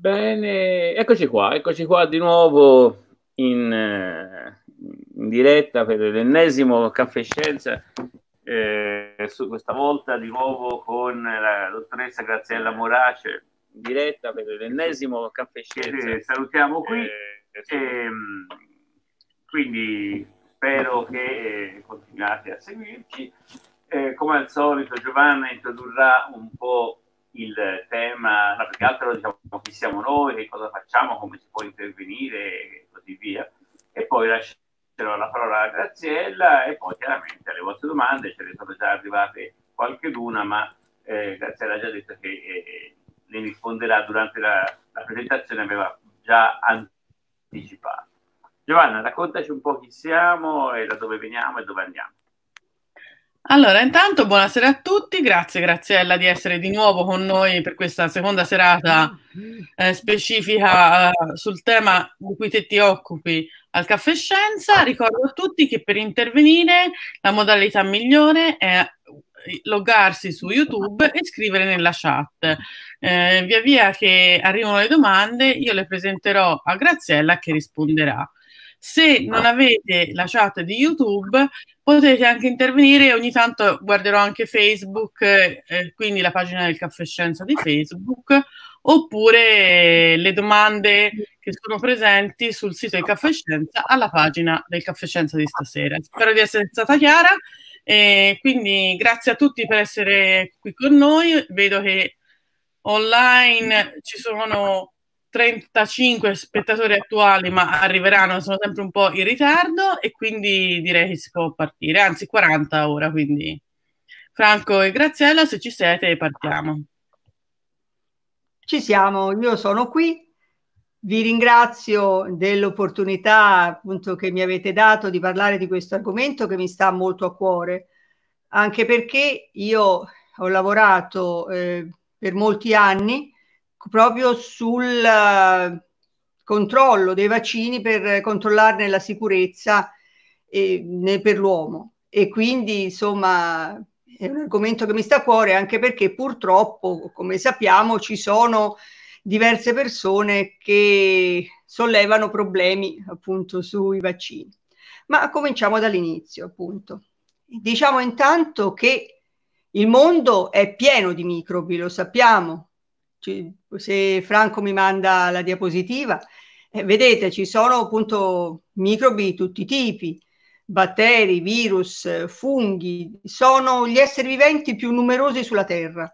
Bene, eccoci qua, eccoci qua di nuovo in, eh, in diretta per l'ennesimo Caffè Scienza, eh, su questa volta di nuovo con la dottoressa Graziella Morace, in diretta per l'ennesimo Caffè Scienza. Sì, salutiamo qui, eh, sì. Ehm, quindi spero che eh, continuate a seguirci. Eh, come al solito Giovanna introdurrà un po' il tema, no, più che altro diciamo chi siamo noi, che cosa facciamo, come si può intervenire e così via. E poi lascerò la parola a Graziella e poi chiaramente alle vostre domande, ce ne sono già arrivate qualcheduna, ma eh, Graziella ha già detto che eh, ne risponderà durante la, la presentazione, aveva già anticipato. Giovanna, raccontaci un po' chi siamo e da dove veniamo e dove andiamo. Allora, intanto buonasera a tutti, grazie Graziella di essere di nuovo con noi per questa seconda serata eh, specifica eh, sul tema di cui te ti occupi al Caffè Scienza. Ricordo a tutti che per intervenire la modalità migliore è loggarsi su YouTube e scrivere nella chat. Eh, via via che arrivano le domande, io le presenterò a Graziella che risponderà. Se non avete la chat di YouTube, potete anche intervenire. Ogni tanto guarderò anche Facebook, eh, quindi la pagina del Caffè Scienza di Facebook, oppure le domande che sono presenti sul sito del Caffè Scienza alla pagina del Caffè Scienza di stasera. Spero di essere stata chiara. E quindi grazie a tutti per essere qui con noi. Vedo che online ci sono 35 spettatori attuali, ma arriveranno, sono sempre un po' in ritardo e quindi direi che si può partire, anzi 40 ora, quindi. Franco e Graziella, se ci siete partiamo. Ci siamo, io sono qui, vi ringrazio dell'opportunità appunto che mi avete dato di parlare di questo argomento che mi sta molto a cuore, anche perché io ho lavorato eh, per molti anni proprio sul uh, controllo dei vaccini per controllarne la sicurezza eh, per l'uomo. E quindi, insomma, è un argomento che mi sta a cuore anche perché purtroppo, come sappiamo, ci sono diverse persone che sollevano problemi appunto sui vaccini. Ma cominciamo dall'inizio, appunto. Diciamo intanto che il mondo è pieno di microbi, lo sappiamo, se Franco mi manda la diapositiva, eh, vedete ci sono appunto microbi di tutti i tipi, batteri, virus, funghi, sono gli esseri viventi più numerosi sulla Terra.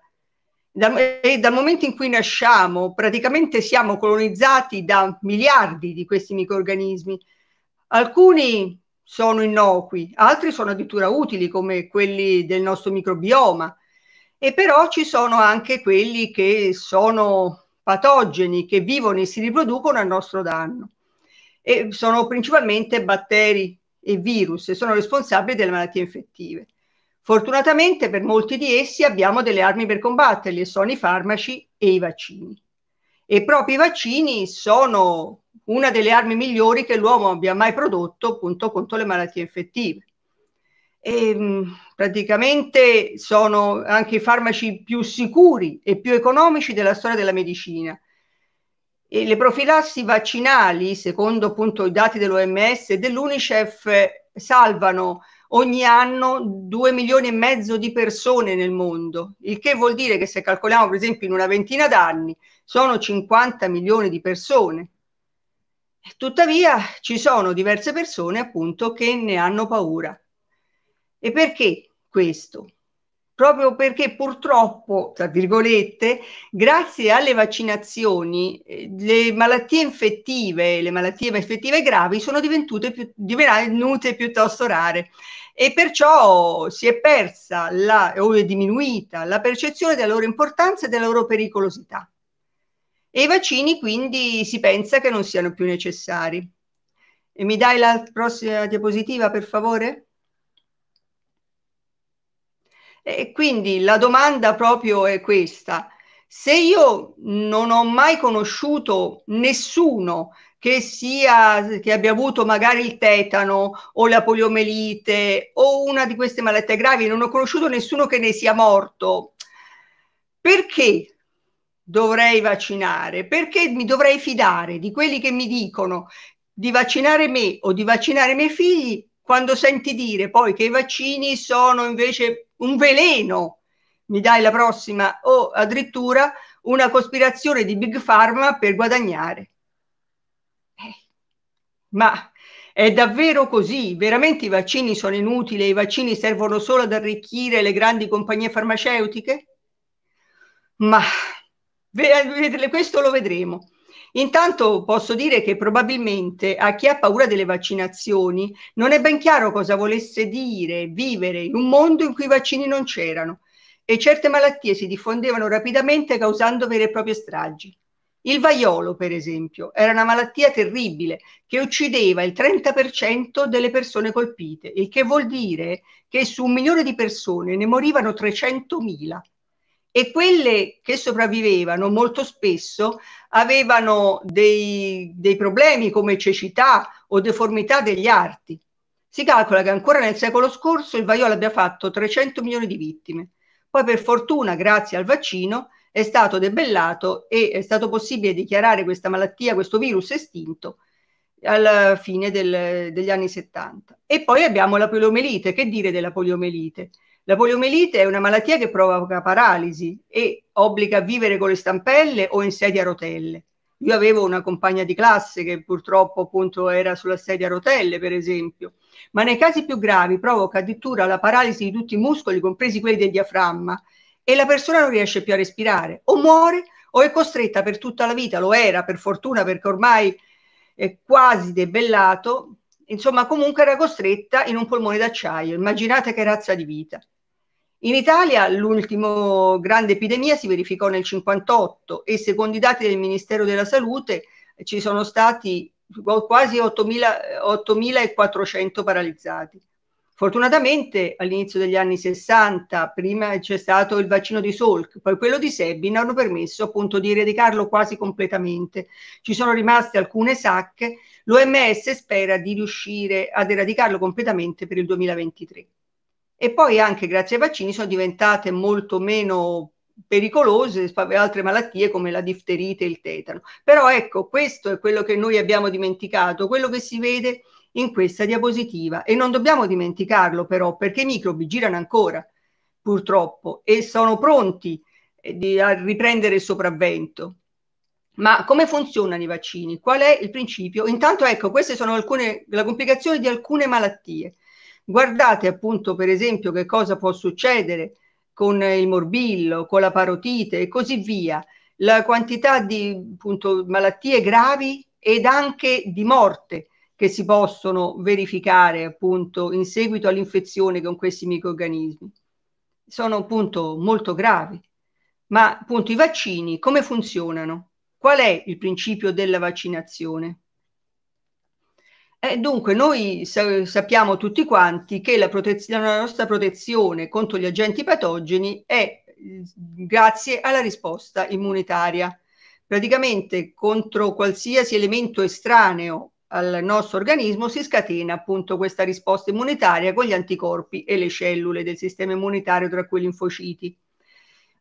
Dal, e dal momento in cui nasciamo, praticamente siamo colonizzati da miliardi di questi microorganismi. Alcuni sono innocui, altri sono addirittura utili, come quelli del nostro microbioma e però ci sono anche quelli che sono patogeni, che vivono e si riproducono a nostro danno. E sono principalmente batteri e virus e sono responsabili delle malattie infettive. Fortunatamente per molti di essi abbiamo delle armi per combatterli e sono i farmaci e i vaccini. E proprio i vaccini sono una delle armi migliori che l'uomo abbia mai prodotto appunto contro le malattie infettive e, ehm, praticamente sono anche i farmaci più sicuri e più economici della storia della medicina. E le profilassi vaccinali, secondo appunto i dati dell'OMS e dell'UNICEF, salvano ogni anno 2 milioni e mezzo di persone nel mondo, il che vuol dire che se calcoliamo per esempio in una ventina d'anni sono 50 milioni di persone. Tuttavia ci sono diverse persone appunto che ne hanno paura e perché questo? Proprio perché purtroppo, tra virgolette, grazie alle vaccinazioni, eh, le malattie infettive, le malattie infettive gravi sono divenute, più, divenute piuttosto rare e perciò si è persa la, o è diminuita la percezione della loro importanza e della loro pericolosità. E i vaccini quindi si pensa che non siano più necessari. E mi dai la prossima diapositiva, per favore? E quindi la domanda proprio è questa. Se io non ho mai conosciuto nessuno che, sia, che abbia avuto magari il tetano o la poliomelite o una di queste malattie gravi, non ho conosciuto nessuno che ne sia morto, perché dovrei vaccinare? Perché mi dovrei fidare di quelli che mi dicono di vaccinare me o di vaccinare i miei figli quando senti dire poi che i vaccini sono invece un veleno, mi dai la prossima, o addirittura una cospirazione di Big Pharma per guadagnare. Eh, ma è davvero così? Veramente i vaccini sono inutili? I vaccini servono solo ad arricchire le grandi compagnie farmaceutiche? Ma questo lo vedremo. Intanto posso dire che probabilmente a chi ha paura delle vaccinazioni non è ben chiaro cosa volesse dire vivere in un mondo in cui i vaccini non c'erano e certe malattie si diffondevano rapidamente causando vere e proprie stragi. Il vaiolo, per esempio, era una malattia terribile che uccideva il 30% delle persone colpite, il che vuol dire che su un milione di persone ne morivano 300.000 e quelle che sopravvivevano molto spesso avevano dei, dei problemi come cecità o deformità degli arti. Si calcola che ancora nel secolo scorso il vaiolo abbia fatto 300 milioni di vittime. Poi per fortuna, grazie al vaccino, è stato debellato e è stato possibile dichiarare questa malattia, questo virus estinto alla fine del, degli anni 70. E poi abbiamo la poliomelite. Che dire della poliomelite? La poliomelite è una malattia che provoca paralisi e obbliga a vivere con le stampelle o in sedia a rotelle. Io avevo una compagna di classe che purtroppo appunto era sulla sedia a rotelle, per esempio, ma nei casi più gravi provoca addirittura la paralisi di tutti i muscoli, compresi quelli del diaframma, e la persona non riesce più a respirare, o muore o è costretta per tutta la vita, lo era per fortuna perché ormai è quasi debellato, insomma comunque era costretta in un polmone d'acciaio, immaginate che razza di vita. In Italia l'ultima grande epidemia si verificò nel 58 e secondo i dati del Ministero della Salute ci sono stati quasi 8.400 paralizzati. Fortunatamente all'inizio degli anni 60, prima c'è stato il vaccino di Salk, poi quello di Sebin, hanno permesso appunto di eradicarlo quasi completamente. Ci sono rimaste alcune sacche, l'OMS spera di riuscire ad eradicarlo completamente per il 2023 e poi anche grazie ai vaccini sono diventate molto meno pericolose altre malattie come la difterite e il tetano. Però ecco, questo è quello che noi abbiamo dimenticato, quello che si vede in questa diapositiva e non dobbiamo dimenticarlo però perché i microbi girano ancora purtroppo e sono pronti eh, a riprendere il sopravvento. Ma come funzionano i vaccini? Qual è il principio? Intanto ecco, queste sono alcune le complicazioni di alcune malattie. Guardate appunto per esempio che cosa può succedere con il morbillo, con la parotite e così via, la quantità di appunto, malattie gravi ed anche di morte che si possono verificare appunto in seguito all'infezione con questi microorganismi. Sono appunto molto gravi. Ma appunto i vaccini come funzionano? Qual è il principio della vaccinazione? Eh, dunque, noi sa- sappiamo tutti quanti che la, protez- la, nostra protezione contro gli agenti patogeni è grazie alla risposta immunitaria. Praticamente contro qualsiasi elemento estraneo al nostro organismo si scatena appunto questa risposta immunitaria con gli anticorpi e le cellule del sistema immunitario, tra cui i linfociti.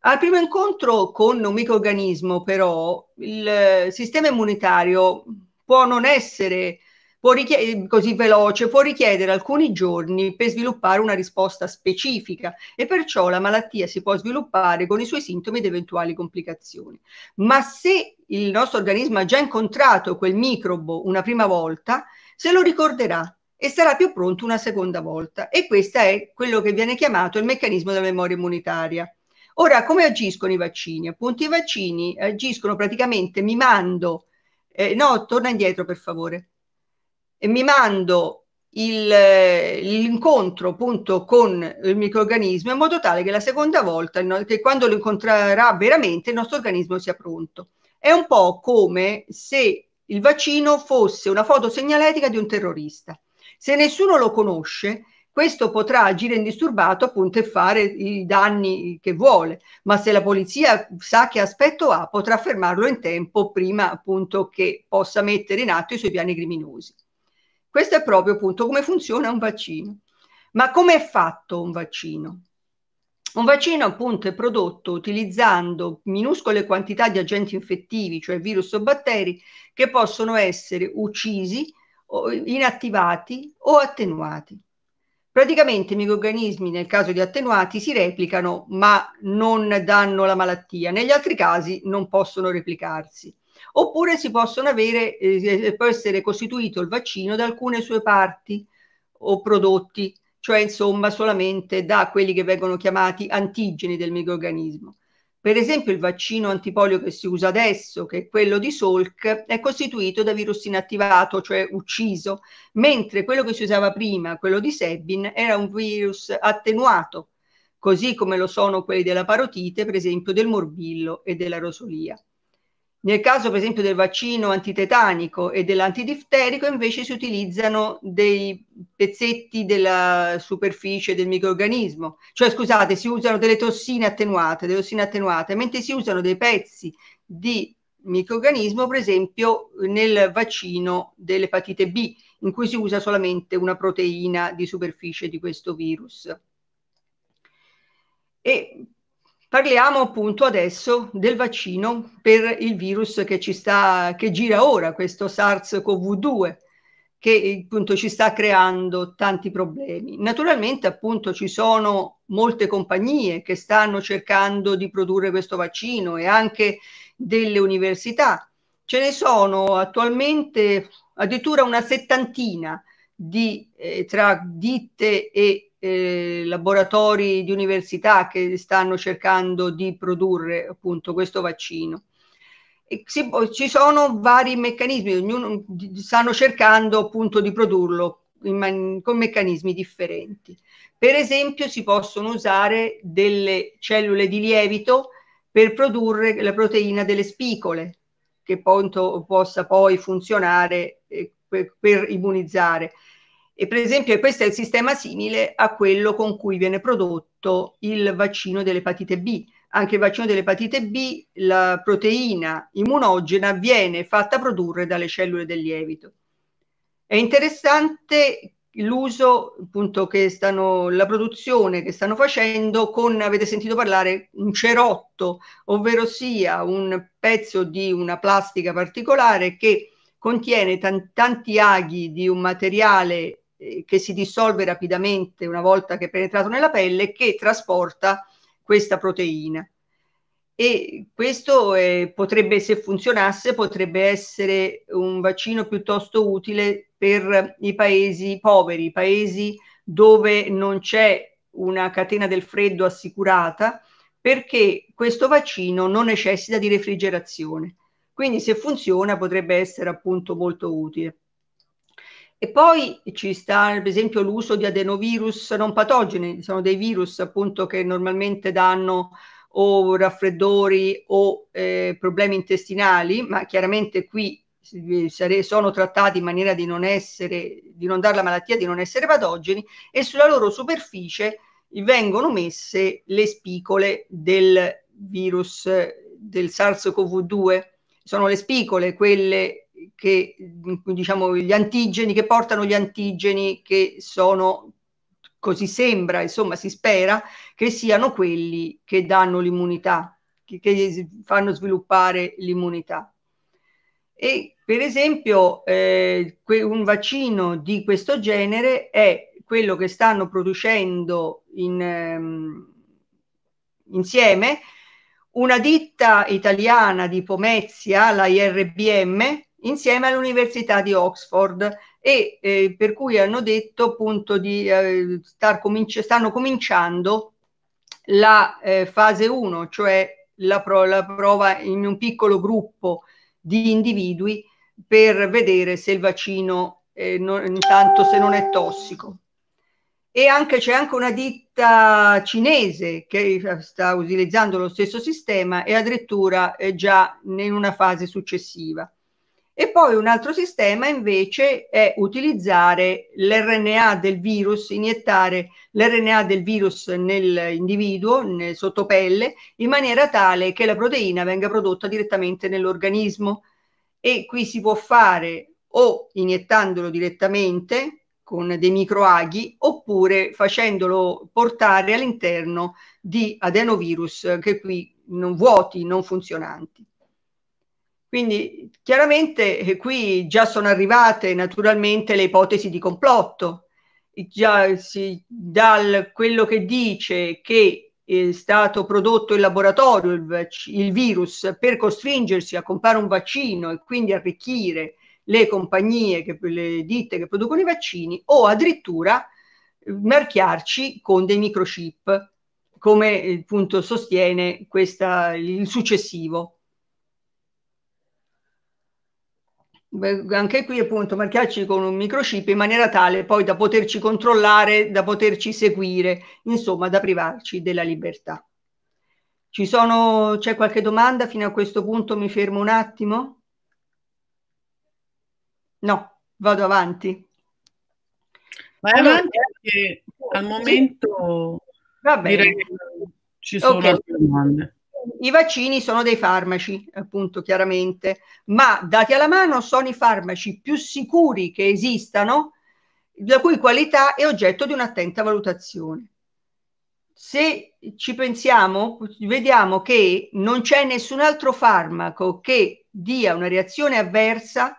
Al primo incontro con un microorganismo, però, il sistema immunitario può non essere può richiedere, così veloce, può richiedere alcuni giorni per sviluppare una risposta specifica e perciò la malattia si può sviluppare con i suoi sintomi ed eventuali complicazioni. Ma se il nostro organismo ha già incontrato quel microbo una prima volta, se lo ricorderà e sarà più pronto una seconda volta. E questo è quello che viene chiamato il meccanismo della memoria immunitaria. Ora, come agiscono i vaccini? Appunto, i vaccini agiscono praticamente mimando. Eh, no, torna indietro per favore mi mando il, l'incontro appunto con il microorganismo in modo tale che la seconda volta, che quando lo incontrerà veramente, il nostro organismo sia pronto. È un po' come se il vaccino fosse una fotosegnaletica di un terrorista. Se nessuno lo conosce, questo potrà agire indisturbato appunto e fare i danni che vuole, ma se la polizia sa che aspetto ha, potrà fermarlo in tempo prima appunto che possa mettere in atto i suoi piani criminosi. Questo è proprio appunto come funziona un vaccino. Ma come è fatto un vaccino? Un vaccino appunto è prodotto utilizzando minuscole quantità di agenti infettivi, cioè virus o batteri, che possono essere uccisi, inattivati o attenuati. Praticamente i microrganismi nel caso di attenuati si replicano ma non danno la malattia, negli altri casi non possono replicarsi. Oppure si possono avere, eh, può essere costituito il vaccino da alcune sue parti o prodotti cioè insomma solamente da quelli che vengono chiamati antigeni del microorganismo. Per esempio il vaccino antipolio che si usa adesso, che è quello di Salk, è costituito da virus inattivato, cioè ucciso, mentre quello che si usava prima, quello di Sebin, era un virus attenuato, così come lo sono quelli della parotite, per esempio del morbillo e della rosolia. Nel caso, per esempio, del vaccino antitetanico e dell'antidifterico, invece si utilizzano dei pezzetti della superficie del microorganismo, cioè scusate, si usano delle tossine attenuate, delle tossine attenuate, mentre si usano dei pezzi di microorganismo, per esempio, nel vaccino dell'epatite B, in cui si usa solamente una proteina di superficie di questo virus. E Parliamo appunto adesso del vaccino per il virus che ci sta, che gira ora, questo SARS-CoV-2, che appunto ci sta creando tanti problemi. Naturalmente appunto ci sono molte compagnie che stanno cercando di produrre questo vaccino e anche delle università. Ce ne sono attualmente addirittura una settantina di, eh, tra ditte e eh, laboratori di università che stanno cercando di produrre appunto questo vaccino. Si, ci sono vari meccanismi, ognuno stanno cercando appunto di produrlo man, con meccanismi differenti. Per esempio si possono usare delle cellule di lievito per produrre la proteina delle spicole, che appunto possa poi funzionare eh, per, per immunizzare. E per esempio questo è il sistema simile a quello con cui viene prodotto il vaccino dell'epatite B. Anche il vaccino dell'epatite B, la proteina immunogena viene fatta produrre dalle cellule del lievito. È interessante l'uso, appunto, che stanno, la produzione che stanno facendo con, avete sentito parlare, un cerotto, ovvero sia un pezzo di una plastica particolare che contiene tanti aghi di un materiale che si dissolve rapidamente una volta che è penetrato nella pelle che trasporta questa proteina. E questo eh, potrebbe, se funzionasse, potrebbe essere un vaccino piuttosto utile per i paesi poveri, paesi dove non c'è una catena del freddo assicurata, perché questo vaccino non necessita di refrigerazione. Quindi se funziona potrebbe essere appunto molto utile. E poi ci sta, per esempio, l'uso di adenovirus non patogeni, sono dei virus appunto che normalmente danno o raffreddori o eh, problemi intestinali, ma chiaramente qui sono trattati in maniera di non essere, di non dare la malattia, di non essere patogeni e sulla loro superficie vengono messe le spicole del virus del SARS-CoV-2. Sono le spicole quelle che diciamo gli antigeni che portano gli antigeni che sono così sembra, insomma si spera che siano quelli che danno l'immunità, che, che fanno sviluppare l'immunità. E per esempio eh, un vaccino di questo genere è quello che stanno producendo in, um, insieme una ditta italiana di Pomezia, la IRBM, insieme all'Università di Oxford e eh, per cui hanno detto appunto di eh, star cominci- stanno cominciando la eh, fase 1, cioè la, pro- la prova in un piccolo gruppo di individui per vedere se il vaccino eh, non, intanto se non è tossico. E anche c'è anche una ditta cinese che sta utilizzando lo stesso sistema e addirittura è già in una fase successiva. E poi un altro sistema invece è utilizzare l'RNA del virus, iniettare l'RNA del virus nell'individuo, nel sottopelle, in maniera tale che la proteina venga prodotta direttamente nell'organismo. E qui si può fare o iniettandolo direttamente con dei microaghi oppure facendolo portare all'interno di adenovirus che qui non vuoti, non funzionanti. Quindi chiaramente eh, qui già sono arrivate naturalmente le ipotesi di complotto, già si, dal quello che dice che è stato prodotto in laboratorio il, il virus per costringersi a comprare un vaccino e quindi arricchire le compagnie, che, le ditte che producono i vaccini o addirittura eh, marchiarci con dei microchip, come appunto sostiene questa, il successivo. Anche qui appunto marchiarci con un microchip in maniera tale poi da poterci controllare, da poterci seguire, insomma da privarci della libertà. Ci sono, c'è qualche domanda fino a questo punto? Mi fermo un attimo. No, vado avanti. Vai allora, avanti perché al momento Va bene. ci sono okay. domande. I vaccini sono dei farmaci, appunto, chiaramente, ma dati alla mano sono i farmaci più sicuri che esistano, la cui qualità è oggetto di un'attenta valutazione. Se ci pensiamo, vediamo che non c'è nessun altro farmaco che dia una reazione avversa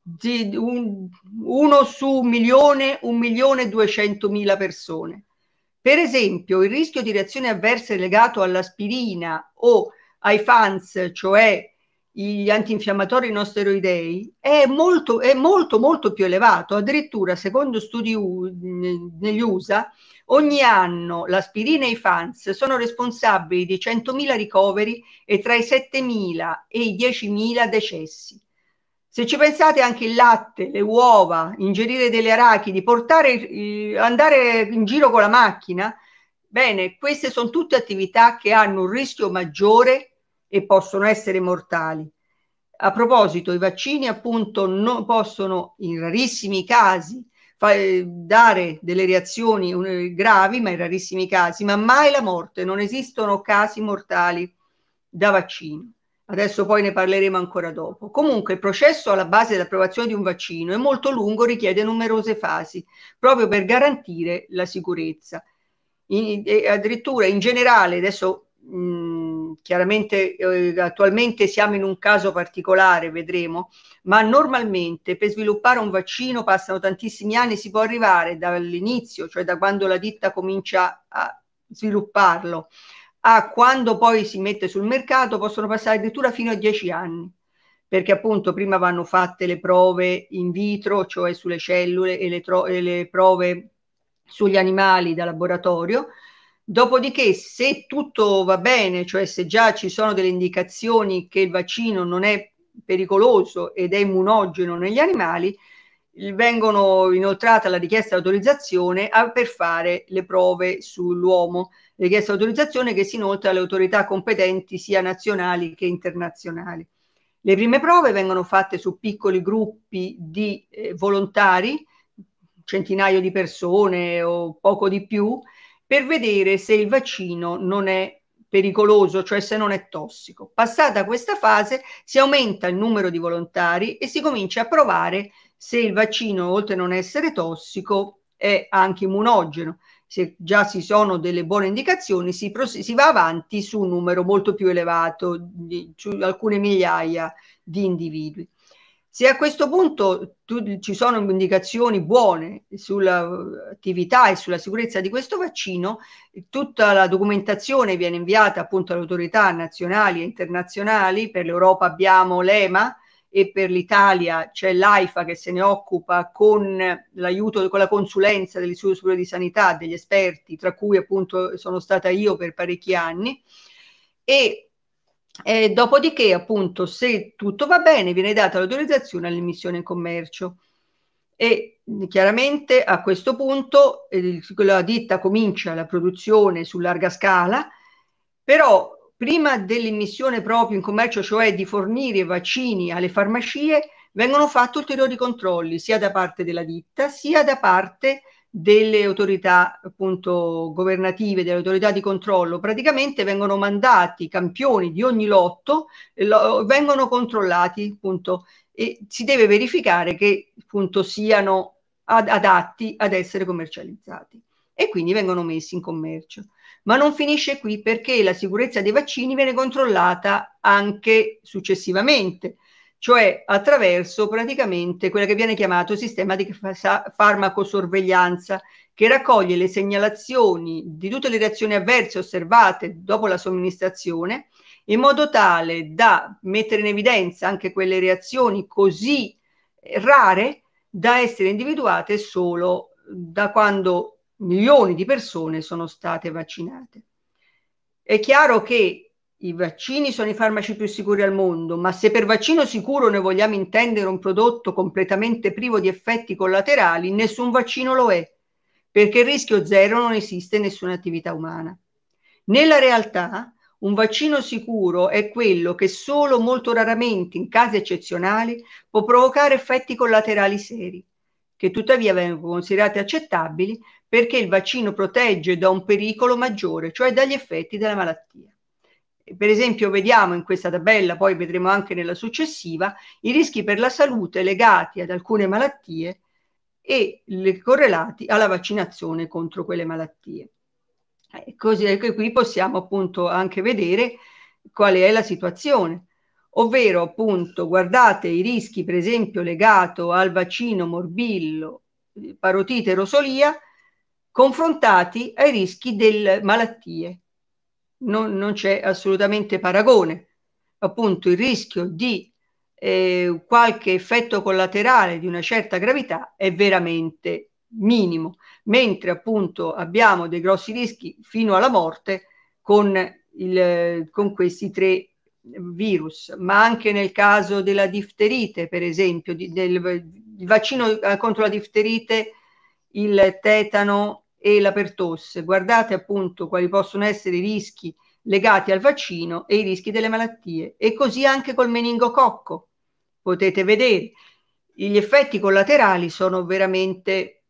di un, uno su un milione, un milione e duecentomila persone. Per esempio, il rischio di reazioni avverse legato all'aspirina o ai FANS, cioè gli antinfiammatori non steroidei, è molto, è molto, molto più elevato. Addirittura, secondo studi negli USA, ogni anno l'aspirina e i FANS sono responsabili di 100.000 ricoveri e tra i 7.000 e i 10.000 decessi. Se ci pensate anche il latte, le uova, ingerire delle arachidi, portare, eh, andare in giro con la macchina, bene, queste sono tutte attività che hanno un rischio maggiore e possono essere mortali. A proposito, i vaccini appunto non possono in rarissimi casi fa, dare delle reazioni eh, gravi, ma in rarissimi casi, ma mai la morte, non esistono casi mortali da vaccino. Adesso poi ne parleremo ancora dopo. Comunque il processo alla base dell'approvazione di un vaccino è molto lungo, richiede numerose fasi, proprio per garantire la sicurezza. In, addirittura in generale, adesso mh, chiaramente eh, attualmente siamo in un caso particolare, vedremo, ma normalmente per sviluppare un vaccino passano tantissimi anni, si può arrivare dall'inizio, cioè da quando la ditta comincia a svilupparlo, a quando poi si mette sul mercato possono passare addirittura fino a 10 anni, perché appunto prima vanno fatte le prove in vitro, cioè sulle cellule e le, e le prove sugli animali da laboratorio. Dopodiché, se tutto va bene, cioè se già ci sono delle indicazioni che il vaccino non è pericoloso ed è immunogeno negli animali, vengono inoltrata la richiesta di autorizzazione per fare le prove sull'uomo richiesta autorizzazione che si inoltra alle autorità competenti sia nazionali che internazionali. Le prime prove vengono fatte su piccoli gruppi di eh, volontari, centinaio di persone o poco di più, per vedere se il vaccino non è pericoloso, cioè se non è tossico. Passata questa fase si aumenta il numero di volontari e si comincia a provare se il vaccino, oltre a non essere tossico, è anche immunogeno se già ci sono delle buone indicazioni, si, si, va avanti su un numero molto più elevato, di, su alcune migliaia di individui. Se a questo punto tu, ci sono indicazioni buone sull'attività e sulla sicurezza di questo vaccino, tutta la documentazione viene inviata appunto alle autorità nazionali e internazionali. Per l'Europa abbiamo l'EMA, e per l'Italia c'è l'AIFA che se ne occupa con l'aiuto, con la consulenza dell'Istituto Superiore di Sanità, degli esperti, tra cui appunto sono stata io per parecchi anni. E eh, dopodiché, appunto, se tutto va bene, viene data l'autorizzazione all'emissione in commercio. E chiaramente a questo punto eh, la ditta comincia la produzione su larga scala, però prima dell'immissione proprio in commercio, cioè di fornire vaccini alle farmacie, vengono fatti ulteriori controlli sia da parte della ditta sia da parte delle autorità appunto governative, delle autorità di controllo. Praticamente vengono mandati campioni di ogni lotto, lo, vengono controllati appunto e si deve verificare che appunto siano ad, adatti ad essere commercializzati e quindi vengono messi in commercio. Ma non finisce qui perché la sicurezza dei vaccini viene controllata anche successivamente, cioè attraverso praticamente quello che viene chiamato sistema di farmacosorveglianza, che raccoglie le segnalazioni di tutte le reazioni avverse osservate dopo la somministrazione, in modo tale da mettere in evidenza anche quelle reazioni così rare da essere individuate solo da quando milioni di persone sono state vaccinate. È chiaro che i vaccini sono i farmaci più sicuri al mondo, ma se per vaccino sicuro ne vogliamo intendere un prodotto completamente privo di effetti collaterali, nessun vaccino lo è, perché il rischio zero non esiste in nessuna attività umana. Nella realtà, un vaccino sicuro è quello che solo molto raramente, in casi eccezionali, può provocare effetti collaterali seri, che tuttavia vengono considerati accettabili perché il vaccino protegge da un pericolo maggiore, cioè dagli effetti della malattia. Per esempio, vediamo in questa tabella, poi vedremo anche nella successiva, i rischi per la salute legati ad alcune malattie e correlati alla vaccinazione contro quelle malattie. Eh, così anche qui possiamo appunto anche vedere qual è la situazione, ovvero appunto guardate i rischi per esempio legato al vaccino morbillo, parotite, rosolia, confrontati ai rischi delle malattie. Non, non c'è assolutamente paragone. Appunto il rischio di eh, qualche effetto collaterale di una certa gravità è veramente minimo mentre appunto abbiamo dei grossi rischi fino alla morte con, il, con questi tre virus, ma anche nel caso della difterite, per esempio, di, del vaccino eh, contro la difterite, il tetano e la pertosse. Guardate appunto quali possono essere i rischi legati al vaccino e i rischi delle malattie. E così anche col meningococco. Potete vedere, gli effetti collaterali sono veramente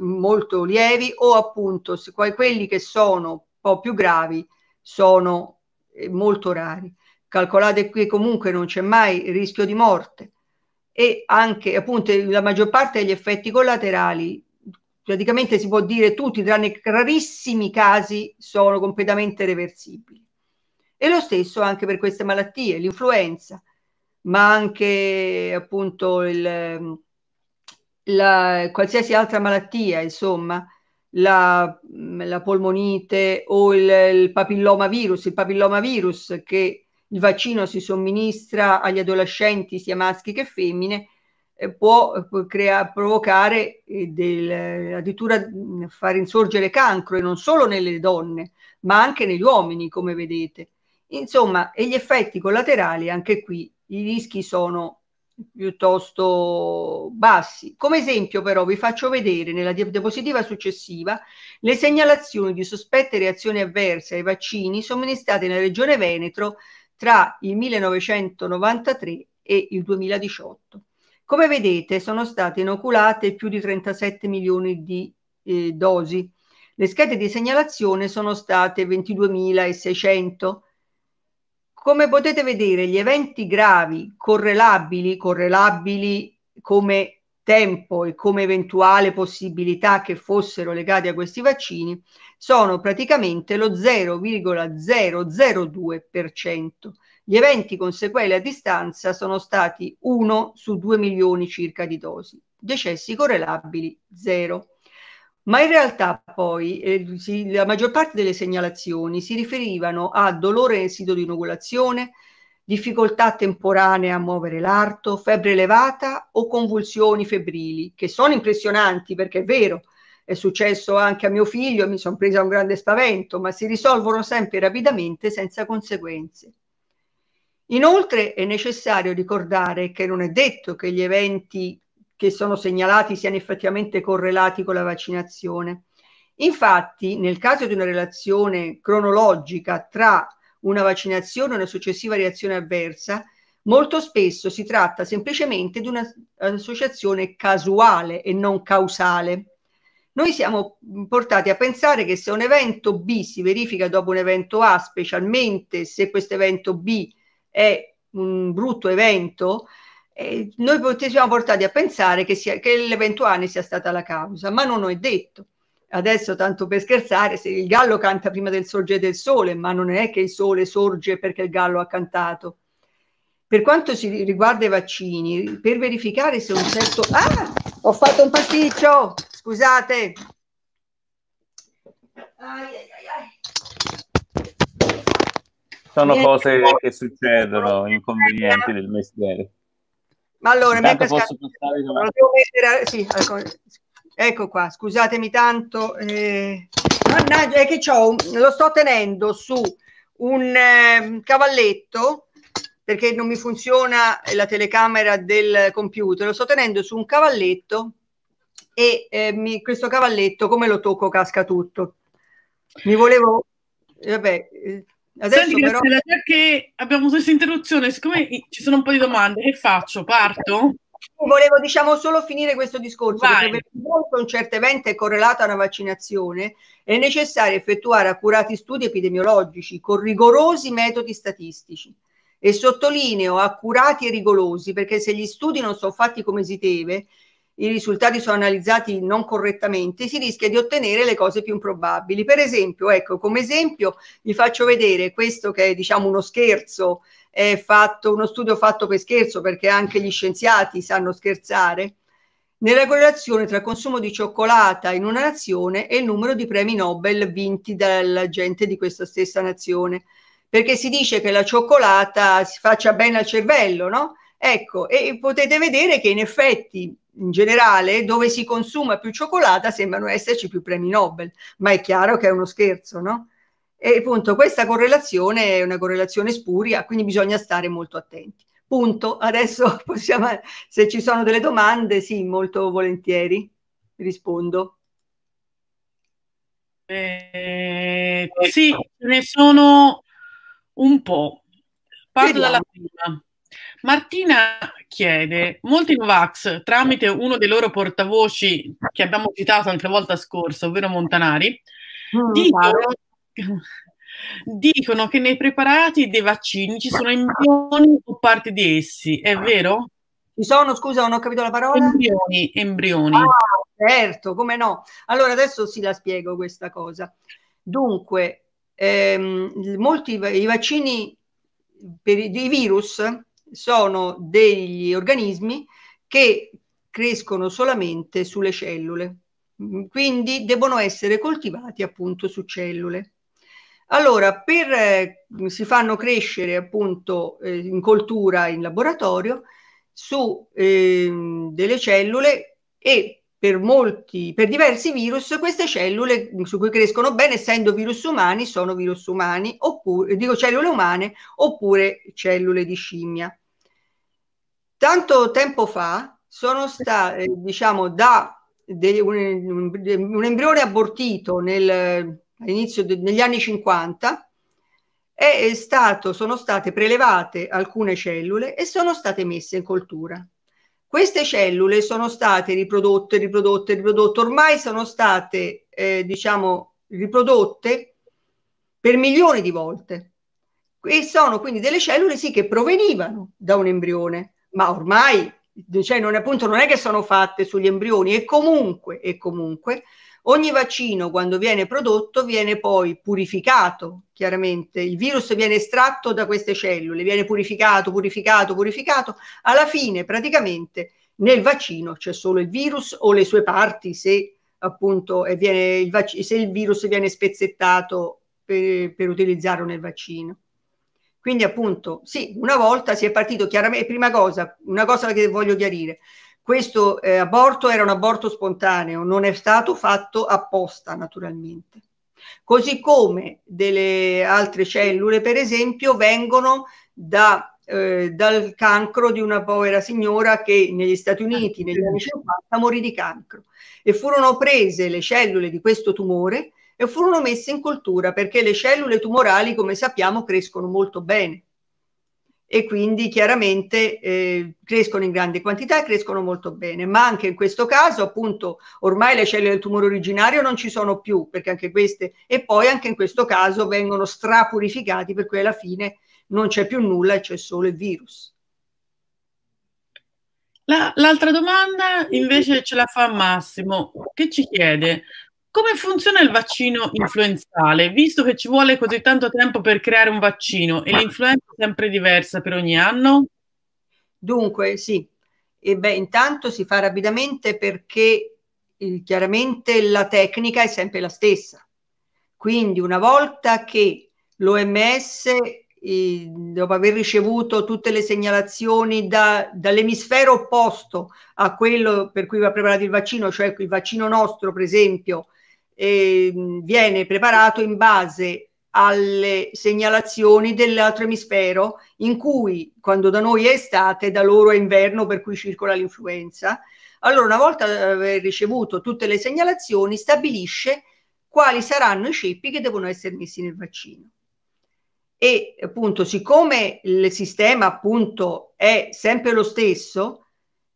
molto lievi o appunto se, quelli che sono un po' più gravi sono eh, molto rari. Calcolate qui comunque non c'è mai rischio di morte e anche appunto la maggior parte degli effetti collaterali praticamente si può dire tutti tranne rarissimi casi sono completamente reversibili. E lo stesso anche per queste malattie, l'influenza, ma anche appunto il la, qualsiasi altra malattia, insomma, la, la polmonite o il, il papillomavirus, il papillomavirus che il vaccino si somministra agli adolescenti, sia maschi che femmine, può, crea, provocare eh, del, addirittura far insorgere cancro e non solo nelle donne, ma anche negli uomini, come vedete. Insomma, e gli effetti collaterali, anche qui i rischi sono piuttosto bassi. Come esempio però vi faccio vedere nella diapositiva successiva le segnalazioni di sospette reazioni avverse ai vaccini somministrate nella regione Veneto tra il 1993 e il 2018. Come vedete sono state inoculate più di 37 milioni di eh, dosi. Le schede di segnalazione sono state 22.600 come potete vedere, gli eventi gravi correlabili, correlabili come tempo e come eventuale possibilità che fossero legati a questi vaccini, sono praticamente lo 0,002%. Gli eventi con sequele a distanza sono stati 1 su 2 milioni circa di dosi. Decessi correlabili 0 ma in realtà poi eh, si, la maggior parte delle segnalazioni si riferivano a dolore nel sito di inoculazione, difficoltà temporanea a muovere l'arto, febbre elevata o convulsioni febbrili, che sono impressionanti perché è vero, è successo anche a mio figlio mi sono presa un grande spavento, ma si risolvono sempre rapidamente senza conseguenze. Inoltre è necessario ricordare che non è detto che gli eventi che sono segnalati siano effettivamente correlati con la vaccinazione. Infatti, nel caso di una relazione cronologica tra una vaccinazione e una successiva reazione avversa, molto spesso si tratta semplicemente di un'associazione casuale e non causale. Noi siamo portati a pensare che se un evento B si verifica dopo un evento A, specialmente se questo evento B è un brutto evento, E noi siamo portati a pensare che, sia, che l'eventuale sia stata la causa, ma non è detto. Adesso, tanto per scherzare, se il gallo canta prima del sorgere del sole, ma non è che il sole sorge perché il gallo ha cantato. Per quanto si riguarda i vaccini, per verificare se un certo... Ah, ho fatto un pasticcio, scusate. Ai, ai, ai. Sono cose che succedono, inconvenienti del mestiere. Ma allora, mi posso passare mettere... sì, ecco, ecco, qua, scusatemi tanto. Eh... Mannaggia, è che ho, lo sto tenendo su un eh, cavalletto perché non mi funziona la telecamera del computer, lo sto tenendo su un cavalletto e eh, mi, questo cavalletto come lo tocco casca tutto. Mi volevo... Vabbè, eh, Adesso Senti, però... perché abbiamo questa interruzione, siccome ci sono un po' di domande, che faccio? Parto? Volevo diciamo solo finire questo discorso, Vai. perché per un certo evento è correlato a una vaccinazione, è necessario effettuare accurati studi epidemiologici con rigorosi metodi statistici. E sottolineo accurati e rigorosi, perché se gli studi non sono fatti come si deve, i risultati sono analizzati non correttamente, si rischia di ottenere le cose più improbabili. Per esempio, ecco, come esempio vi faccio vedere questo che è diciamo uno scherzo, è fatto, uno studio fatto per scherzo perché anche gli scienziati sanno scherzare, nella correlazione tra consumo di cioccolata in una nazione e il numero di premi Nobel vinti dalla gente di questa stessa nazione. Perché si dice che la cioccolata si faccia bene al cervello, no? Ecco, e potete vedere che in effetti in generale, dove si consuma più cioccolata sembrano esserci più premi Nobel, ma è chiaro che è uno scherzo, no? E appunto questa correlazione è una correlazione spuria, quindi bisogna stare molto attenti. Punto. Adesso possiamo, se ci sono delle domande, sì, molto volentieri rispondo. Eh, sì, ce ne sono un po'. Parto dalla prima. Martina chiede, molti Novax tramite uno dei loro portavoci che abbiamo citato anche la volta scorsa, ovvero Montanari, mm, dicono, dicono, che nei preparati dei vaccini ci sono embrioni o parti di essi, è vero? Ci sono, scusa, non ho capito la parola. Embrioni, embrioni. Ah, certo, come no. Allora adesso sì la spiego questa cosa. Dunque, ehm, molti i vaccini per i virus sono degli organismi che crescono solamente sulle cellule, quindi devono essere coltivati appunto su cellule. Allora, per, eh, si fanno crescere appunto eh, in coltura in laboratorio su eh, delle cellule e per molti, per diversi virus, queste cellule su cui crescono bene, essendo virus umani, sono virus umani, oppure, dico cellule umane, oppure cellule di scimmia. Tanto tempo fa sono state, eh, diciamo, da de, un, un, embrione abortito nel, all'inizio de, negli anni 50 è stato, sono state prelevate alcune cellule e sono state messe in coltura. Queste cellule sono state riprodotte, riprodotte, riprodotte, ormai sono state, eh, diciamo, riprodotte per milioni di volte. E sono quindi delle cellule sì che provenivano da un embrione, ma ormai, cioè non, appunto, non è che sono fatte sugli embrioni e comunque, e comunque ogni vaccino quando viene prodotto viene poi purificato, chiaramente. Il virus viene estratto da queste cellule, viene purificato, purificato, purificato, alla fine praticamente nel vaccino c'è solo il virus o le sue parti se appunto viene il, vac- se il virus viene spezzettato per, per utilizzarlo nel vaccino. Quindi appunto sì, una volta si è partito chiaramente, prima cosa, una cosa che voglio chiarire, questo eh, aborto era un aborto spontaneo, non è stato fatto apposta naturalmente. Così come delle altre cellule, per esempio, vengono da, eh, dal cancro di una povera signora che negli Stati Uniti negli anni 50 morì di cancro e furono prese le cellule di questo tumore e furono messe in coltura perché le cellule tumorali, come sappiamo, crescono molto bene e quindi chiaramente eh, crescono in grandi quantità e crescono molto bene, ma anche in questo caso appunto ormai le cellule del tumore originario non ci sono più perché anche queste e poi anche in questo caso vengono strapurificati per cui alla fine non c'è più nulla e c'è solo il virus. La, l'altra domanda invece ce la fa Massimo, che ci chiede come funziona il vaccino influenzale, visto che ci vuole così tanto tempo per creare un vaccino e l'influenza è sempre diversa per ogni anno? Dunque, sì. E beh, intanto si fa rapidamente perché il, chiaramente la tecnica è sempre la stessa. Quindi una volta che l'OMS, eh, dopo aver ricevuto tutte le segnalazioni da, dall'emisfero opposto a quello per cui va preparato il vaccino, cioè il vaccino nostro, per esempio, eh, viene preparato in base alle segnalazioni dell'altro emisfero in cui quando da noi è estate da loro è inverno per cui circola l'influenza. Allora una volta aver ricevuto tutte le segnalazioni stabilisce quali saranno i ceppi che devono essere messi nel vaccino. E appunto siccome il sistema appunto è sempre lo stesso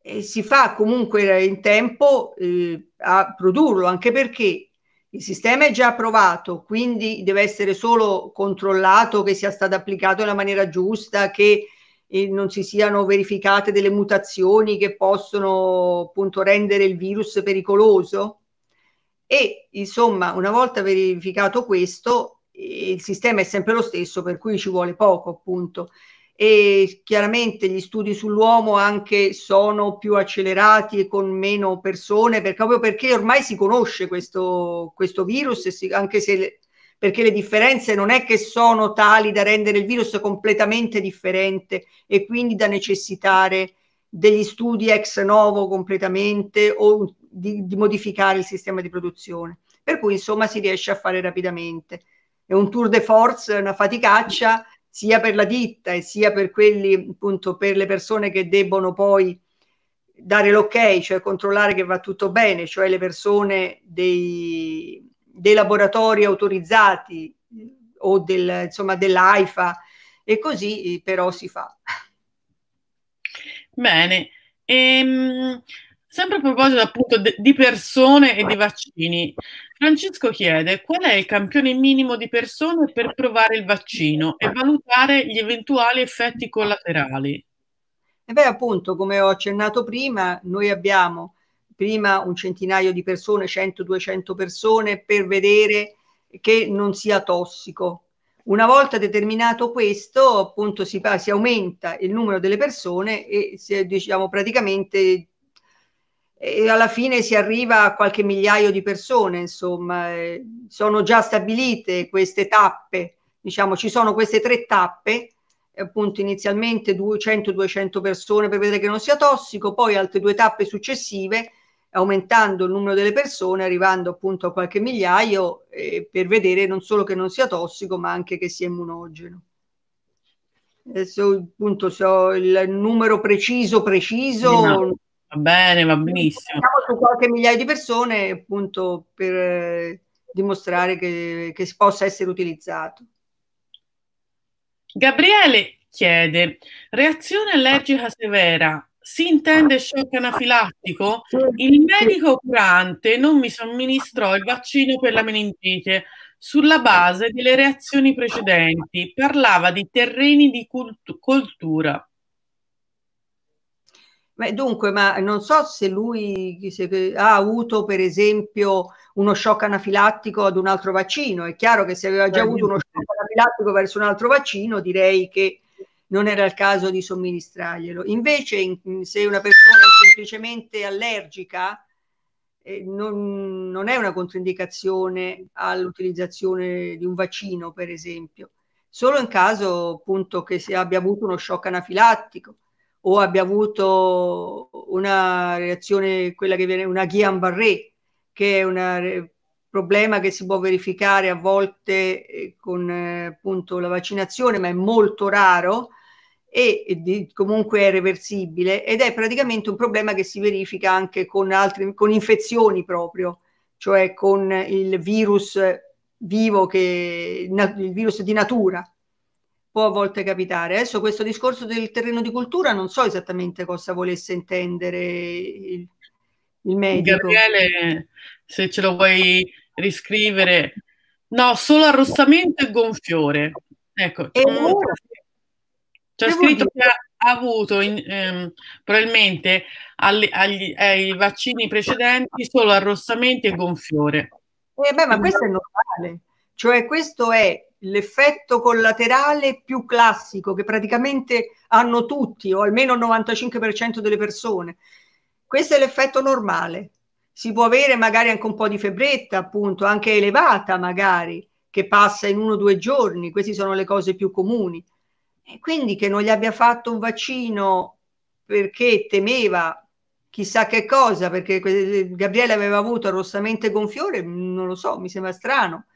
eh, si fa comunque in tempo eh, a produrlo anche perché il sistema è già approvato, quindi deve essere solo controllato che sia stato applicato nella maniera giusta, che eh, non si siano verificate delle mutazioni che possono appunto rendere il virus pericoloso. E insomma, una volta verificato questo, il sistema è sempre lo stesso, per cui ci vuole poco, appunto e chiaramente gli studi sull'uomo anche sono più accelerati e con meno persone, per, proprio perché ormai si conosce questo, questo virus, si, anche se perché le differenze non è che sono tali da rendere il virus completamente differente e quindi da necessitare degli studi ex novo completamente o di, di modificare il sistema di produzione. Per cui insomma si riesce a fare rapidamente. È un tour de force, una faticaccia sia per la ditta e sia per quelli appunto per le persone che debbono poi dare l'ok, cioè controllare che va tutto bene, cioè le persone dei, dei laboratori autorizzati o del, insomma dell'AIFA e così però si fa. Bene. Ehm, Sempre a proposito appunto di persone e di vaccini, Francesco chiede qual è il campione minimo di persone per provare il vaccino e valutare gli eventuali effetti collaterali. E beh, appunto, come ho accennato prima, noi abbiamo prima un centinaio di persone, 100-200 persone, per vedere che non sia tossico. Una volta determinato questo, appunto, si, si aumenta il numero delle persone e si, diciamo praticamente e alla fine si arriva a qualche migliaio di persone, insomma, eh, sono già stabilite queste tappe, diciamo, ci sono queste tre tappe, appunto inizialmente 200-200 persone per vedere che non sia tossico, poi altre due tappe successive, aumentando il numero delle persone, arrivando appunto a qualche migliaio, eh, per vedere non solo che non sia tossico, ma anche che sia immunogeno. Adesso appunto so il numero preciso, preciso. No Va bene, va benissimo. Siamo su qualche migliaio di persone appunto per eh, dimostrare che, che possa essere utilizzato. Gabriele chiede, reazione allergica severa, si intende shock anafilattico? Il medico curante non mi somministrò il vaccino per la meningite sulla base delle reazioni precedenti, parlava di terreni di cult- Beh, dunque, ma non so se lui se, ha avuto per esempio uno shock anafilattico ad un altro vaccino. È chiaro che se aveva già avuto uno shock anafilattico verso un altro vaccino, direi che non era il caso di somministrarglielo. Invece, in, se una persona è semplicemente allergica, eh, non, non, è una controindicazione all'utilizzazione di un vaccino, per esempio, solo in caso appunto che si abbia avuto uno shock anafilattico o abbia avuto una reazione, quella che viene una Guillain-Barré, che è un problema che si può verificare a volte eh, con eh, appunto la vaccinazione, ma è molto raro e, e di, comunque è reversibile ed è praticamente un problema che si verifica anche con altre con infezioni proprio, cioè con il virus vivo che il virus di natura può a volte capitare. Adesso questo discorso del terreno di cultura non so esattamente cosa volesse intendere il, il medico. Gabriele, se ce lo vuoi riscrivere. No, solo arrossamento e gonfiore. Ecco, c'è, c'è scritto che ha avuto in, ehm, probabilmente agli, agli, ai vaccini precedenti solo arrossamenti e gonfiore. Eh beh, ma questo è normale, cioè questo è l'effetto collaterale più classico che praticamente hanno tutti o almeno il 95% delle persone. Questo è l'effetto normale. Si può avere magari anche un po' di febbretta, appunto, anche elevata magari, che passa in uno o due giorni. Queste sono le cose più comuni. E quindi che non gli abbia fatto un vaccino perché temeva chissà che cosa, perché Gabriele aveva avuto arrossamento e gonfiore, non lo so, mi sembra strano,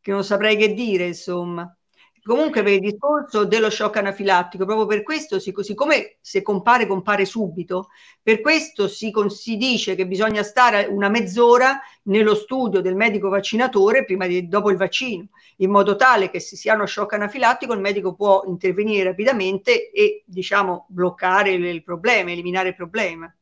che non saprei che dire, insomma. Comunque per il discorso dello shock anafilattico, proprio per questo, siccome se compare, compare subito, per questo si, si dice che bisogna stare una mezz'ora nello studio del medico vaccinatore prima di, dopo il vaccino, in modo tale che se si ha uno shock anafilattico il medico può intervenire rapidamente e diciamo bloccare il, problema, eliminare il problema.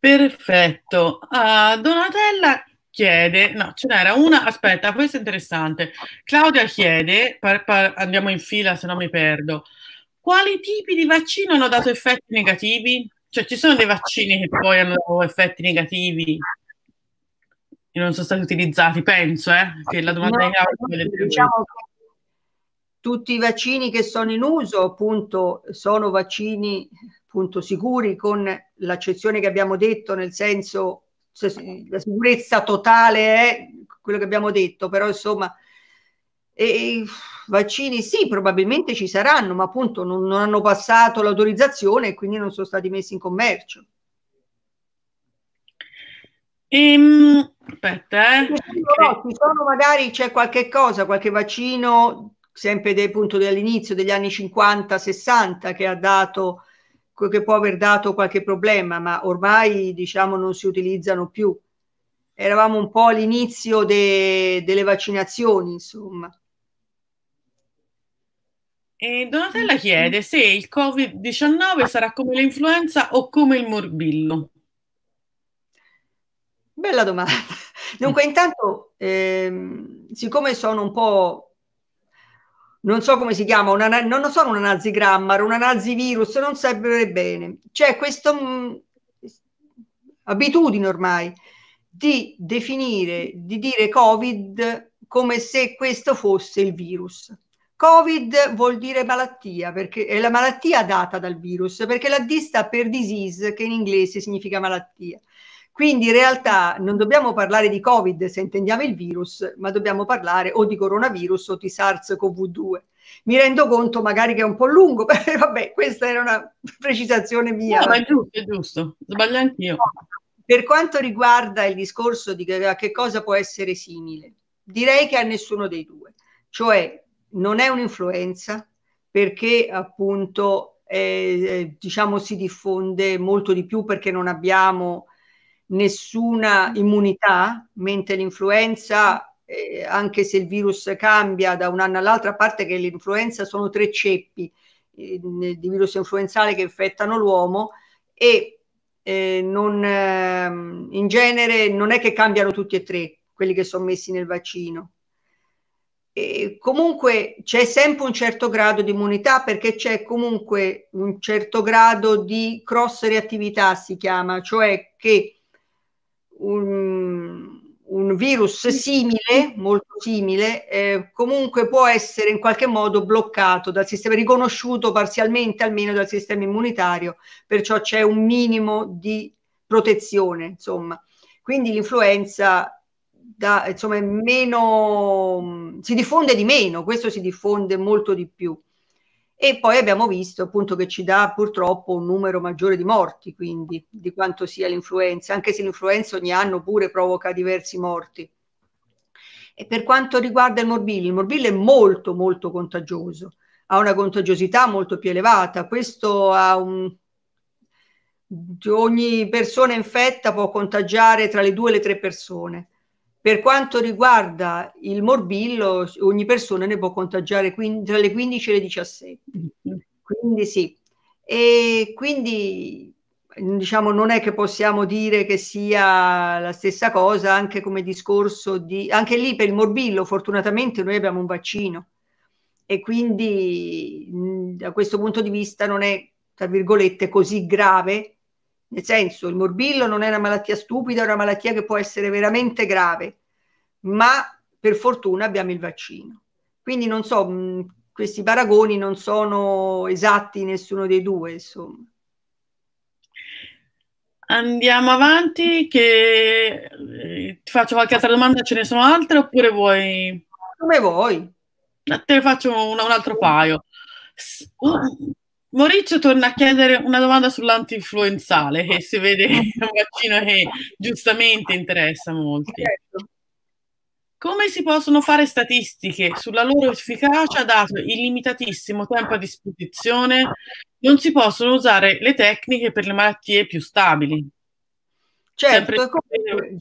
Perfetto. Uh, Donatella chiede, no, ce n'era una, aspetta, questo è interessante. Claudia chiede, par, par, andiamo in fila se no mi perdo, quali tipi di vaccino hanno dato effetti negativi? Cioè ci sono dei vaccini che poi hanno dato effetti negativi e non sono stati utilizzati, penso, eh, che la domanda no, è diciamo tutti i vaccini che sono in uso appunto sono vaccini appunto sicuri con l'accezione che abbiamo detto nel senso la sicurezza totale è quello che abbiamo detto, però insomma, e, vaccini sì, probabilmente ci saranno, ma appunto non, non hanno passato l'autorizzazione e quindi non sono stati messi in commercio. Ehm, aspetta, eh. No, ci sono magari c'è qualche cosa, qualche vaccino, sempre del punto dell'inizio degli anni 50-60 che ha dato che può aver dato qualche problema, ma ormai diciamo non si utilizzano più. Eravamo un po' all'inizio de- delle vaccinazioni, insomma. E Donatella chiede se il Covid-19 sarà come l'influenza o come il morbillo. Bella domanda. Dunque, intanto, ehm, siccome sono un po' non so come si chiama, una, non sono una nazi grammar, una nazi virus, non sapere bene. C'è questa mm, abitudine ormai di definire, di dire Covid come se questo fosse il virus. Covid vuol dire malattia, perché è la malattia data dal virus, perché la D sta per disease, che in inglese significa malattia. Quindi in realtà non dobbiamo parlare di Covid se intendiamo il virus, ma dobbiamo parlare o di coronavirus o di SARS-CoV-2. Mi rendo conto magari che è un po' lungo, però vabbè, questa era una precisazione mia. No, ma è giusto, è giusto, sbaglio anch'io. Per quanto riguarda il discorso di che, a che cosa può essere simile, direi che a nessuno dei due, cioè non è un'influenza perché appunto eh, diciamo si diffonde molto di più perché non abbiamo nessuna immunità, mentre l'influenza, eh, anche se il virus cambia da un anno all'altro, a parte che l'influenza sono tre ceppi eh, di virus influenzale che infettano l'uomo e eh, non, ehm, in genere non è che cambiano tutti e tre quelli che sono messi nel vaccino. E comunque c'è sempre un certo grado di immunità perché c'è comunque un certo grado di cross reattività si chiama, cioè che un, un virus simile, molto simile, eh, comunque può essere in qualche modo bloccato dal sistema, riconosciuto parzialmente almeno dal sistema immunitario, perciò c'è un minimo di protezione, insomma. Quindi l'influenza da, insomma, meno, si diffonde di meno, questo si diffonde molto di più. E poi abbiamo visto appunto che ci dà purtroppo un numero maggiore di morti, quindi di quanto sia l'influenza, anche se l'influenza ogni anno pure provoca diversi morti. E per quanto riguarda il morbillo, il morbillo è molto molto contagioso, ha una contagiosità molto più elevata, questo ha un ogni persona infetta può contagiare tra le due e le tre persone. Per quanto riguarda il morbillo, ogni persona ne può contagiare tra le 15 e le 17. Quindi sì. E quindi diciamo non è che possiamo dire che sia la stessa cosa anche come discorso di anche lì per il morbillo fortunatamente noi abbiamo un vaccino e quindi da questo punto di vista non è, tra virgolette, così grave, nel senso il morbillo non è una malattia stupida, è una malattia che può essere veramente grave, ma per fortuna abbiamo il vaccino. Quindi non so, mh, questi paragoni non sono esatti nessuno dei due, insomma. Andiamo avanti, che eh, ti faccio qualche altra domanda, ce ne sono altre oppure vuoi... Come vuoi. Te ne faccio un, un altro paio. Uh, Maurizio torna a chiedere una domanda sull'antinfluenzale, che si vede è un vaccino che giustamente interessa molti. Certo. Come si possono fare statistiche sulla loro efficacia dato il limitatissimo tempo a disposizione? Non si possono usare le tecniche per le malattie più stabili. Certo, comunque,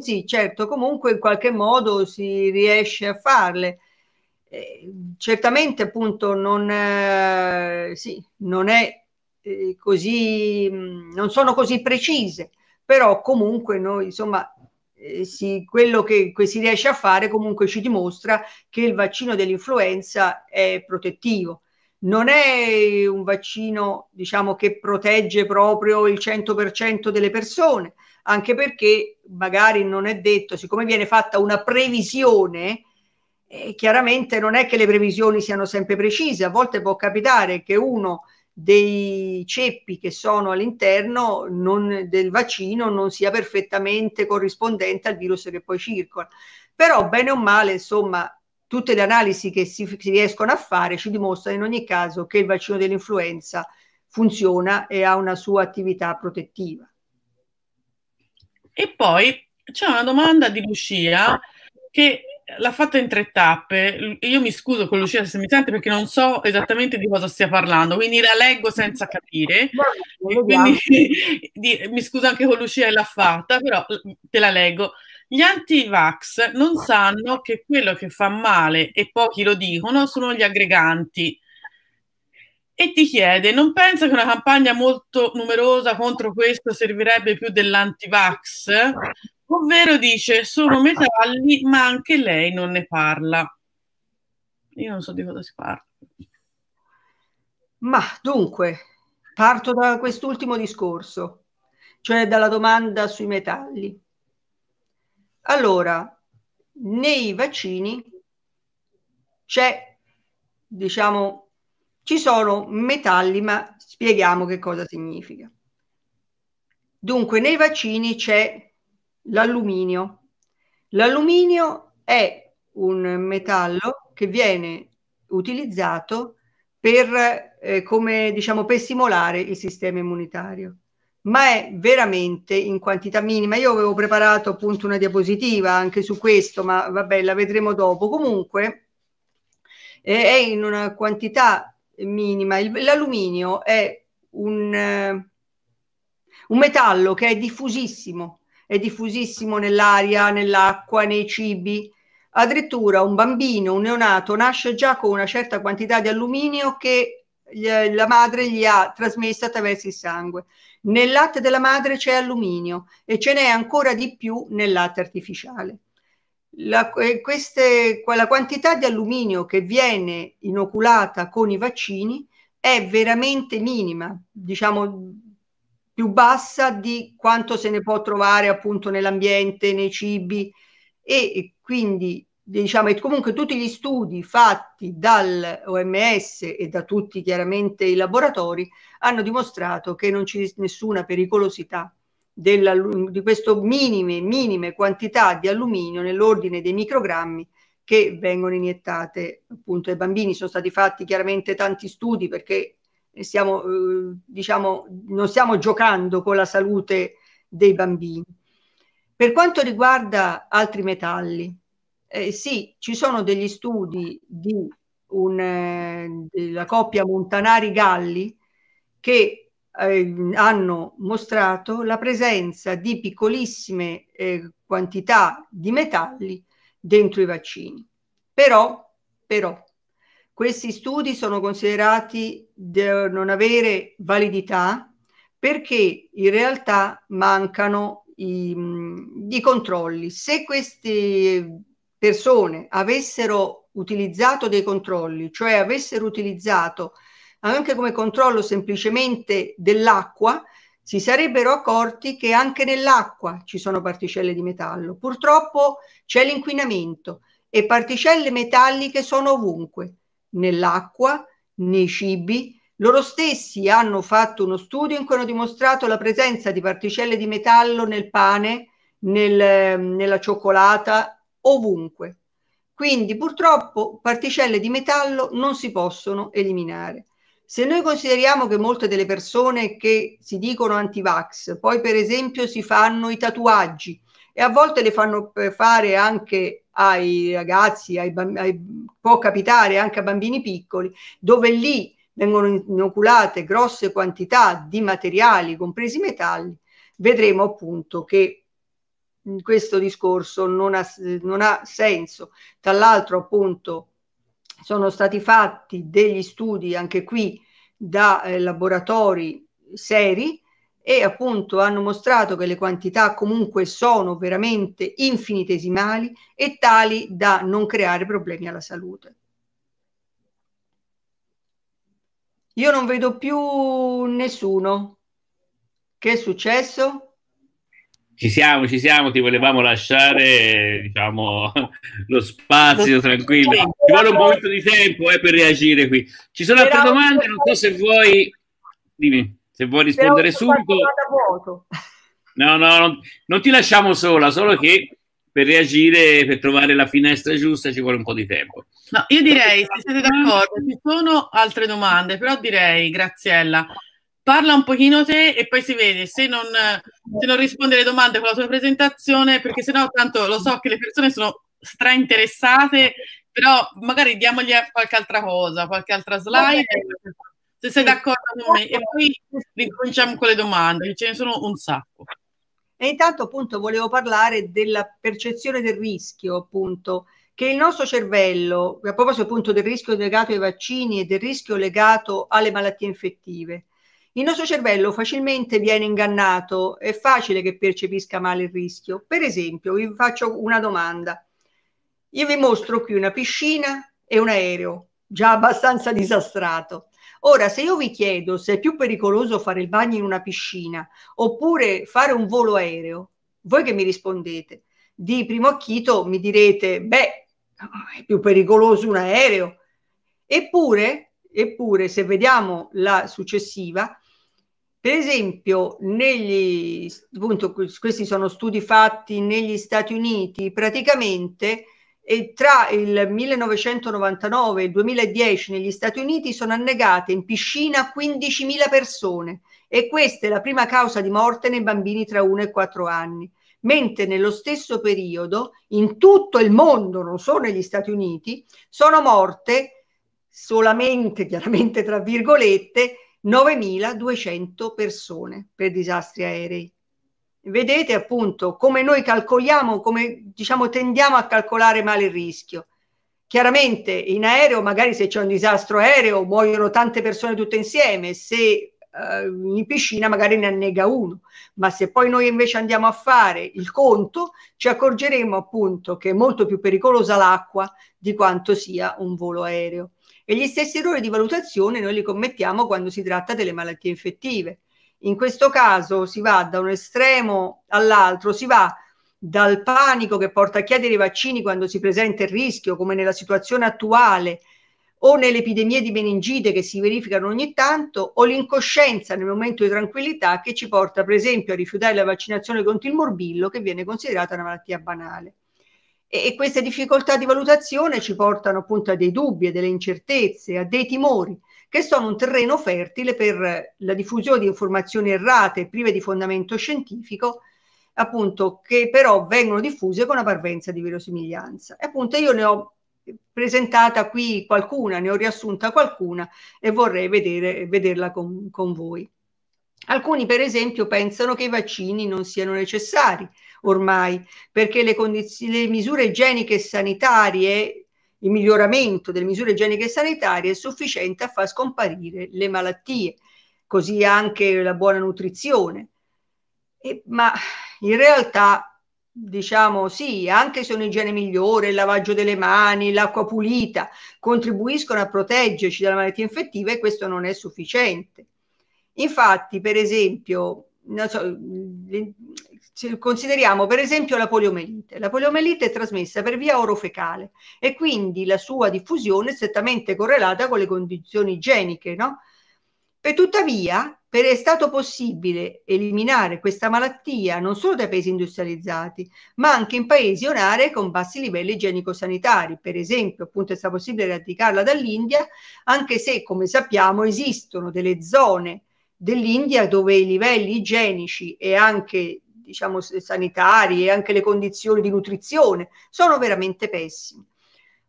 sì, certo, comunque in qualche modo si riesce a farle. Eh, certamente appunto non, eh, sì, non è eh, così, mh, non sono così precise, però comunque noi insomma eh, si, quello che, che, si riesce a fare comunque ci dimostra che il vaccino dell'influenza è protettivo. Non è un vaccino, diciamo, che protegge proprio il 100% delle persone, anche perché magari non è detto, siccome viene fatta una previsione, eh, chiaramente non è che le previsioni siano sempre precise, a volte può capitare che uno dei ceppi che sono all'interno non, del vaccino non sia perfettamente corrispondente al virus che poi circola. Però bene o male, insomma, tutte le analisi che si, si riescono a fare ci dimostrano in ogni caso che il vaccino dell'influenza funziona e ha una sua attività protettiva. E poi c'è una domanda di Lucia che l'ha fatta in tre tappe. Io mi scuso con Lucia se mi sente perché non so esattamente di cosa stia parlando, quindi la leggo senza capire. Quindi, di, mi scuso anche con Lucia e l'ha fatta, però te la leggo. Gli anti-vax non sanno che quello che fa male, e pochi lo dicono, sono gli aggreganti. E ti chiede, non pensa che una campagna molto numerosa contro questo servirebbe più dell'anti-vax? Ovvero dice, sono metalli, ma anche lei non ne parla. Io non so di cosa si parla. Ma dunque, parto da quest'ultimo discorso, cioè dalla domanda sui metalli. Allora, nei vaccini c'è, diciamo, ci sono metalli, ma spieghiamo che cosa significa. Dunque, nei vaccini c'è l'alluminio. L'alluminio è un metallo che viene utilizzato per, eh, come, diciamo, per stimolare il sistema immunitario, ma è veramente in quantità minima. Io avevo preparato appunto una diapositiva anche su questo, ma vabbè, la vedremo dopo. Comunque eh, è in una quantità minima. Il, l'alluminio è un, eh, un metallo che è diffusissimo è diffusissimo nell'aria, nell'acqua, nei cibi. Addirittura un bambino, un neonato, nasce già con una certa quantità di alluminio che la madre gli ha trasmesso attraverso il sangue. Nel latte della madre c'è alluminio e ce n'è ancora di più nel latte artificiale. La, queste, quella quantità di alluminio che viene inoculata con i vaccini è veramente minima, diciamo più bassa di quanto se ne può trovare appunto nell'ambiente, nei cibi e quindi diciamo comunque tutti gli studi fatti dall'OMS e da tutti chiaramente i laboratori hanno dimostrato che non c'è nessuna pericolosità della, di queste minime, minime quantità di alluminio nell'ordine dei microgrammi che vengono iniettate appunto ai bambini. Sono stati fatti chiaramente tanti studi perché stiamo, eh, diciamo, non stiamo giocando con la salute dei bambini. Per quanto riguarda altri metalli, eh, sì, ci sono degli studi di un, eh, della coppia Montanari-Galli che eh, hanno mostrato la presenza di piccolissime eh, quantità di metalli dentro i vaccini. Però, però questi studi sono considerati non avere validità perché in realtà mancano i, i controlli. Se questi persone avessero utilizzato dei controlli, cioè avessero utilizzato anche come controllo semplicemente dell'acqua, si sarebbero accorti che anche nell'acqua ci sono particelle di metallo. Purtroppo c'è l'inquinamento e particelle metalliche sono ovunque, nell'acqua, nei cibi. Loro stessi hanno fatto uno studio in cui hanno dimostrato la presenza di particelle di metallo nel pane, nel, nella cioccolata, ovunque. Quindi purtroppo particelle di metallo non si possono eliminare. Se noi consideriamo che molte delle persone che si dicono anti-vax poi per esempio si fanno i tatuaggi e a volte le fanno fare anche ai ragazzi, ai, ai, può capitare anche a bambini piccoli, dove lì vengono inoculate grosse quantità di materiali, compresi metalli, vedremo appunto che questo discorso non ha, non ha senso. Tra l'altro, appunto, sono stati fatti degli studi anche qui da eh, laboratori seri e appunto hanno mostrato che le quantità comunque sono veramente infinitesimali e tali da non creare problemi alla salute. Io non vedo più nessuno. Che è successo? Ci siamo, ci siamo, ti volevamo lasciare diciamo, lo spazio tranquillo. Ci vuole un momento di tempo eh, per reagire qui. Ci sono altre domande, non so se vuoi, dimmi, se vuoi rispondere subito. No, no, non, non ti lasciamo sola, solo che per reagire, per trovare la finestra giusta ci vuole un po' di tempo. No, io direi, se siete d'accordo, ci sono altre domande, però direi, Graziella, parla un pochino te e poi si vede se non, se non risponde alle domande con la tua presentazione, perché sennò tanto lo so che le persone sono stra interessate, però magari diamogli qualche altra cosa, qualche altra slide, se sei d'accordo con me, e poi ricominciamo con le domande, ce ne sono un sacco. E intanto appunto volevo parlare della percezione del rischio, appunto, che il nostro cervello, a proposito appunto del rischio legato ai vaccini e del rischio legato alle malattie infettive, il nostro cervello facilmente viene ingannato, è facile che percepisca male il rischio. Per esempio, vi faccio una domanda. Io vi mostro qui una piscina e un aereo, già abbastanza disastrato. Ora, se io vi chiedo se è più pericoloso fare il bagno in una piscina oppure fare un volo aereo, voi che mi rispondete? Di primo acchito mi direte, beh, è più pericoloso un aereo. Eppure, eppure, se vediamo la successiva, per esempio, negli, appunto, questi sono studi fatti negli Stati Uniti, praticamente e tra il 1999 e il 2010 negli Stati Uniti sono annegate in piscina 15.000 persone e questa è la prima causa di morte nei bambini tra 1 e 4 anni, mentre nello stesso periodo in tutto il mondo, non solo negli Stati Uniti, sono morte solamente, chiaramente tra virgolette, 9.200 persone per disastri aerei. Vedete appunto come noi calcoliamo, come diciamo tendiamo a calcolare male il rischio. Chiaramente in aereo, magari se c'è un disastro aereo, muoiono tante persone tutte insieme, se eh, in piscina magari ne annega uno, ma se poi noi invece andiamo a fare il conto, ci accorgeremo appunto che è molto più pericolosa l'acqua di quanto sia un volo aereo. E gli stessi errori di valutazione noi li commettiamo quando si tratta delle malattie infettive. In questo caso si va da un estremo all'altro, si va dal panico che porta a chiedere i vaccini quando si presenta il rischio, come nella situazione attuale, o nelle epidemie di meningite che si verificano ogni tanto, o l'incoscienza nel momento di tranquillità che ci porta, per esempio, a rifiutare la vaccinazione contro il morbillo, che viene considerata una malattia banale. E, queste difficoltà di valutazione ci portano appunto a dei dubbi, a delle incertezze, a dei timori, che sono un terreno fertile per la diffusione di informazioni errate, prive di fondamento scientifico, appunto, che però vengono diffuse con una parvenza di verosimiglianza. E appunto io ne ho presentata qui qualcuna, ne ho riassunta qualcuna e vorrei vedere, vederla con, con voi. Alcuni, per esempio, pensano che i vaccini non siano necessari ormai, perché le, le misure igieniche e sanitarie, il miglioramento delle misure igieniche e sanitarie è sufficiente a far scomparire le malattie, così anche la buona nutrizione. E, ma in realtà diciamo sì, anche se un'igiene migliore, il lavaggio delle mani, l'acqua pulita contribuiscono a proteggerci dalle malattie infettive, questo non è sufficiente. Infatti, per esempio, so, consideriamo per esempio la poliomelite. La poliomelite è trasmessa per via orofecale e quindi la sua diffusione è strettamente correlata con le condizioni igieniche, no? Per tuttavia, per è stato possibile eliminare questa malattia non solo dai paesi industrializzati, ma anche in paesi o aree con bassi livelli igienico-sanitari. Per esempio, appunto, è stato possibile eradicarla dall'India, anche se, come sappiamo, esistono delle zone dell'India dove i livelli igienici e anche diciamo sanitari e anche le condizioni di nutrizione sono veramente pessime.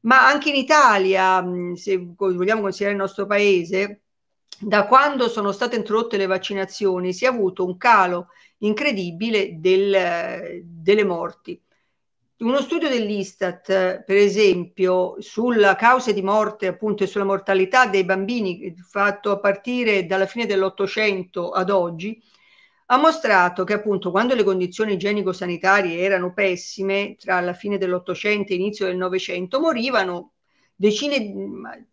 Ma anche in Italia, se vogliamo considerare il nostro paese, da quando sono state introdotte le vaccinazioni si è avuto un calo incredibile del, delle morti. Uno studio dell'Istat, per esempio, sulla causa di morte appunto e sulla mortalità dei bambini fatto a partire dalla fine dell'Ottocento ad oggi, ha mostrato che appunto quando le condizioni igienico-sanitarie erano pessime, tra la fine dell'Ottocento e l'inizio del Novecento, morivano decine,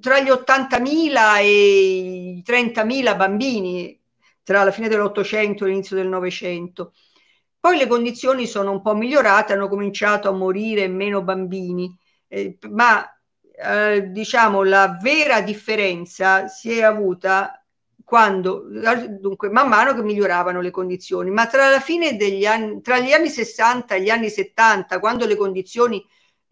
tra gli 80.000 e i 30.000 bambini tra la fine dell'Ottocento e l'inizio del Novecento. Poi le condizioni sono un po' migliorate, hanno cominciato a morire meno bambini, eh, ma eh, diciamo la vera differenza si è avuta quando, dunque, man mano che miglioravano le condizioni, ma tra la fine degli anni, tra gli anni 60 e gli anni 70, quando le condizioni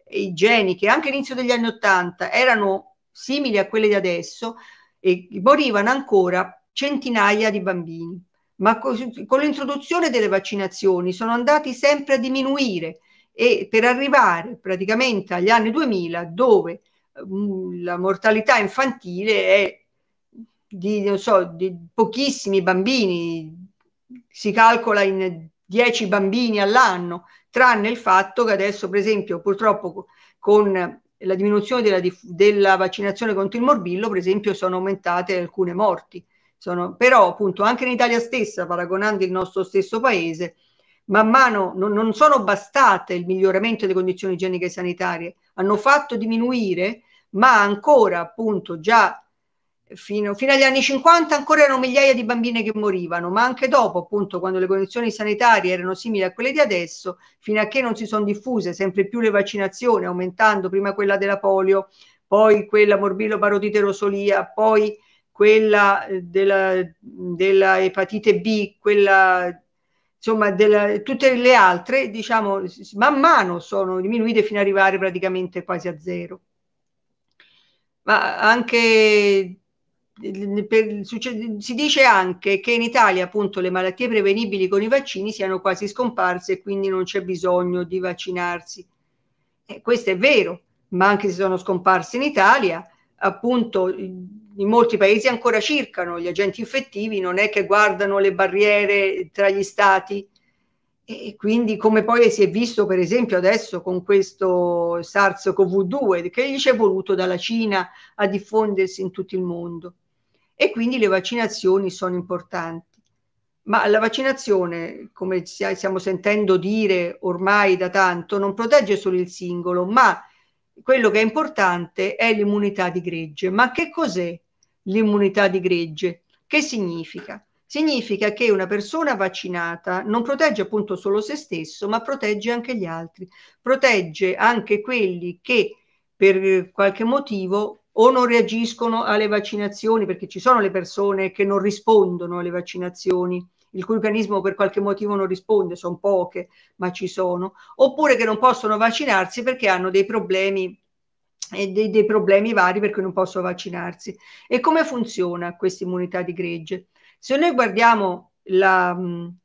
igieniche, anche all'inizio degli anni 80, erano simili a quelle di adesso e morivano ancora centinaia di bambini. Ma con, l'introduzione delle vaccinazioni sono andati sempre a diminuire e per arrivare praticamente agli anni 2000 dove mh, la mortalità infantile è di, so, di pochissimi bambini, si calcola in 10 bambini all'anno, tranne il fatto che adesso, per esempio, purtroppo con la diminuzione della, della vaccinazione contro il morbillo, per esempio, sono aumentate alcune morti. Sono, però, appunto, anche in Italia stessa, paragonando il nostro stesso paese, man mano non, non sono bastate il miglioramento delle condizioni igieniche e sanitarie, hanno fatto diminuire, ma ancora, appunto, già Fino, fino, agli anni 50 ancora erano migliaia di bambine che morivano, ma anche dopo, appunto, quando le condizioni sanitarie erano simili a quelle di adesso, fino a che non si sono diffuse sempre più le vaccinazioni, aumentando prima quella della polio, poi quella morbillo parotite rosolia, poi quella eh, della, della epatite B, quella insomma della, tutte le altre, diciamo, man mano sono diminuite fino ad arrivare praticamente quasi a zero. Ma anche per, succede, si dice anche che in Italia appunto le malattie prevenibili con i vaccini siano quasi scomparse e quindi non c'è bisogno di vaccinarsi. Eh, questo è vero, ma anche se sono scomparse in Italia, appunto in molti paesi ancora circano gli agenti infettivi, non è che guardano le barriere tra gli stati e quindi come poi si è visto per esempio adesso con questo SARS-CoV-2 che gli c'è voluto dalla Cina a diffondersi in tutto il mondo e quindi le vaccinazioni sono importanti. Ma la vaccinazione, come stiamo sentendo dire ormai da tanto, non protegge solo il singolo, ma quello che è importante è l'immunità di gregge. Ma che cos'è l'immunità di gregge? Che significa? Significa che una persona vaccinata non protegge appunto solo se stesso, ma protegge anche gli altri, protegge anche quelli che per qualche motivo o non reagiscono alle vaccinazioni, perché ci sono le persone che non rispondono alle vaccinazioni, il cui organismo per qualche motivo non risponde, sono poche, ma ci sono, oppure che non possono vaccinarsi perché hanno dei problemi e dei, dei, problemi vari per cui non possono vaccinarsi. E come funziona questa immunità di gregge? Se noi guardiamo la,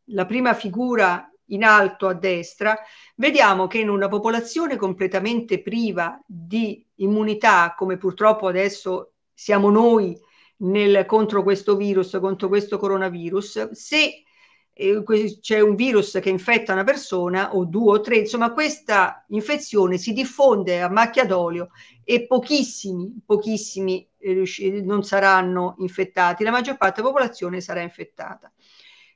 la prima figura in alto a destra, vediamo che in una popolazione completamente priva di immunità, come purtroppo adesso siamo noi nel, contro questo virus, contro questo coronavirus, se eh, c'è un virus che infetta una persona o due o tre, insomma questa infezione si diffonde a macchia d'olio e pochissimi, pochissimi eh, non saranno infettati, la maggior parte della popolazione sarà infettata.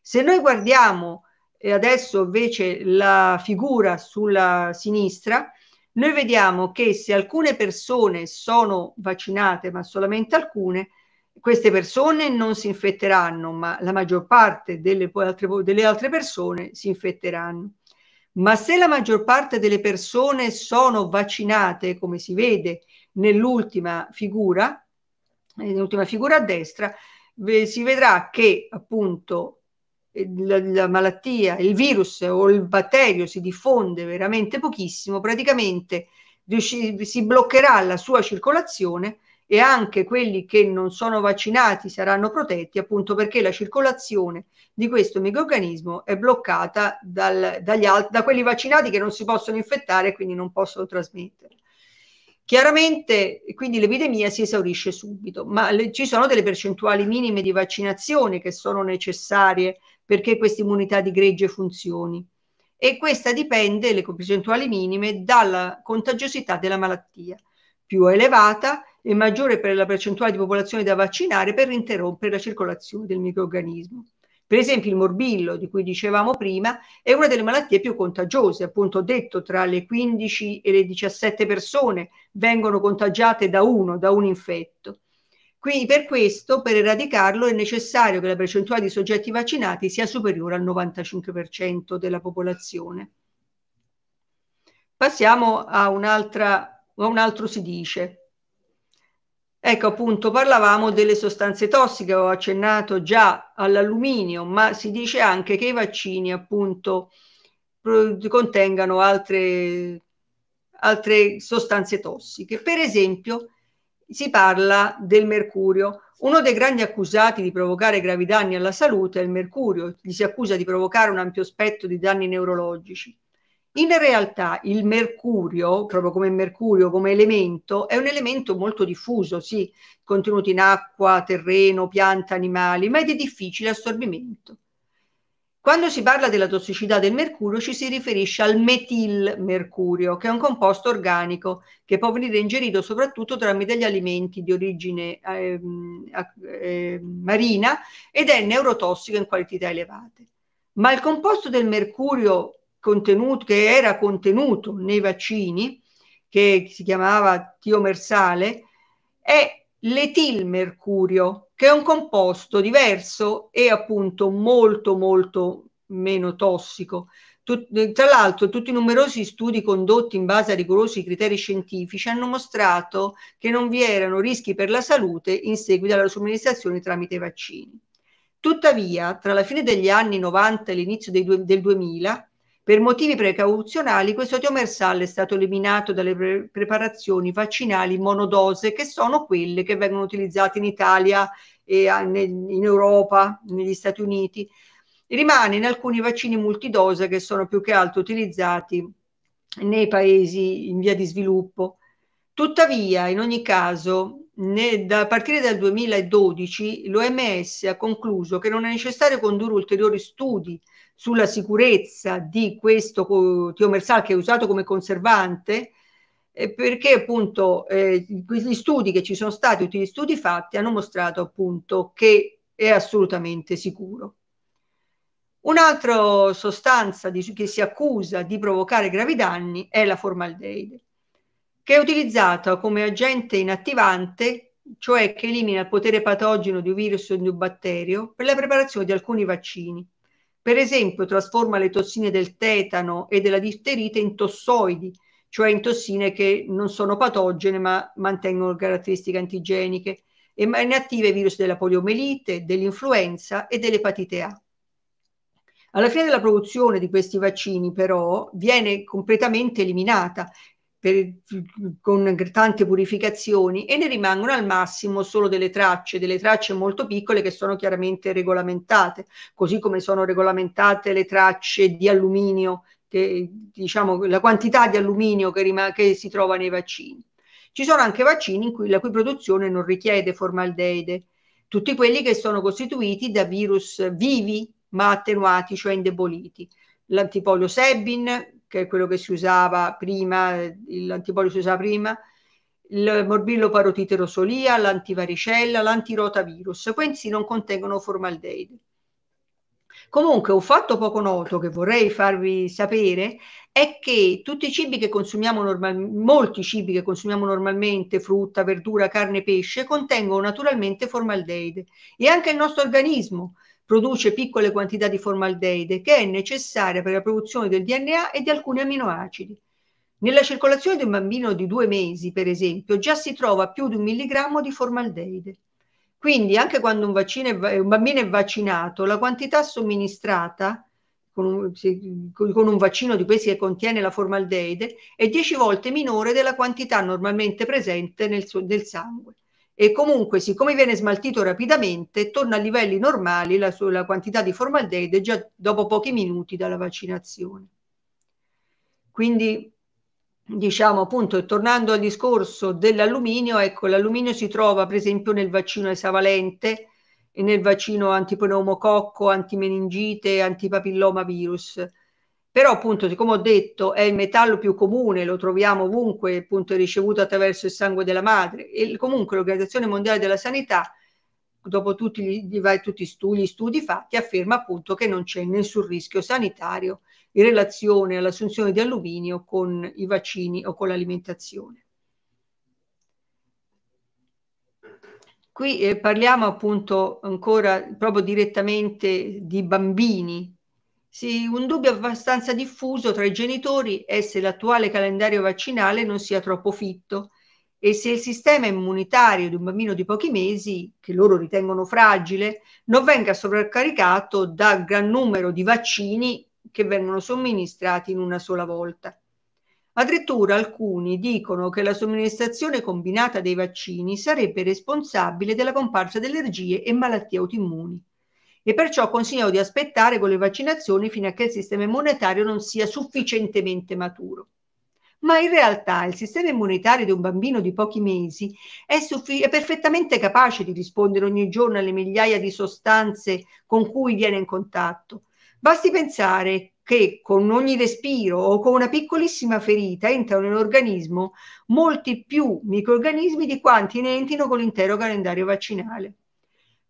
Se noi guardiamo e adesso invece la figura sulla sinistra, noi vediamo che se alcune persone sono vaccinate, ma solamente alcune, queste persone non si infetteranno, ma la maggior parte delle altre, delle altre persone si infetteranno. Ma se la maggior parte delle persone sono vaccinate, come si vede nell'ultima figura, nell'ultima figura a destra, si vedrà che appunto la, la, malattia, il virus o il batterio si diffonde veramente pochissimo, praticamente si bloccherà la sua circolazione e anche quelli che non sono vaccinati saranno protetti appunto perché la circolazione di questo microorganismo è bloccata dal, dagli alt- da quelli vaccinati che non si possono infettare e quindi non possono trasmettere. Chiaramente, quindi l'epidemia si esaurisce subito, ma le, ci sono delle percentuali minime di vaccinazione che sono necessarie perché questa immunità di gregge funzioni. E questa dipende, le percentuali minime, dalla contagiosità della malattia. Più elevata e maggiore per la percentuale di popolazione da vaccinare per interrompere la circolazione del microorganismo. Per esempio il morbillo, di cui dicevamo prima, è una delle malattie più contagiose, appunto detto tra le 15 e le 17 persone vengono contagiate da uno, da un infetto. Quindi per questo, per eradicarlo, è necessario che la percentuale di soggetti vaccinati sia superiore al 95% della popolazione. Passiamo a, a un altro si dice. Ecco appunto, parlavamo delle sostanze tossiche, ho accennato già all'alluminio, ma si dice anche che i vaccini appunto contengano altre, altre sostanze tossiche. Per esempio, si parla del mercurio. Uno dei grandi accusati di provocare gravi danni alla salute è il mercurio, gli si accusa di provocare un ampio spettro di danni neurologici. In realtà il mercurio, proprio come mercurio, come elemento, è un elemento molto diffuso, sì, contenuto in acqua, terreno, piante, animali, ma è di difficile assorbimento. Quando si parla della tossicità del mercurio ci si riferisce al metilmercurio, che è un composto organico che può venire ingerito soprattutto tramite gli alimenti di origine eh, eh, marina ed è neurotossico in quantità elevate. Ma il composto del mercurio che era contenuto nei vaccini, che si chiamava tiomersale, è l'etilmercurio, che è un composto diverso e appunto molto molto meno tossico. Tut- tra l'altro, tutti i numerosi studi condotti in base a rigorosi criteri scientifici hanno mostrato che non vi erano rischi per la salute in seguito alla somministrazione tramite vaccini. Tuttavia, tra la fine degli anni 90 e l'inizio due- del 2000, per motivi precauzionali, questo tiomersal è stato eliminato dalle pre- preparazioni vaccinali monodose, che sono quelle che vengono utilizzate in Italia e in Europa, negli Stati Uniti. Rimane in alcuni vaccini multidose che sono più che altro utilizzati nei paesi in via di sviluppo. Tuttavia, in ogni caso, ne, da, a partire dal 2012 l'OMS ha concluso che non è necessario condurre ulteriori studi sulla sicurezza di questo tiomersal che è usato come conservante, eh, perché appunto eh, gli studi che ci sono stati, tutti gli studi fatti, hanno mostrato appunto che è assolutamente sicuro. Un'altra sostanza di, che si accusa di provocare gravi danni è la formaldeide, che è utilizzata come agente inattivante, cioè che elimina il potere patogeno di un virus o di un batterio per la preparazione di alcuni vaccini. Per esempio, trasforma le tossine del tetano e della difterite in tossoidi, cioè in tossine che non sono patogene ma mantengono caratteristiche antigeniche e inattive i virus della poliomelite, dell'influenza e dell'epatite A. Alla fine della produzione di questi vaccini, però, viene completamente eliminata per, con tante purificazioni e ne rimangono al massimo solo delle tracce, delle tracce molto piccole che sono chiaramente regolamentate, così come sono regolamentate le tracce di alluminio, che, diciamo la quantità di alluminio che, rim- che si trova nei vaccini. Ci sono anche vaccini in cui la cui produzione non richiede formaldeide, tutti quelli che sono costituiti da virus vivi ma attenuati, cioè indeboliti. L'antipolio Sebin, che è quello che si usava prima, l'antipolio si usava prima, il morbillo parotite rosolia, l'antivaricella, l'antirotavirus. Questi non contengono formaldeide. Comunque, un fatto poco noto che vorrei farvi sapere è che tutti i cibi che consumiamo normalmente, molti cibi che consumiamo normalmente, frutta, verdura, carne, pesce, contengono naturalmente formaldeide e anche il nostro organismo produce piccole quantità di formaldeide che è necessaria per la produzione del DNA e di alcuni amminoacidi. Nella circolazione di un bambino di due mesi, per esempio, già si trova più di un milligrammo di formaldeide. Quindi anche quando un, è, un bambino è vaccinato, la quantità somministrata con un, con un, vaccino di questi che contiene la formaldeide è 10 volte minore della quantità normalmente presente nel, nel sangue. E comunque, siccome viene smaltito rapidamente, torna a livelli normali la, la quantità di formaldeide già dopo pochi minuti dalla vaccinazione. Quindi diciamo appunto, tornando al discorso dell'alluminio, ecco, l'alluminio si trova per esempio nel vaccino esavalente e nel vaccino antipneumococco, antimeningite, antipapillomavirus. Però appunto, come ho detto, è il metallo più comune, lo troviamo ovunque, appunto è ricevuto attraverso il sangue della madre e comunque l'Organizzazione Mondiale della Sanità dopo tutti gli, tutti gli studi fatti, afferma appunto che non c'è nessun rischio sanitario in relazione all'assunzione di alluminio con i vaccini o con l'alimentazione. Qui eh, parliamo appunto ancora proprio direttamente di bambini. Sì, un dubbio abbastanza diffuso tra i genitori è se l'attuale calendario vaccinale non sia troppo fitto e se il sistema immunitario di un bambino di pochi mesi, che loro ritengono fragile, non venga sovraccaricato dal gran numero di vaccini che vengono somministrati in una sola volta. Addirittura alcuni dicono che la somministrazione combinata dei vaccini sarebbe responsabile della comparsa di allergie e malattie autoimmuni e perciò consigliano di aspettare con le vaccinazioni fino a che il sistema immunitario non sia sufficientemente maturo ma in realtà il sistema immunitario di un bambino di pochi mesi è, suffi- è, perfettamente capace di rispondere ogni giorno alle migliaia di sostanze con cui viene in contatto. Basti pensare che con ogni respiro o con una piccolissima ferita entrano nell'organismo molti più microorganismi di quanti ne entrino con l'intero calendario vaccinale.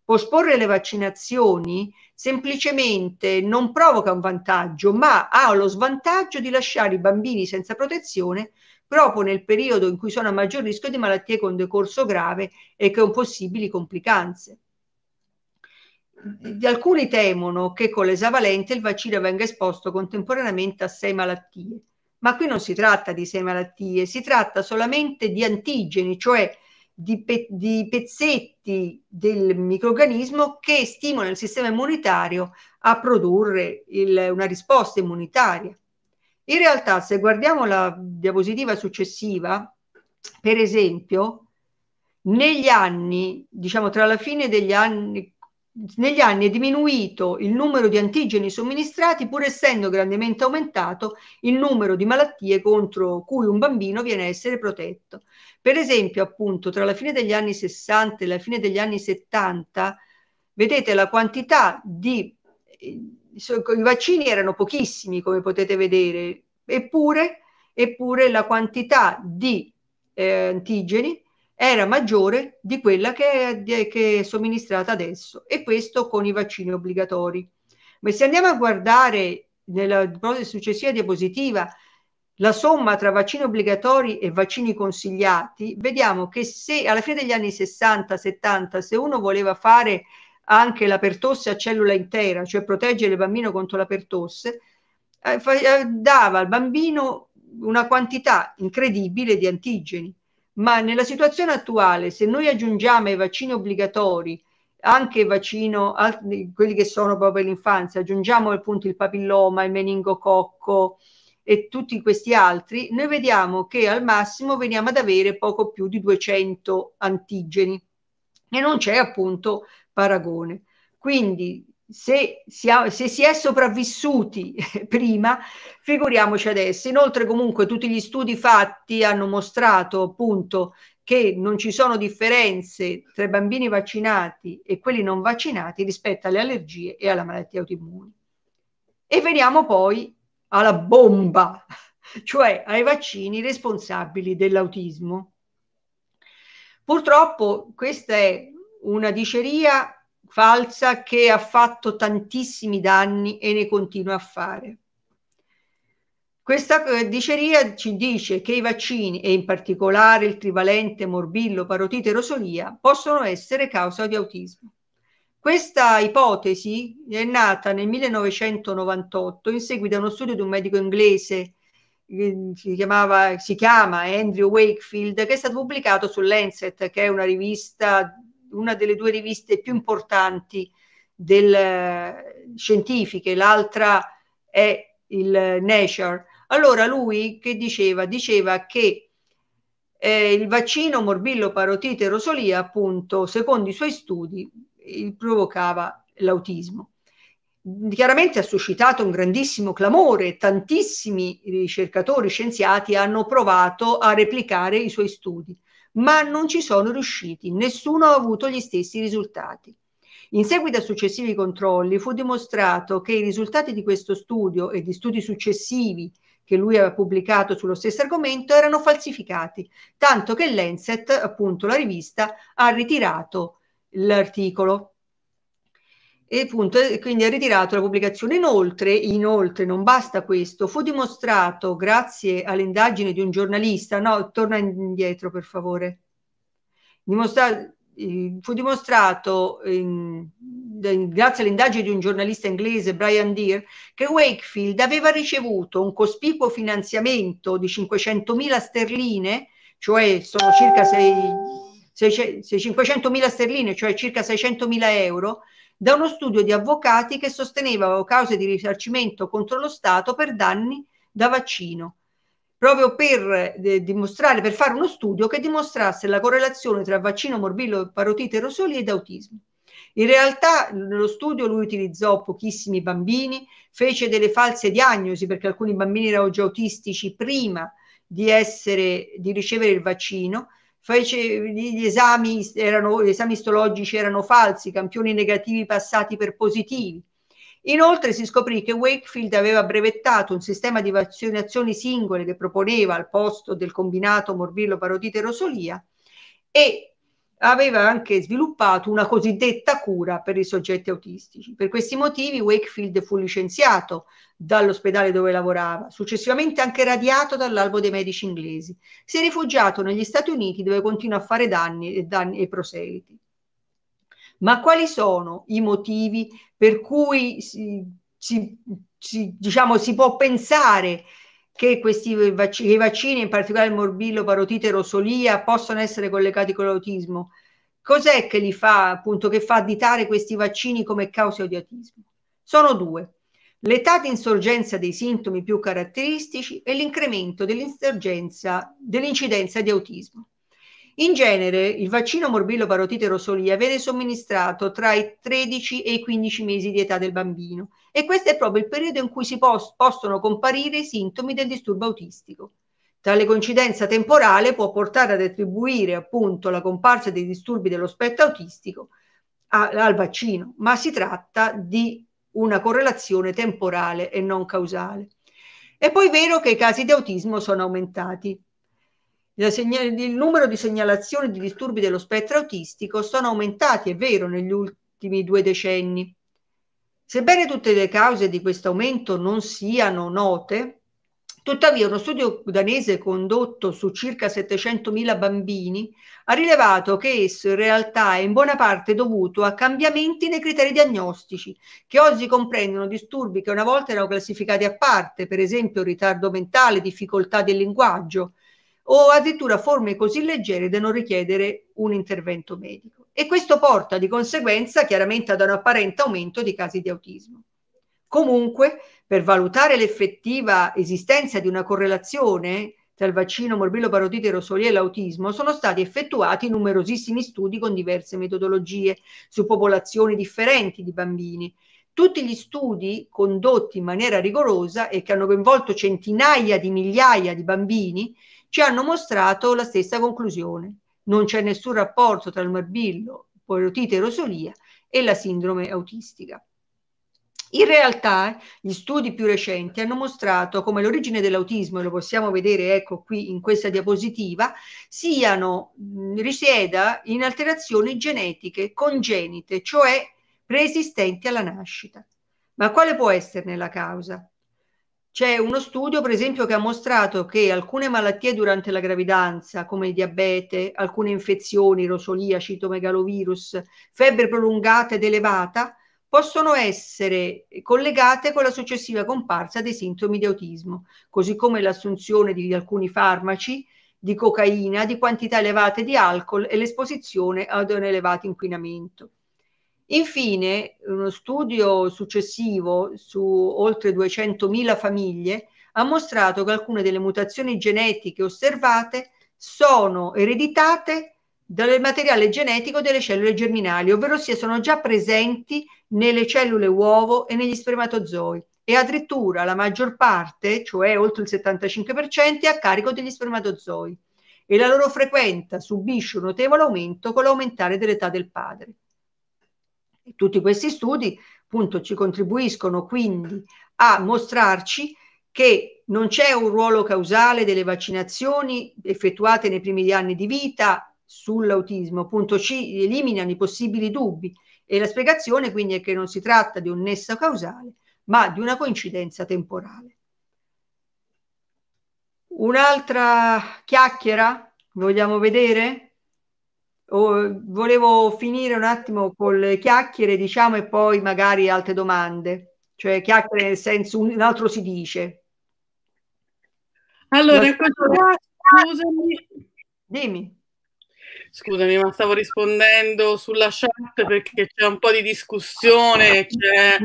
Posporre le vaccinazioni semplicemente non provoca un vantaggio, ma ha lo svantaggio di lasciare i bambini senza protezione proprio nel periodo in cui sono a maggior rischio di malattie con decorso grave e con possibili complicanze. Alcuni temono che con l'esavalente il vaccino venga esposto contemporaneamente a sei malattie, ma qui non si tratta di sei malattie, si tratta solamente di antigeni, cioè di, pe- di pezzetti del microorganismo che stimolano il sistema immunitario a produrre il, una risposta immunitaria. In realtà, se guardiamo la diapositiva successiva, per esempio, negli anni, diciamo tra la fine degli anni, negli anni è diminuito il numero di antigeni somministrati, pur essendo grandemente aumentato il numero di malattie contro cui un bambino viene a essere protetto. Per esempio, appunto, tra la fine degli anni 60 e la fine degli anni 70, vedete la quantità di i vaccini erano pochissimi, come potete vedere, eppure, eppure la quantità di eh, antigeni era maggiore di quella che è, che è somministrata adesso e questo con i vaccini obbligatori. Ma se andiamo a guardare nella successiva diapositiva la somma tra vaccini obbligatori e vaccini consigliati, vediamo che se alla fine degli anni 60-70, se uno voleva fare anche la pertosse a cellula intera, cioè proteggere il bambino contro la pertosse, eh, eh, dava al bambino una quantità incredibile di antigeni. Ma nella situazione attuale, se noi aggiungiamo ai vaccini obbligatori anche vaccino, quelli che sono proprio l'infanzia, aggiungiamo appunto il papilloma, il meningococco, e tutti questi altri, noi vediamo che al massimo veniamo ad avere poco più di 200 antigeni e non c'è appunto paragone. Quindi se si, ha, se si è sopravvissuti prima, figuriamoci adesso. Inoltre comunque tutti gli studi fatti hanno mostrato appunto che non ci sono differenze tra i bambini vaccinati e quelli non vaccinati rispetto alle allergie e alla malattia autoimmune. E veniamo poi alla bomba, cioè ai vaccini responsabili dell'autismo. Purtroppo questa è una diceria falsa che ha fatto tantissimi danni e ne continua a fare. Questa eh, diceria ci dice che i vaccini, e in particolare il trivalente morbillo, parotite e rosolia, possono essere causa di autismo. Questa ipotesi è nata nel 1998 in seguito a uno studio di un medico inglese eh, si, chiamava, si chiama Andrew Wakefield, che è stato pubblicato su Lancet, che è una rivista, una delle due riviste più importanti del, scientifiche, l'altra è il Nature. Allora lui che diceva? Diceva che eh, il vaccino morbillo parotite rosolia, appunto, secondo i suoi studi, provocava l'autismo chiaramente ha suscitato un grandissimo clamore, tantissimi ricercatori scienziati hanno provato a replicare i suoi studi, ma non ci sono riusciti, nessuno ha avuto gli stessi risultati. In seguito a successivi controlli fu dimostrato che i risultati di questo studio e di studi successivi che lui aveva pubblicato sullo stesso argomento erano falsificati, tanto che Lancet, appunto la rivista, ha ritirato l'articolo e appunto quindi ha ritirato la pubblicazione. Inoltre, inoltre, non basta questo, fu dimostrato grazie all'indagine di un giornalista, no, torna indietro per favore, Dimostra- fu dimostrato in, grazie all'indagine di un giornalista inglese, Brian Deere, che Wakefield aveva ricevuto un cospicuo finanziamento di 500.000 sterline, cioè sono circa 500.000 sterline, cioè circa 600.000 euro, da uno studio di avvocati che sosteneva cause di risarcimento contro lo Stato per danni da vaccino, proprio per eh, dimostrare, per fare uno studio che dimostrasse la correlazione tra vaccino morbillo, parotite, rosoli ed autismo. In realtà nello studio lui utilizzò pochissimi bambini, fece delle false diagnosi perché alcuni bambini erano già autistici prima di, essere, di ricevere il vaccino fece, gli esami, erano, gli esami istologici erano falsi, campioni negativi passati per positivi. Inoltre si scoprì che Wakefield aveva brevettato un sistema di vaccinazioni singole che proponeva al posto del combinato morbillo parotite rosolia e aveva anche sviluppato una cosiddetta cura per i soggetti autistici. Per questi motivi Wakefield fu licenziato dall'ospedale dove lavorava, successivamente anche radiato dall'albo dei medici inglesi. Si è rifugiato negli Stati Uniti dove continua a fare danni e, danni e proseliti. Ma quali sono i motivi per cui si, si, si, diciamo, si può pensare che questi vaccini, i vaccini, in particolare il morbillo, parotite, rosolia, possono essere collegati con l'autismo. Cos'è che li fa, appunto, che fa additare questi vaccini come causa di autismo? Sono due. L'età di insorgenza dei sintomi più caratteristici e l'incremento dell'insorgenza, dell'incidenza di autismo. In genere il vaccino morbillo parotite rosolia viene somministrato tra i 13 e i 15 mesi di età del bambino e questo è proprio il periodo in cui si pos- possono comparire i sintomi del disturbo autistico. Tale coincidenza temporale può portare ad attribuire appunto la comparsa dei disturbi dello spettro autistico a- al vaccino, ma si tratta di una correlazione temporale e non causale. È poi vero che i casi di autismo sono aumentati il numero di segnalazioni di disturbi dello spettro autistico sono aumentati, è vero, negli ultimi due decenni. Sebbene tutte le cause di questo aumento non siano note, tuttavia uno studio danese condotto su circa 700.000 bambini ha rilevato che esso in realtà è in buona parte dovuto a cambiamenti nei criteri diagnostici, che oggi comprendono disturbi che una volta erano classificati a parte, per esempio ritardo mentale, difficoltà del linguaggio, o addirittura forme così leggere da non richiedere un intervento medico. E questo porta di conseguenza chiaramente ad un apparente aumento di casi di autismo. Comunque, per valutare l'effettiva esistenza di una correlazione tra il vaccino morbillo parotite rosolia e l'autismo sono stati effettuati numerosissimi studi con diverse metodologie su popolazioni differenti di bambini. Tutti gli studi condotti in maniera rigorosa e che hanno coinvolto centinaia di migliaia di bambini ci hanno mostrato la stessa conclusione. Non c'è nessun rapporto tra il morbillo, parotite e rosolia e la sindrome autistica. In realtà gli studi più recenti hanno mostrato come l'origine dell'autismo, e lo possiamo vedere ecco qui in questa diapositiva, siano, risieda in alterazioni genetiche congenite, cioè preesistenti alla nascita. Ma quale può esserne la causa? C'è uno studio, per esempio, che ha mostrato che alcune malattie durante la gravidanza, come il diabete, alcune infezioni, rosolia, citomegalovirus, febbre prolungata ed elevata, possono essere collegate con la successiva comparsa dei sintomi di autismo, così come l'assunzione di alcuni farmaci, di cocaina, di quantità elevate di alcol e l'esposizione ad un elevato inquinamento. Infine, uno studio successivo su oltre 200.000 famiglie ha mostrato che alcune delle mutazioni genetiche osservate sono ereditate dal materiale genetico delle cellule germinali, ovvero sia sono già presenti nelle cellule uovo e negli spermatozoi e addirittura la maggior parte, cioè oltre il 75%, è a carico degli spermatozoi e la loro frequenza subisce un notevole aumento con l'aumentare dell'età del padre. Tutti questi studi appunto ci contribuiscono quindi a mostrarci che non c'è un ruolo causale delle vaccinazioni effettuate nei primi anni di vita sull'autismo, appunto ci eliminano i possibili dubbi e la spiegazione quindi è che non si tratta di un nesso causale, ma di una coincidenza temporale. Un'altra chiacchiera vogliamo vedere? Oh, volevo finire un attimo con le chiacchiere, diciamo, e poi magari altre domande, cioè chiacchiere nel senso un altro si dice. Allora, ecco qua, scusami. Dimmi. Scusami, ma stavo rispondendo sulla chat perché c'è un po' di discussione. C'è...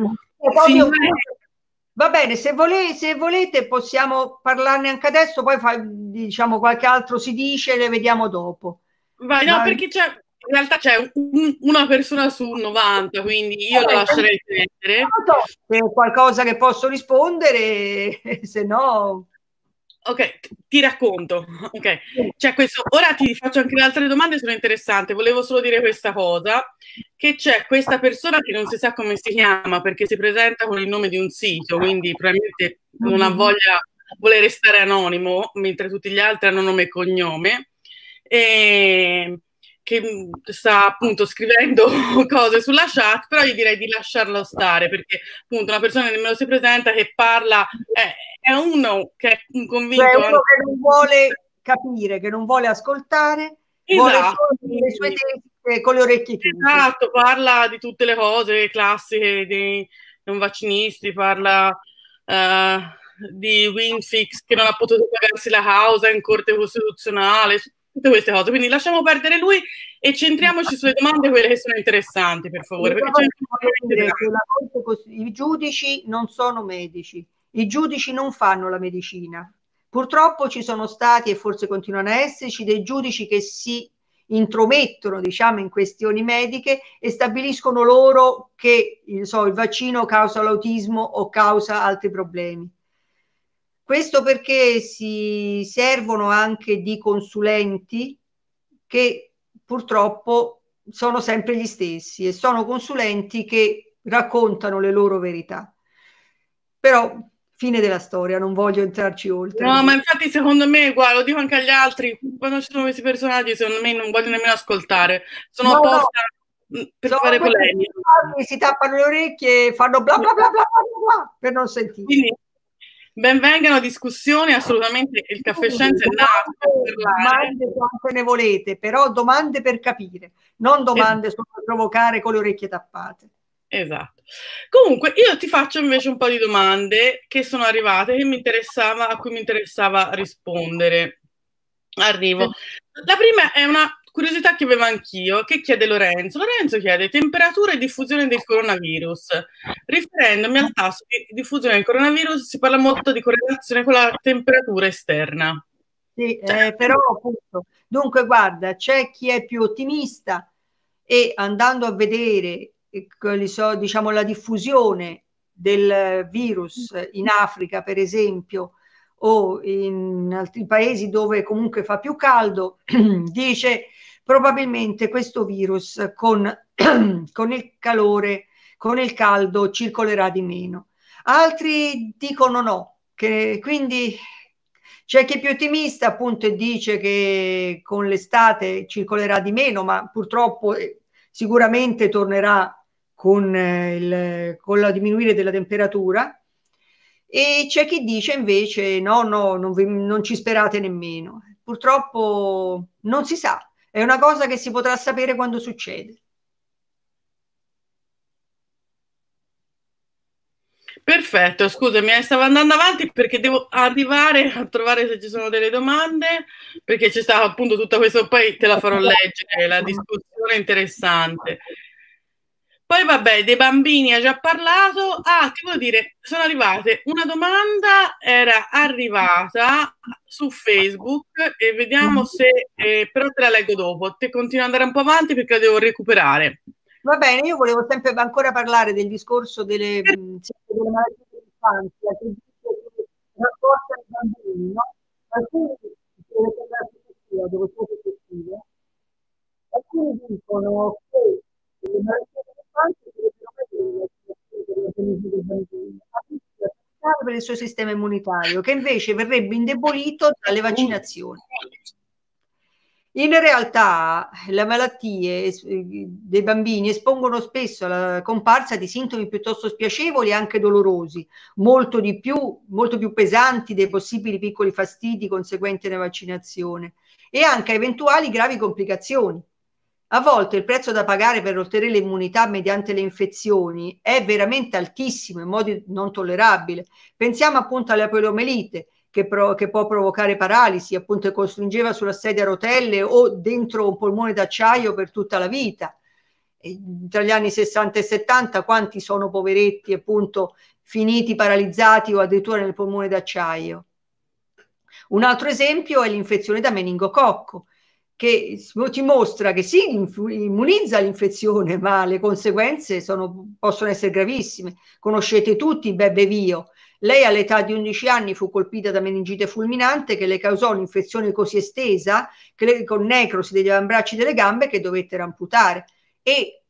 Va bene, se, vole- se, volete possiamo parlarne anche adesso, poi fa- diciamo qualche altro si dice e le vediamo dopo. Vai, no, perché c'è, in realtà c'è un, una persona su 90, quindi io la lascerei prendere. Se qualcosa che posso rispondere, se no... Ok, ti racconto. Ok, c'è questo. Ora ti faccio anche le altre domande, sono interessanti. Volevo solo dire questa cosa: che c'è questa persona che non si sa come si chiama perché si presenta con il nome di un sito, quindi probabilmente non ha voglia, vuole restare anonimo, mentre tutti gli altri hanno nome e cognome e che sta appunto scrivendo cose sulla chat, però io direi di lasciarlo stare perché appunto una persona che nemmeno si presenta che parla è, è uno che è un convinto cioè uno che non vuole capire, che non vuole ascoltare, esatto. vuole le sue teste con le orecchie chiuse. Esatto, parla di tutte le cose classiche dei non vaccinisti, parla uh, di Winfix che non ha potuto pagarsi la causa in corte costituzionale, tutte queste cose. Quindi lasciamo perdere lui e centriamoci sulle domande, quelle che sono interessanti, per favore. I giudici non sono medici, i giudici non fanno la medicina. Purtroppo ci sono stati e forse continuano a esserci dei giudici che si intromettono diciamo in questioni mediche e stabiliscono loro che so, il vaccino causa l'autismo o causa altri problemi questo perché si servono anche di consulenti che purtroppo sono sempre gli stessi e sono consulenti che raccontano le loro verità. Però fine della storia, non voglio entrarci oltre. No, ma infatti secondo me, guarda, lo dico anche agli altri, quando ci sono questi personaggi, secondo me non voglio nemmeno ascoltare. Sono no, apposta no. per sono fare polemica. Si tappano le orecchie e fanno bla bla bla bla bla, bla per non sentire. Quindi, Benvengano discussioni, assolutamente il caffè scienza è nato per Domande quante ne volete, però domande per capire, non domande esatto. solo per provocare con le orecchie tappate. Esatto. Comunque, io ti faccio invece un po' di domande che sono arrivate che mi interessava, a cui mi interessava rispondere. Arrivo. La prima è una Curiosità che avevo anch'io, che chiede Lorenzo? Lorenzo chiede temperatura e diffusione del coronavirus. Riferendomi al tasso di diffusione del coronavirus, si parla molto di correlazione con la temperatura esterna. Sì, cioè, eh, però appunto, dunque guarda, c'è chi è più ottimista e andando a vedere eh, so, diciamo, la diffusione del virus in Africa, per esempio, o in altri paesi dove comunque fa più caldo, dice probabilmente questo virus con, con il calore, con il caldo circolerà di meno. Altri dicono no, che quindi c'è chi è più ottimista appunto e dice che con l'estate circolerà di meno, ma purtroppo eh, sicuramente tornerà con, eh, il, con la diminuire della temperatura e c'è chi dice invece no, no, non, vi, non ci sperate nemmeno. Purtroppo non si sa, è una cosa che si potrà sapere quando succede. Perfetto, scusami, eh, stavo andando avanti perché devo arrivare a trovare se ci sono delle domande, perché c'è stata appunto tutta questa, poi te la farò leggere, la discussione interessante. Poi vabbè, dei bambini ha già parlato. Ah, ti voglio dire, sono arrivate una domanda, era arrivata su Facebook e vediamo se, eh, però te la leggo dopo. Te continuo ad andare un po' avanti perché la devo recuperare. Va bene, io volevo sempre ancora parlare del discorso delle, delle malattie dell'infanzia che rafforza i bambini, no? Alcuni dove sono effettive, alcuni dicono che le malattie per il suo sistema immunitario, che invece verrebbe indebolito dalle vaccinazioni. In realtà le malattie dei bambini espongono spesso alla comparsa di sintomi piuttosto spiacevoli e anche dolorosi, molto di più, molto più pesanti dei possibili piccoli fastidi conseguenti alla vaccinazione e anche eventuali gravi complicazioni. A volte il prezzo da pagare per ottenere l'immunità mediante le infezioni è veramente altissimo in modo non tollerabile. Pensiamo appunto alla poliomelite che, pro, che può provocare paralisi, appunto che costringeva sulla sedia a rotelle o dentro un polmone d'acciaio per tutta la vita. E tra gli anni 60 e 70 quanti sono poveretti appunto finiti paralizzati o addirittura nel polmone d'acciaio. Un altro esempio è l'infezione da meningococco che ti mostra che si immunizza l'infezione, ma le conseguenze sono, possono essere gravissime. Conoscete tutti Bebe Vio. Lei all'età di 11 anni fu colpita da meningite fulminante che le causò un'infezione così estesa che le, con necrosi degli avambracci delle gambe che dovettero amputare. E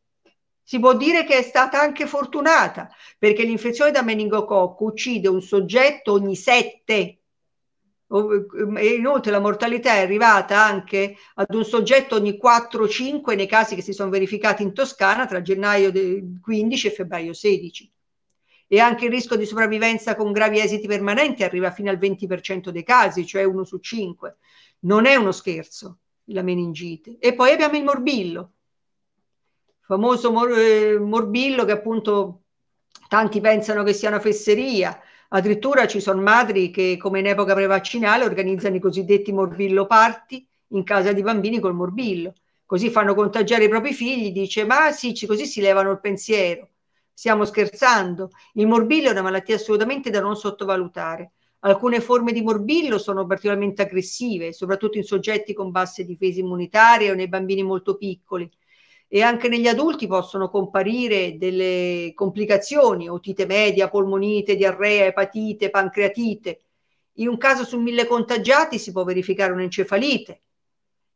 si può dire che è stata anche fortunata perché l'infezione da meningococco uccide un soggetto ogni sette e inoltre la mortalità è arrivata anche ad un soggetto ogni 4-5 nei casi che si sono verificati in Toscana tra gennaio 15 e febbraio 16. E anche il rischio di sopravvivenza con gravi esiti permanenti arriva fino al 20% dei casi, cioè uno su 5. Non è uno scherzo la meningite. E poi abbiamo il morbillo, famoso mor- eh, morbillo che appunto tanti pensano che sia una fesseria, Addirittura ci sono madri che, come in epoca prevaccinale, organizzano i cosiddetti morbillo party in casa di bambini col morbillo. Così fanno contagiare i propri figli, dice ma sì, così si levano il pensiero. Stiamo scherzando. Il morbillo è una malattia assolutamente da non sottovalutare. Alcune forme di morbillo sono particolarmente aggressive, soprattutto in soggetti con basse difese immunitarie o nei bambini molto piccoli e anche negli adulti possono comparire delle complicazioni, otite media, polmonite, diarrea, epatite, pancreatite. In un caso su mille contagiati si può verificare un'encefalite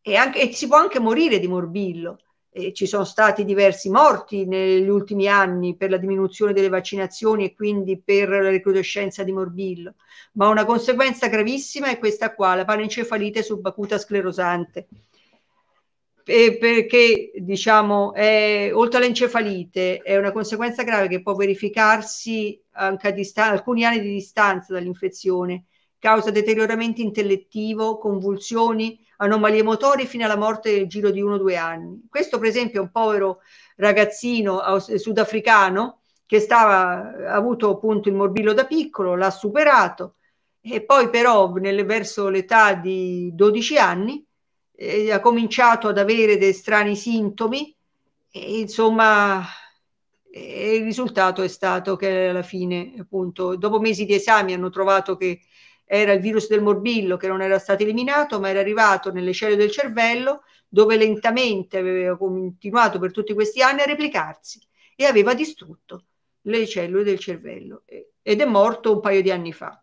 e, anche, e si può anche morire di morbillo. E ci sono stati diversi morti negli ultimi anni per la diminuzione delle vaccinazioni e quindi per la recrudescenza di morbillo, ma una conseguenza gravissima è questa qua, la panencefalite subacuta sclerosante perché diciamo è, oltre all'encefalite è una conseguenza grave che può verificarsi anche a distan- alcuni anni di distanza dall'infezione, causa deterioramento intellettivo, convulsioni, anomalie motorie fino alla morte nel giro di uno o due anni. Questo per esempio è un povero ragazzino sudafricano che stava, ha avuto appunto il morbillo da piccolo, l'ha superato e poi però nel, verso l'età di 12 anni eh, ha cominciato ad avere dei strani sintomi e insomma e il risultato è stato che alla fine appunto dopo mesi di esami hanno trovato che era il virus del morbillo che non era stato eliminato ma era arrivato nelle cellule del cervello dove lentamente aveva continuato per tutti questi anni a replicarsi e aveva distrutto le cellule del cervello ed è morto un paio di anni fa.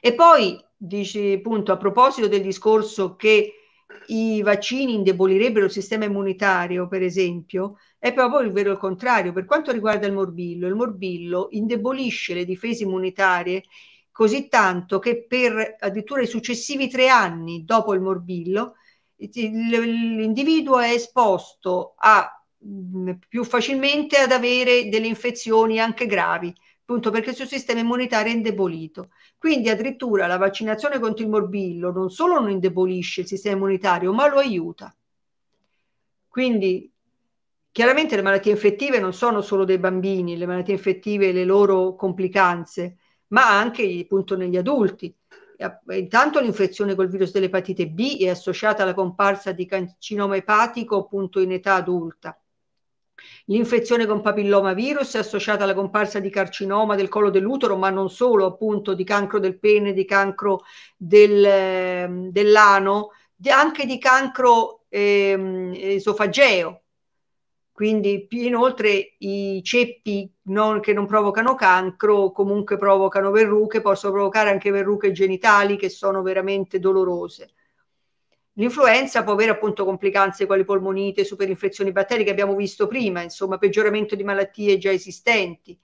E poi dici appunto a proposito del discorso che i vaccini indebolirebbero il sistema immunitario, per esempio, è proprio il vero contrario. Per quanto riguarda il morbillo, il morbillo indebolisce le difese immunitarie così tanto che per addirittura i successivi tre anni dopo il morbillo l'individuo è esposto a mh, più facilmente ad avere delle infezioni anche gravi, appunto perché il suo sistema immunitario è indebolito. Quindi addirittura la vaccinazione contro il morbillo non solo non indebolisce il sistema immunitario, ma lo aiuta. Quindi chiaramente le malattie infettive non sono solo dei bambini, le malattie infettive e le loro complicanze, ma anche appunto negli adulti. Intanto l'infezione col virus dell'epatite B è associata alla comparsa di carcinoma epatico appunto in età adulta. L'infezione con papillomavirus è associata alla comparsa di carcinoma del collo dell'utero, ma non solo, appunto di cancro del pene, di cancro del, dell'ano, anche di cancro eh, esofageo, quindi inoltre i ceppi non, che non provocano cancro comunque provocano verruche, possono provocare anche verruche genitali che sono veramente dolorose. L'influenza può avere appunto complicanze quali polmonite, superinfezioni batteriche, abbiamo visto prima, insomma peggioramento di malattie già esistenti.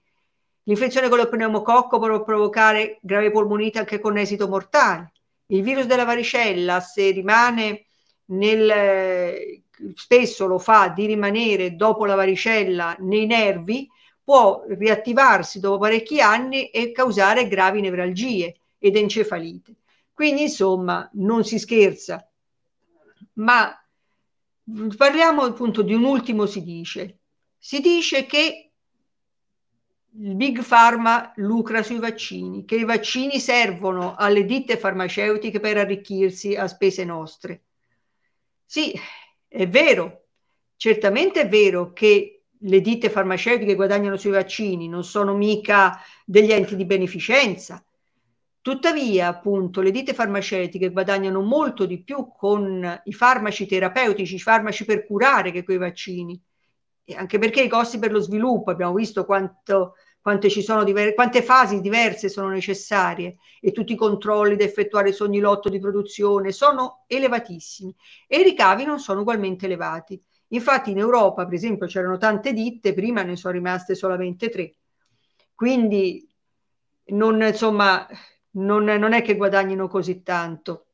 L'infezione con lo pneumococco può provocare grave polmonite anche con esito mortale. Il virus della varicella, se rimane nel, spesso lo fa di rimanere dopo la varicella nei nervi, può riattivarsi dopo parecchi anni e causare gravi nevralgie ed encefalite. Quindi, insomma, non si scherza. Ma parliamo appunto di un ultimo si dice. Si dice che il Big Pharma lucra sui vaccini, che i vaccini servono alle ditte farmaceutiche per arricchirsi a spese nostre. Sì, è vero, certamente è vero che le ditte farmaceutiche guadagnano sui vaccini, non sono mica degli enti di beneficenza. Tuttavia, appunto, le ditte farmaceutiche guadagnano molto di più con i farmaci terapeutici, i farmaci per curare che con i vaccini. E anche perché i costi per lo sviluppo, abbiamo visto quanto, quante, ci sono diver- quante fasi diverse sono necessarie e tutti i controlli da effettuare su ogni lotto di produzione sono elevatissimi e i ricavi non sono ugualmente elevati. Infatti in Europa, per esempio, c'erano tante ditte, prima ne sono rimaste solamente tre. Quindi non, insomma, non, non è che guadagnino così tanto.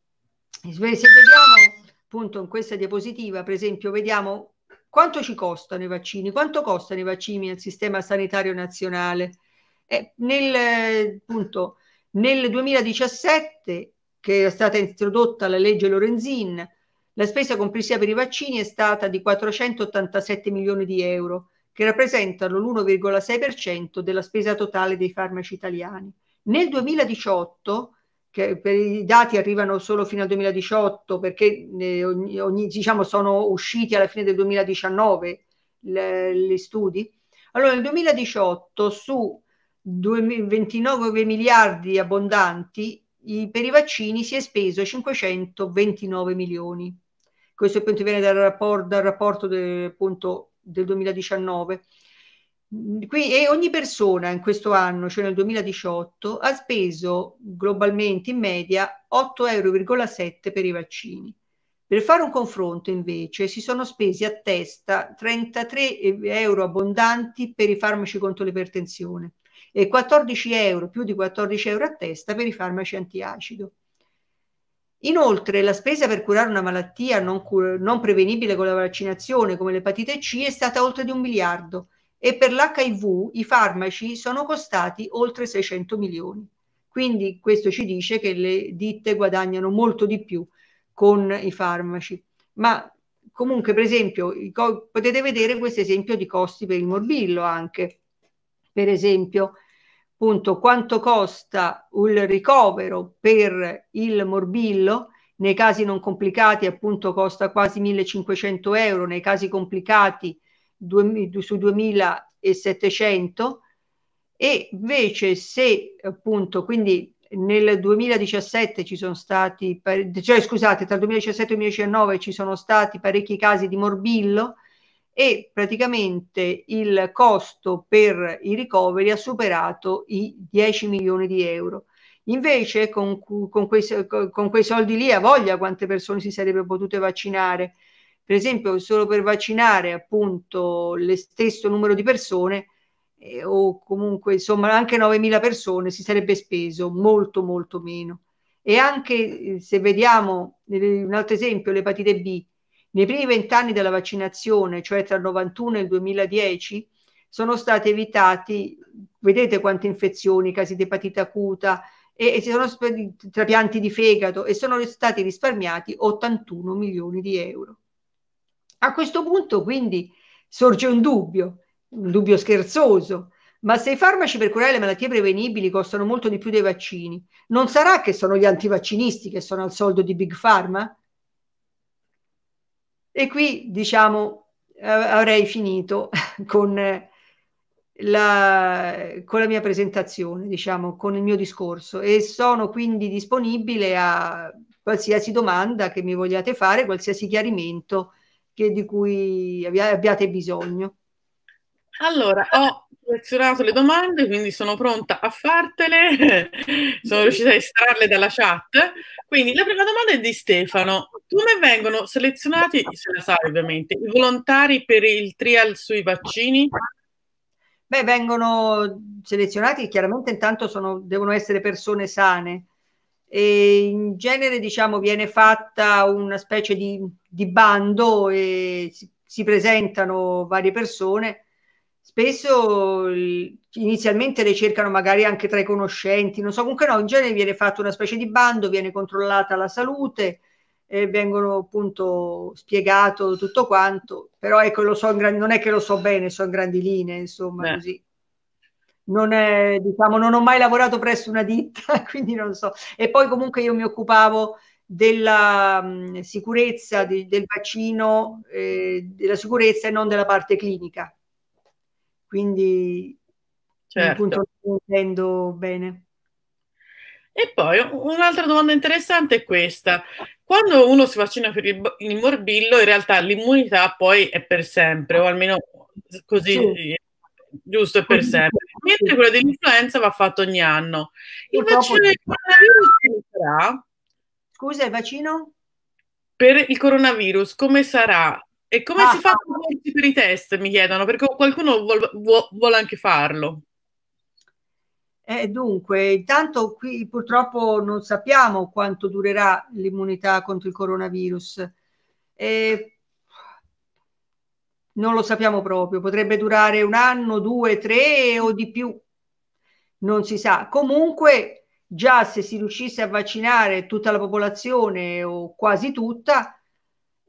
Se vediamo appunto in questa diapositiva, per esempio, vediamo quanto ci costano i vaccini? Quanto costano i vaccini al sistema sanitario nazionale? Eh, nel, appunto, nel 2017, che è stata introdotta la legge Lorenzin, la spesa complessiva per i vaccini è stata di 487 milioni di euro, che rappresentano l'1,6% della spesa totale dei farmaci italiani. Nel 2018 che per i dati arrivano solo fino al 2018 perché eh, ogni, ogni, diciamo, sono usciti alla fine del 2019 le, gli studi. Allora nel 2018 su 29 miliardi abbondanti i, per i vaccini si è speso 529 milioni. Questo appunto viene dal, rapport, dal rapporto de, appunto, del 2019 Qui, e ogni persona in questo anno, cioè nel 2018, ha speso globalmente in media 8,7 euro per i vaccini. Per fare un confronto invece si sono spesi a testa 33 euro abbondanti per i farmaci contro l'ipertensione e 14 euro, più di 14 euro a testa per i farmaci antiacido. Inoltre la spesa per curare una malattia non, non prevenibile con la vaccinazione come l'epatite C è stata oltre di un miliardo e per l'HIV i farmaci sono costati oltre 600 milioni. Quindi questo ci dice che le ditte guadagnano molto di più con i farmaci. Ma comunque, per esempio, potete vedere questo esempio di costi per il morbillo anche. Per esempio, appunto, quanto costa il ricovero per il morbillo nei casi non complicati appunto costa quasi 1500 euro, nei casi complicati su 2700 e invece se appunto quindi nel 2017 ci sono stati, cioè scusate, tra il 2017 e il 2019 ci sono stati parecchi casi di morbillo e praticamente il costo per i ricoveri ha superato i 10 milioni di euro. Invece con, con, quei, con quei soldi lì a voglia quante persone si sarebbe potute vaccinare per esempio solo per vaccinare appunto lo stesso numero di persone eh, o comunque insomma anche 9.000 persone si sarebbe speso molto molto meno. E anche eh, se vediamo un altro esempio, l'epatite B, Nei primi vent'anni della vaccinazione, cioè tra il 91 e il 2010, sono stati evitati, vedete quante infezioni, casi di epatite acuta, e, e sono trapianti di fegato e sono stati risparmiati 81 milioni di euro. A questo punto quindi sorge un dubbio, un dubbio scherzoso, ma se i farmaci per curare le malattie prevenibili costano molto di più dei vaccini, non sarà che sono gli antivaccinisti che sono al soldo di Big Pharma? E qui, diciamo, avrei finito con la, con la mia presentazione, diciamo, con il mio discorso e sono quindi disponibile a qualsiasi domanda che mi vogliate fare, qualsiasi chiarimento che, di cui abbiate bisogno. Allora, ho selezionato le domande, quindi sono pronta a fartele, sono riuscita a estrarle dalla chat. Quindi la prima domanda è di Stefano. Come vengono selezionati, se la sai ovviamente, i volontari per il trial sui vaccini? Beh, vengono selezionati, chiaramente intanto sono, devono essere persone sane e in genere diciamo viene fatta una specie di, di bando e si, si, presentano varie persone. Spesso inizialmente le cercano magari anche tra i conoscenti, non so, comunque no, in genere viene fatto una specie di bando, viene controllata la salute e vengono appunto spiegato tutto quanto, però ecco, lo so gran, non è che lo so bene, so in grandi linee, insomma, Beh. così. Non, è, diciamo, non ho mai lavorato presso una ditta, quindi non so. E poi comunque io mi occupavo della mh, sicurezza di, del vaccino, eh, della sicurezza e non della parte clinica. Quindi certo. appunto non intendo bene. E poi un'altra domanda interessante è questa. Quando uno si vaccina per il, il morbillo, in realtà l'immunità poi è per sempre, o almeno così sì. giusto è per sempre. Mentre quella dell'influenza va fatto ogni anno. Il vaccino del coronavirus come sarà? Scusa, il vaccino? Per il coronavirus come sarà? E come ah, si fa per i test, mi chiedono, perché qualcuno vuole, vuole anche farlo. Eh, dunque, intanto qui purtroppo non sappiamo quanto durerà l'immunità contro il coronavirus. Eh, non lo sappiamo proprio, potrebbe durare un anno, due, tre o di più, non si sa. Comunque, già se si riuscisse a vaccinare tutta la popolazione o quasi tutta,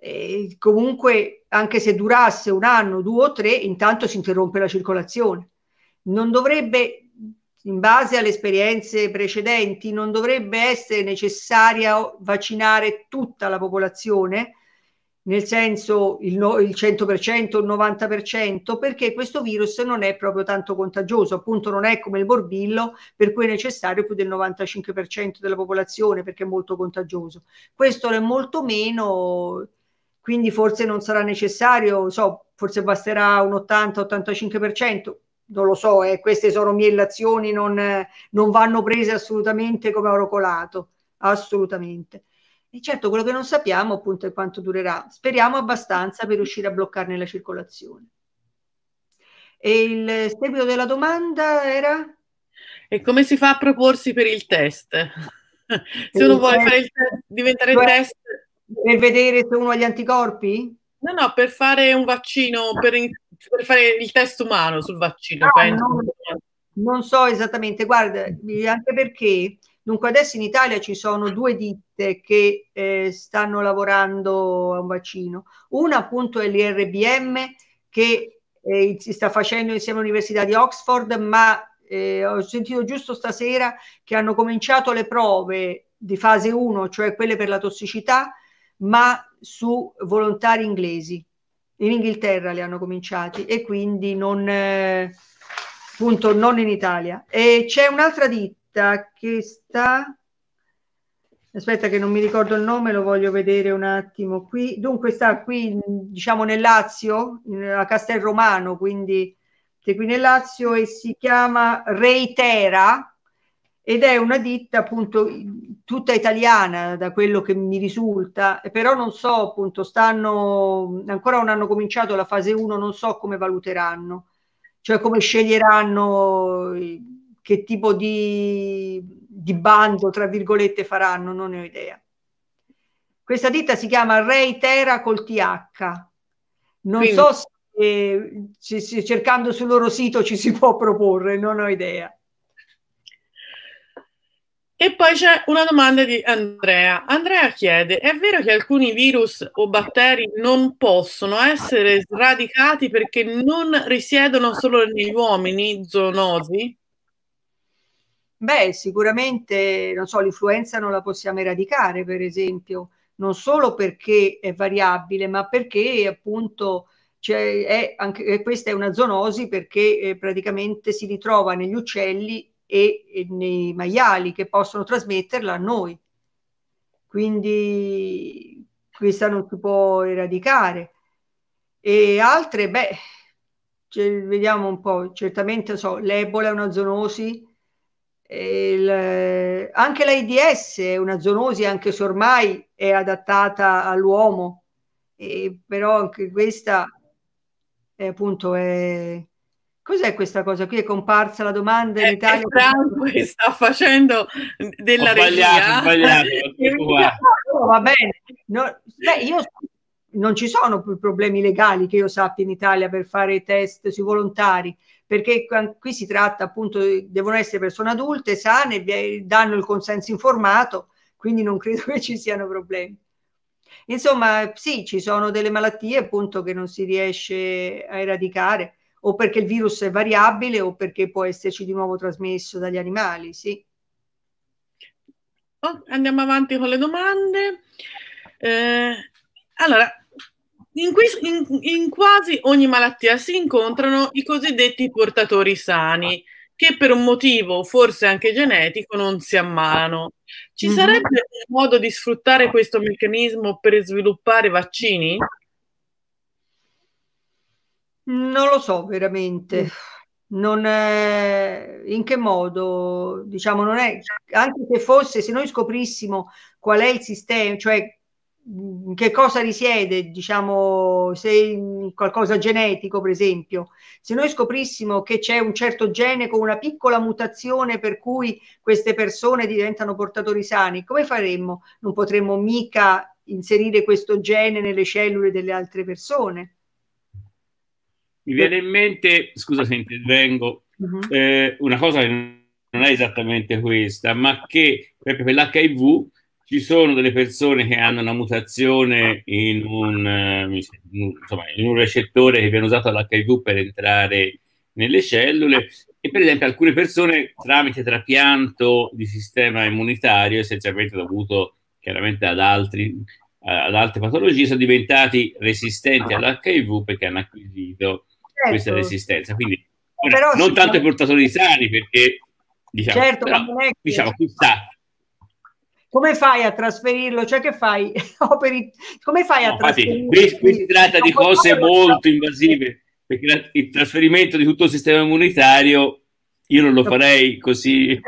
eh, comunque anche se durasse un anno, due o tre, intanto si interrompe la circolazione. Non dovrebbe in base alle esperienze precedenti, non dovrebbe essere necessario vaccinare tutta la popolazione, nel senso il, no, il 100%, il 90%, perché questo virus non è proprio tanto contagioso, appunto non è come il morbillo, per cui è necessario più del 95% della popolazione perché è molto contagioso. Questo è molto meno, quindi forse non sarà necessario, so, forse basterà un 80-85%, non lo so, eh, queste sono mie illazioni, non, non vanno prese assolutamente come oro colato, assolutamente. E certo, quello che non sappiamo appunto è quanto durerà. Speriamo abbastanza per riuscire a bloccarne la circolazione. E il seguito della domanda era? E come si fa a proporsi per il test? se uno vuole fare il test, diventare cioè, test... Per vedere se uno ha gli anticorpi? No, no, per fare un vaccino, per, per fare il test umano sul vaccino. No, non, non, so esattamente, guarda, anche perché dunque adesso in Italia ci sono due ditte che eh, stanno lavorando a un vaccino. Una appunto è l'IRBM che eh, si sta facendo insieme all'Università di Oxford, ma eh, ho sentito giusto stasera che hanno cominciato le prove di fase 1, cioè quelle per la tossicità, ma su volontari inglesi. In Inghilterra li hanno cominciati e quindi non, eh, appunto, non in Italia. E c'è un'altra ditta che sta... Aspetta che non mi ricordo il nome, lo voglio vedere un attimo qui. Dunque sta qui, diciamo, nel Lazio, a Castel Romano, quindi qui nel Lazio e si chiama Reitera, ed è una ditta appunto tutta italiana da quello che mi risulta, però non so appunto, stanno ancora non hanno cominciato la fase 1, non so come valuteranno, cioè come sceglieranno che tipo di, di bando, tra virgolette, faranno, non ne ho idea. questa ditta si chiama Reitera col TH. Non Quindi. so se, eh, se cercando sul loro sito ci si può proporre, non ho idea. E poi c'è una domanda di Andrea. Andrea chiede: è vero che alcuni virus o batteri non possono essere sradicati perché non risiedono solo negli uomini, zoonosi? Beh, sicuramente, non so, l'influenza non la possiamo eradicare, per esempio, non solo perché è variabile, ma perché appunto cioè, è anche, questa è una zoonosi perché eh, praticamente si ritrova negli uccelli e, e nei maiali che possono trasmetterla a noi. Quindi questa non si può eradicare. E altre, beh, cioè, vediamo un po', certamente so, l'Ebola è una zoonosi, il, anche l'AIDS è una zoonosi, anche se ormai è adattata all'uomo, e, però anche questa è appunto è, Cos'è questa cosa qui? È comparsa la domanda in Italia? È Franco che sta facendo della ho sbagliato, regia. sbagliato. no, va bene. No, beh, io, non ci sono problemi legali che io sappia in Italia per fare i test sui volontari, perché qui si tratta appunto, devono essere persone adulte, sane, danno il consenso informato, quindi non credo che ci siano problemi. Insomma, sì, ci sono delle malattie appunto che non si riesce a eradicare o perché il virus è variabile o perché può esserci di nuovo trasmesso dagli animali, sì. Oh, andiamo avanti con le domande. Eh, allora, in, in, in, quasi ogni malattia si incontrano i cosiddetti portatori sani, che per un motivo, forse anche genetico, non si ammalano. Ci mm-hmm. sarebbe un modo di sfruttare questo meccanismo per sviluppare vaccini? Non lo so veramente. Non è, in che modo, diciamo, non è, anche se fosse, se noi scoprissimo qual è il sistema, cioè in che cosa risiede, diciamo, se qualcosa genetico, per esempio, se noi scoprissimo che c'è un certo gene con una piccola mutazione per cui queste persone diventano portatori sani, come faremmo? Non potremmo mica inserire questo gene nelle cellule delle altre persone. Mi viene in mente, scusa se intervengo, uh-huh. eh, una cosa che non è esattamente questa, ma che proprio per l'HIV ci sono delle persone che hanno una mutazione in un, insomma, in un recettore che viene usato dall'HIV per entrare nelle cellule e per esempio alcune persone tramite trapianto di sistema immunitario essenzialmente dovuto chiaramente ad, altri, ad altre patologie sono diventati resistenti all'HIV perché hanno acquisito certo. questa resistenza. Quindi però, non tanto i portatori sani, perché diciamo, certo, però, che... diciamo sta. Come fai a trasferirlo? Cioè, che fai? Operi... Come fai no, a trasferirlo? Qui, qui si tratta di cose molto invasive, perché il trasferimento di tutto il sistema immunitario io non lo farei così.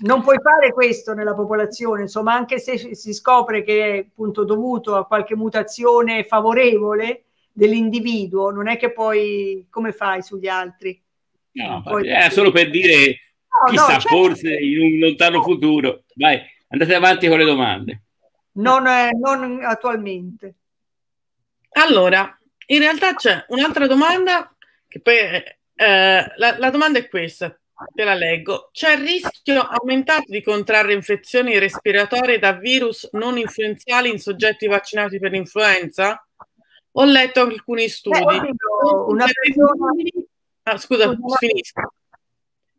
Non puoi fare questo nella popolazione, insomma, anche se si scopre che è appunto dovuto a qualche mutazione favorevole, dell'individuo, non è che poi come fai sugli altri? No, poi, è solo per dire, no, chissà, no, certo. forse in un lontano futuro. Vai, andate avanti con le domande. Non, eh, non attualmente. Allora, in realtà c'è un'altra domanda che poi eh, la, la, domanda è questa, te la leggo. C'è il rischio aumentato di contrarre infezioni respiratorie da virus non influenzali in soggetti vaccinati per l'influenza? Ho letto alcuni studi. Beh, una persona... ah, scusa, una... finisco.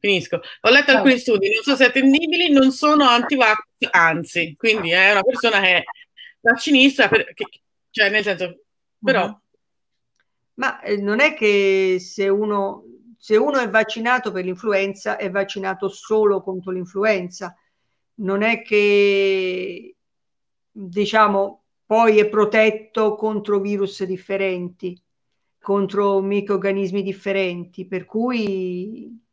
Finisco. Ho letto ah. alcuni studi, non so se attendibili, non sono antivax, anzi, quindi è una persona che è vaccinista, per, che, cioè nel senso, però... Uh-huh. Ma eh, non è che se uno, se uno è vaccinato per l'influenza è vaccinato solo contro l'influenza, non è che diciamo poi è protetto contro virus differenti, contro microorganismi differenti, per cui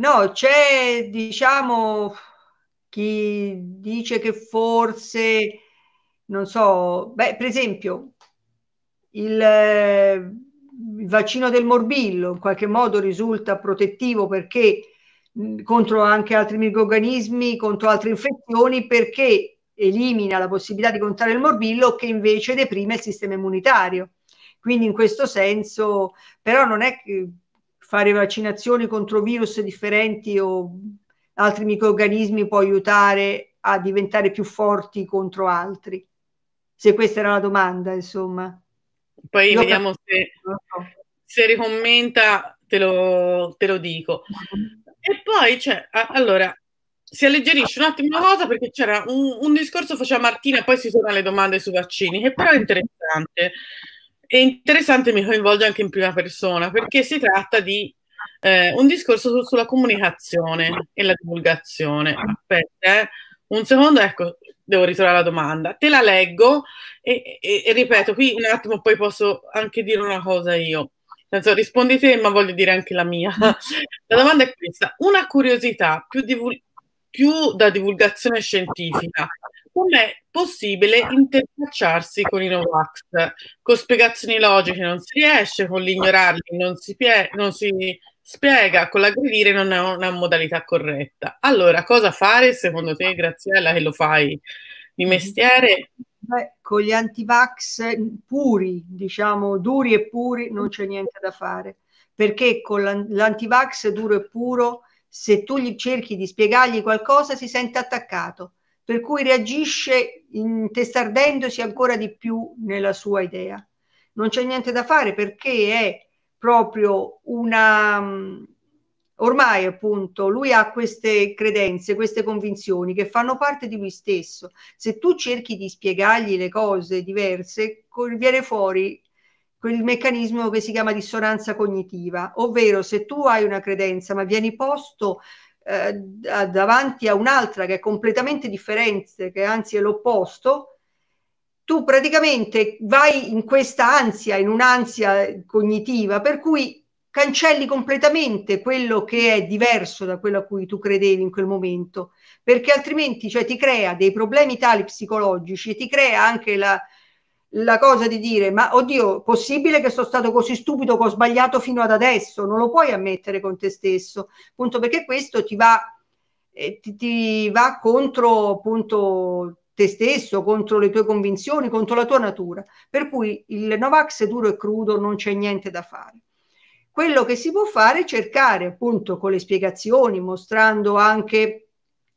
no, c'è diciamo chi dice che forse non so, beh, per esempio il, il vaccino del morbillo in qualche modo risulta protettivo perché contro anche altri microorganismi, contro altre infezioni, perché elimina la possibilità di contrarre il morbillo che invece deprime il sistema immunitario. Quindi in questo senso, però non è che fare vaccinazioni contro virus differenti o altri microorganismi può aiutare a diventare più forti contro altri. Se questa era la domanda, insomma. Poi Io vediamo se, se ricommenta, te lo, te lo dico. E poi c'è, allora, si alleggerisce un attimo la cosa perché c'era un, un discorso faceva Martina e poi si sono alle domande sui vaccini, che però è interessante. È interessante mi coinvolge anche in prima persona perché si tratta di eh, un discorso su, sulla comunicazione e la divulgazione. Aspetta, eh. un secondo, ecco, devo ritrovare la domanda. Te la leggo e, e, e ripeto, qui un attimo poi posso anche dire una cosa io. Senso, rispondi te, ma voglio dire anche la mia. La domanda è questa: una curiosità più, divul- più da divulgazione scientifica. Com'è possibile interfacciarsi con i Novax? Con spiegazioni logiche non si riesce, con l'ignorarli non si, pie- non si spiega, con l'aggredire non è una modalità corretta. Allora, cosa fare secondo te, Graziella, che lo fai di mestiere? Beh, con gli antivax puri, diciamo duri e puri, non c'è niente da fare, perché con l'antivax duro e puro se tu gli cerchi di spiegargli qualcosa si sente attaccato, per cui reagisce intestardendosi ancora di più nella sua idea. Non c'è niente da fare perché è proprio una... Ormai appunto lui ha queste credenze, queste convinzioni che fanno parte di lui stesso. Se tu cerchi di spiegargli le cose diverse, viene fuori quel meccanismo che si chiama dissonanza cognitiva, ovvero se tu hai una credenza ma vieni posto eh, davanti a un'altra che è completamente differente, che anzi è l'opposto, tu praticamente vai in questa ansia, in un'ansia cognitiva, per cui cancelli completamente quello che è diverso da quello a cui tu credevi in quel momento, perché altrimenti cioè, ti crea dei problemi tali psicologici e ti crea anche la, la cosa di dire ma oddio, possibile che sono stato così stupido che ho sbagliato fino ad adesso, non lo puoi ammettere con te stesso, appunto perché questo ti va, eh, ti, ti va contro appunto te stesso, contro le tue convinzioni, contro la tua natura. Per cui il Novax è duro e crudo, non c'è niente da fare. Quello che si può fare è cercare appunto con le spiegazioni, mostrando anche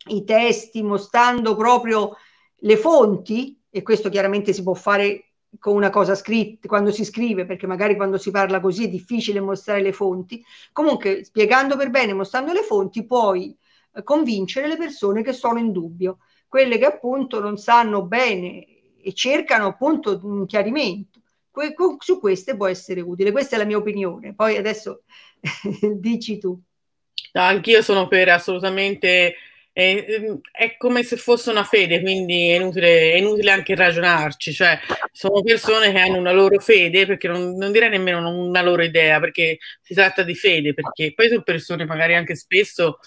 i testi, mostrando proprio le fonti e questo chiaramente si può fare con una cosa scritta, quando si scrive, perché magari quando si parla così è difficile mostrare le fonti. Comunque, spiegando per bene, mostrando le fonti, puoi eh, convincere le persone che sono in dubbio, quelle che appunto non sanno bene e cercano appunto un chiarimento. Que- su queste può essere utile. Questa è la mia opinione. Poi adesso dici tu. No, anch'io sono per assolutamente è, ehm, è, come se fosse una fede, quindi è inutile, è inutile, anche ragionarci, cioè sono persone che hanno una loro fede, perché non, non direi nemmeno una loro idea, perché si tratta di fede, perché poi sono persone magari anche spesso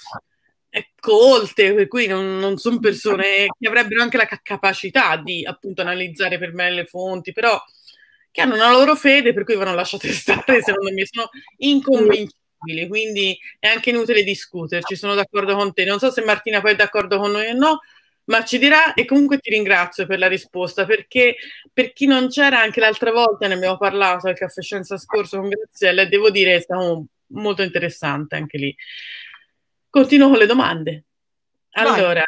colte, per cui non, non sono persone che avrebbero anche la capacità di appunto analizzare per me le fonti, però che hanno una loro fede, per cui vanno lasciate stare, secondo me sono inconvincenti quindi è anche inutile discuterci, sono d'accordo con te. Non so se Martina poi è d'accordo con noi o no, ma ci dirà e comunque ti ringrazio per la risposta perché per chi non c'era anche l'altra volta ne abbiamo parlato al caffè scienza scorso con Graziella e devo dire è stato molto interessante anche lì. Continuo con le domande. Allora,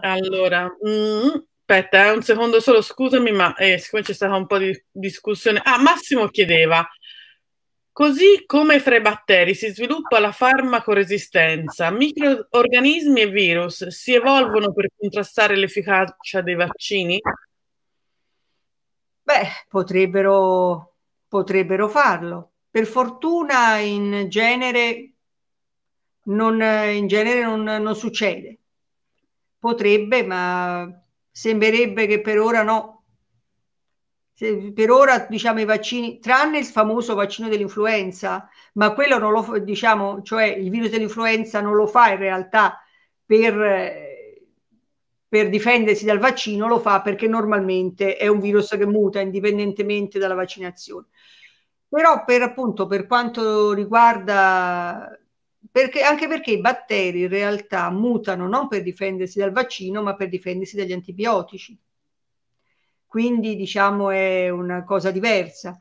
allora mm, aspetta, eh, un secondo solo, scusami, ma eh, siccome c'è stata un po' di discussione. Ah, Massimo chiedeva Così come fra i batteri si sviluppa la farmacoresistenza, microorganismi e virus si evolvono per contrastare l'efficacia dei vaccini? Beh, potrebbero, potrebbero farlo. Per fortuna in genere non, in genere non, non succede. Potrebbe, ma sembrerebbe che per ora no per ora diciamo i vaccini, tranne il famoso vaccino dell'influenza, ma quello non lo diciamo, cioè il virus dell'influenza non lo fa in realtà per, per difendersi dal vaccino, lo fa perché normalmente è un virus che muta indipendentemente dalla vaccinazione. Però per appunto per quanto riguarda perché, anche perché i batteri in realtà mutano non per difendersi dal vaccino, ma per difendersi dagli antibiotici. Quindi diciamo è una cosa diversa.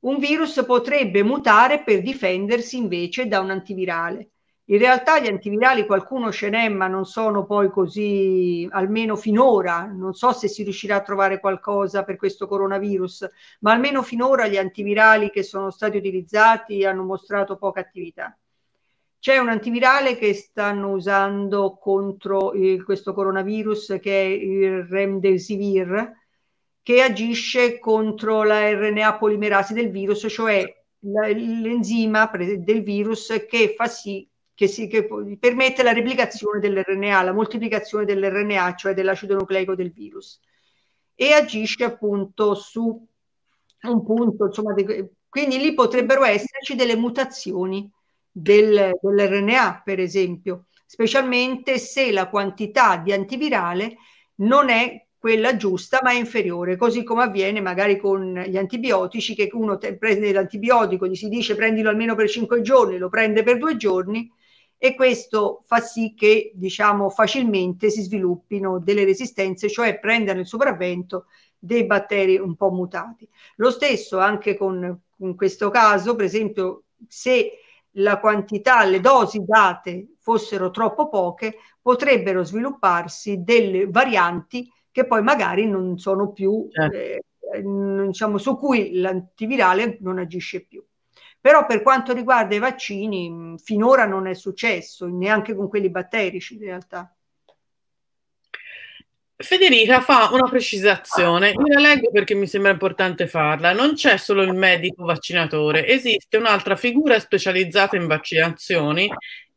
Un virus potrebbe mutare per difendersi invece da un antivirale. In realtà gli antivirali qualcuno ce n'è, ma non sono poi così, almeno finora, non so se si riuscirà a trovare qualcosa per questo coronavirus, ma almeno finora gli antivirali che sono stati utilizzati hanno mostrato poca attività. C'è un antivirale che stanno usando contro il, questo coronavirus che è il Remdesivir, che agisce contro la RNA polimerasi del virus, cioè l'enzima del virus che fa sì che, si, che permette la replicazione dell'RNA, la moltiplicazione dell'RNA, cioè dell'acido nucleico del virus, e agisce appunto su un punto, insomma, de, quindi lì potrebbero esserci delle mutazioni del, dell'RNA, per esempio, specialmente se la quantità di antivirale non è quella giusta ma è inferiore, così come avviene magari con gli antibiotici, che uno te, prende l'antibiotico, gli si dice prendilo almeno per 5 giorni, lo prende per due giorni e questo fa sì che diciamo facilmente si sviluppino delle resistenze, cioè prendano il sopravvento dei batteri un po' mutati. Lo stesso anche con, con questo caso, per esempio, se la quantità, le dosi date fossero troppo poche, potrebbero svilupparsi delle varianti che poi magari non sono più, certo. eh, diciamo, su cui l'antivirale non agisce più. Però per quanto riguarda i vaccini, finora non è successo, neanche con quelli batterici in realtà. Federica fa una precisazione, io la leggo perché mi sembra importante farla. Non c'è solo il medico vaccinatore, esiste un'altra figura specializzata in vaccinazioni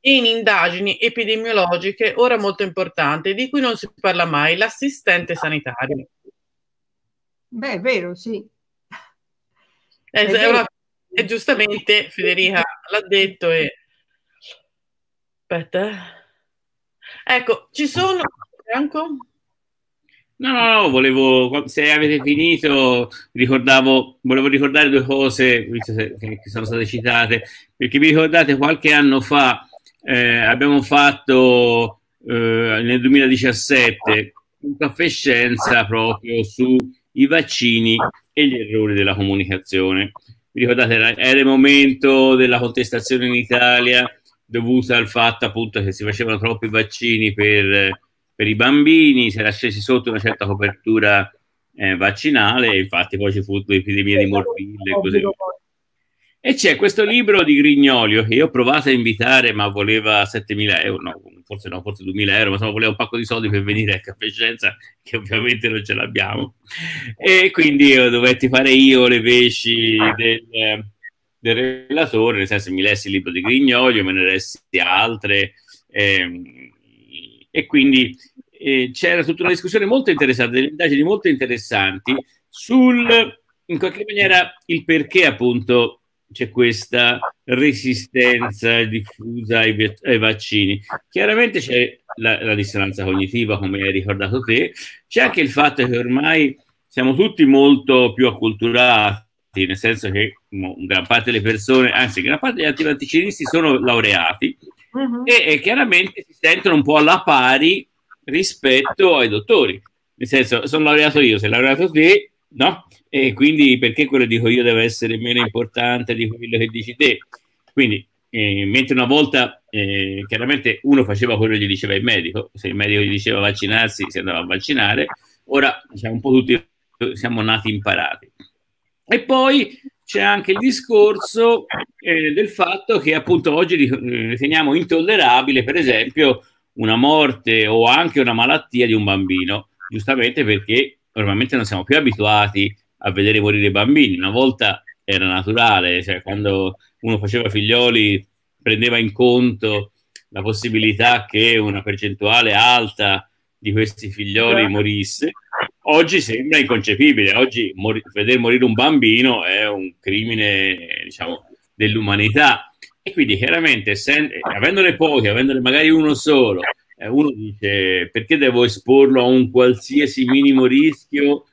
in indagini epidemiologiche, ora molto importante, di cui non si parla mai, l'assistente sanitario. Beh, è vero, sì. È, è, una e giustamente Federica l'ha detto e... Aspetta. Eh. Ecco, ci sono... Franco? No, no, no, volevo, se avete finito, ricordavo, volevo ricordare due cose che sono state citate, perché vi ricordate qualche anno fa eh, abbiamo fatto eh, nel 2017 un caffè scienza proprio sui vaccini e gli errori della comunicazione vi ricordate, era, era il momento della contestazione in Italia dovuta al fatto appunto che si facevano troppi vaccini per, per i bambini, si era scesi sotto una certa copertura eh, vaccinale, infatti poi ci fu l'epidemia di morbillo e così via. E c'è questo libro di Grignolio che io ho provato a invitare, ma voleva 7.000 euro, no, forse no, forse 2.000 euro, ma insomma voleva un pacco di soldi per venire a Caffè Scienza, che ovviamente non ce l'abbiamo. E quindi io dovetti fare io le veci del, del relatore, nel senso mi lessi il libro di Grignolio, me ne lessi altre, ehm, e quindi eh, c'era tutta una discussione molto interessante, delle indagini molto interessanti sul, in qualche maniera, il perché appunto c'è questa resistenza diffusa ai, ai vaccini. Chiaramente c'è la, la, dissonanza cognitiva, come hai ricordato te, c'è anche il fatto che ormai siamo tutti molto più acculturati, nel senso che gran parte delle persone, anzi gran parte degli antivaccinisti sono laureati uh-huh. e, e chiaramente si sentono un po' alla pari rispetto ai dottori. Nel senso, sono laureato io, sei laureato te, no? E quindi perché quello dico io deve essere meno importante di quello che dici te? Quindi, eh, mentre una volta eh, chiaramente uno faceva quello che gli diceva il medico, se il medico gli diceva vaccinarsi, si andava a vaccinare, ora diciamo un po' tutti siamo nati imparati. E poi c'è anche il discorso eh, del fatto che appunto oggi riteniamo intollerabile, per esempio, una morte o anche una malattia di un bambino, giustamente perché normalmente non siamo più abituati a vedere morire i bambini. Una volta era naturale, cioè quando uno faceva figlioli prendeva in conto la possibilità che una percentuale alta di questi figlioli morisse. Oggi sembra inconcepibile, oggi mor- vedere morire un bambino è un crimine, diciamo, dell'umanità. E quindi chiaramente, essendo, avendone pochi, avendone magari uno solo, eh, uno dice perché devo esporlo a un qualsiasi minimo rischio?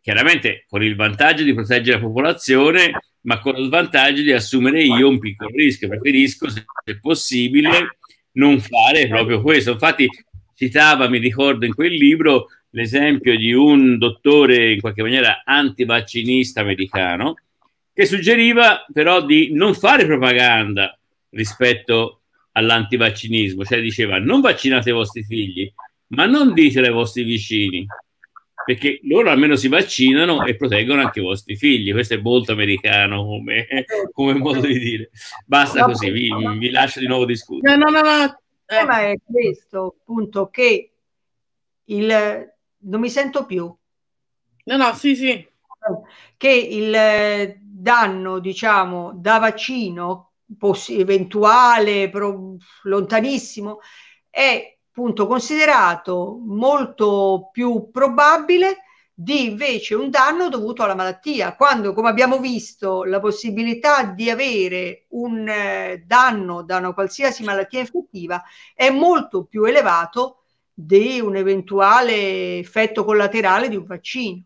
Chiaramente con il vantaggio di proteggere la popolazione, ma con lo svantaggio di assumere io un piccolo rischio. Preferisco, se possibile, non fare proprio questo. Infatti, citava, mi ricordo in quel libro, l'esempio di un dottore in qualche maniera antivaccinista americano che suggeriva però di non fare propaganda rispetto all'antivaccinismo, cioè diceva non vaccinate i vostri figli, ma non ditelo ai vostri vicini, perché loro almeno si vaccinano e proteggono anche i vostri figli. Questo è molto americano come, come modo di dire. Basta così, vi, vi, lascio di nuovo discutere. No, no, no, no. Il tema è questo, appunto, che il... Non mi sento più. No, no, sì, sì. Che il danno, diciamo, da vaccino poss- eventuale, pro- lontanissimo, è appunto considerato molto più probabile di invece un danno dovuto alla malattia, quando come abbiamo visto la possibilità di avere un eh, danno da una qualsiasi malattia infettiva è molto più elevato di un eventuale effetto collaterale di un vaccino.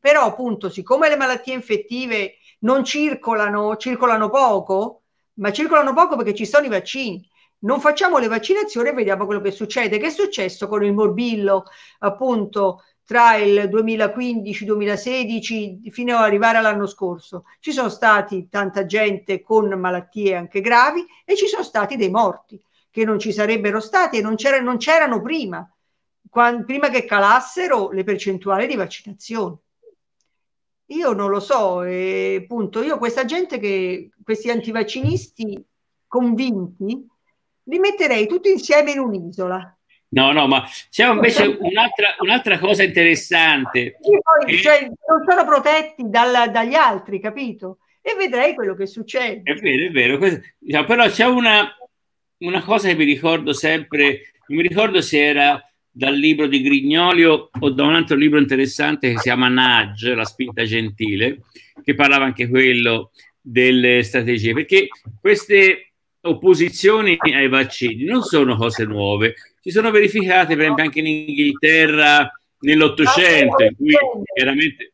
Però appunto, siccome le malattie infettive non circolano, circolano poco, ma circolano poco perché ci sono i vaccini. Non facciamo le vaccinazioni e vediamo quello che succede. Che è successo con il morbillo, appunto, tra il 2015-2016 fino ad arrivare all'anno scorso? Ci sono stati tanta gente con malattie anche gravi e ci sono stati dei morti che non ci sarebbero stati e non, c'era, non c'erano prima, quando, prima che calassero le percentuali di vaccinazione. Io non lo so, e appunto, io questa gente che, questi antivaccinisti convinti, li metterei tutti insieme in un'isola. No, no, ma c'è invece un'altra, un'altra cosa interessante. Poi, che... cioè, non sono protetti dal, dagli altri, capito? E vedrei quello che succede. È vero, è vero. Questo, diciamo, però c'è una, una cosa che mi ricordo sempre, non mi ricordo se era dal libro di Grignolio o da un altro libro interessante che si chiama Nudge, La spinta gentile, che parlava anche quello delle strategie, perché queste opposizioni ai vaccini non sono cose nuove, si sono verificate per esempio anche in Inghilterra nell'Ottocento, in cui chiaramente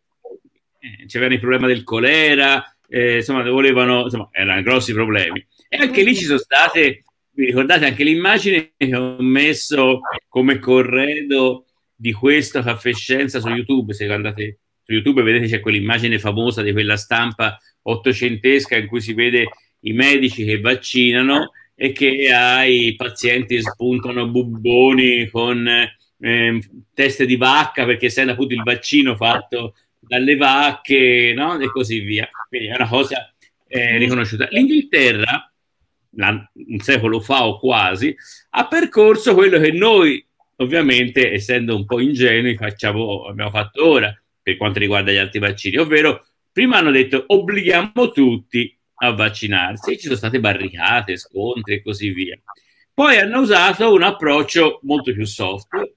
eh, c'erano il problema del colera, eh, insomma, volevano, insomma, erano grossi problemi. E anche lì ci sono state vi ricordate anche l'immagine che ho messo come corredo di questa caffescenza su YouTube? Se andate su YouTube vedete c'è quell'immagine famosa di quella stampa ottocentesca in cui si vede i medici che vaccinano e che ai pazienti spuntano bubboni con eh, teste di vacca perché essendo appunto il vaccino fatto dalle vacche no? e così via. Quindi è una cosa eh, riconosciuta. L'Inghilterra un secolo fa o quasi, ha percorso quello che noi, ovviamente, essendo un po' ingenui, facciamo, abbiamo fatto ora per quanto riguarda gli altri vaccini, ovvero prima hanno detto obblighiamo tutti a vaccinarsi, ci sono state barricate, scontri e così via. Poi hanno usato un approccio molto più soft.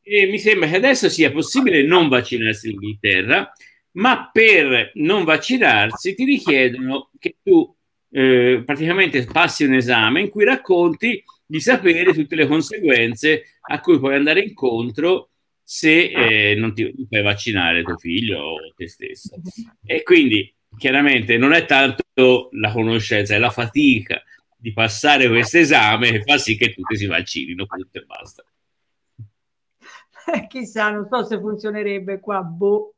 E mi sembra che adesso sia possibile non vaccinarsi in Inghilterra, ma per non vaccinarsi ti richiedono che tu eh, praticamente passi un esame in cui racconti di sapere tutte le conseguenze a cui puoi andare incontro se eh, non ti puoi vaccinare tuo figlio o te stesso. E quindi chiaramente non è tanto la conoscenza, è la fatica di passare questo esame che fa sì che tutti si vaccinino, punto e basta. Eh, chissà, non so se funzionerebbe qua, boh,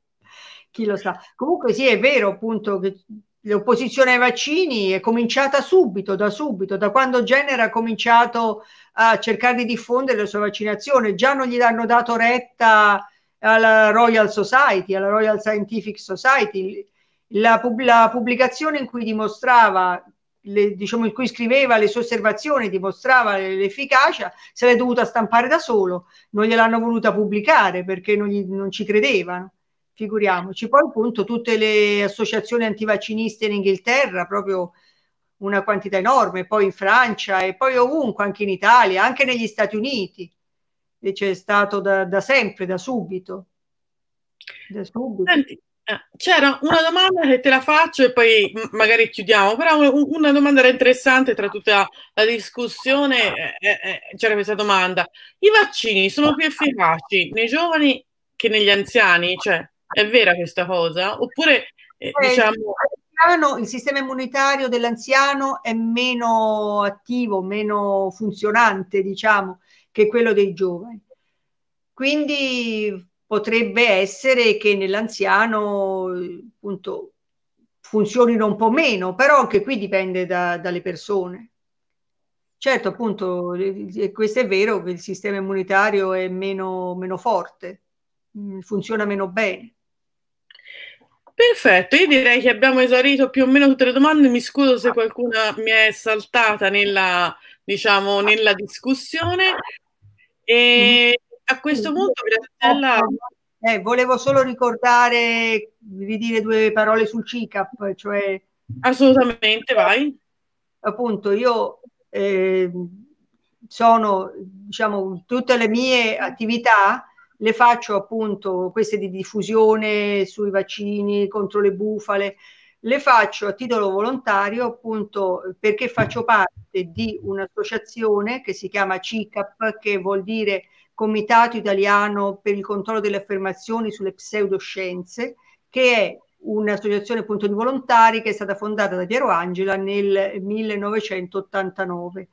chi lo sa. Comunque sì, è vero appunto che l'opposizione ai vaccini è cominciata subito, da subito, da quando Jenner ha cominciato a cercare di diffondere la sua vaccinazione. Già non gli hanno dato retta alla Royal Society, alla Royal Scientific Society. La, pub- la pubblicazione in cui dimostrava, le, diciamo, in cui scriveva le sue osservazioni, dimostrava l'efficacia, se l'è dovuta stampare da solo, non gliel'hanno voluta pubblicare perché non, gli, non ci credevano figuriamoci. Poi appunto tutte le associazioni antivacciniste in Inghilterra, proprio una quantità enorme, poi in Francia e poi ovunque, anche in Italia, anche negli Stati Uniti. E c'è stato da, da sempre, da subito. Da subito. Senti, eh, c'era una domanda che te la faccio e poi magari chiudiamo, però una domanda era interessante tra tutta la discussione, eh, eh, c'era questa domanda. I vaccini sono più efficaci nei giovani che negli anziani? Cioè, è vera questa cosa? Oppure, eh, eh, diciamo... il sistema immunitario dell'anziano è meno attivo, meno funzionante, diciamo, che quello dei giovani. Quindi potrebbe essere che nell'anziano appunto funzionino un po' meno, però anche qui dipende da, dalle persone. Certo, appunto, questo è vero che il sistema immunitario è meno, meno forte, mm, funziona meno bene. Perfetto, io direi che abbiamo esaurito più o meno tutte le domande. Mi scuso se qualcuna mi è saltata nella, diciamo, nella discussione. E a questo punto, Graziella. Eh, volevo solo ricordare di dire due parole sul CICAP, cioè. Assolutamente, vai. Appunto, io eh, sono, diciamo, tutte le mie attività le faccio appunto queste di diffusione sui vaccini contro le bufale, le faccio a titolo volontario appunto perché faccio parte di un'associazione che si chiama CICAP, che vuol dire Comitato Italiano per il controllo delle affermazioni sulle pseudoscienze, che è un'associazione appunto di volontari che è stata fondata da Piero Angela nel 1989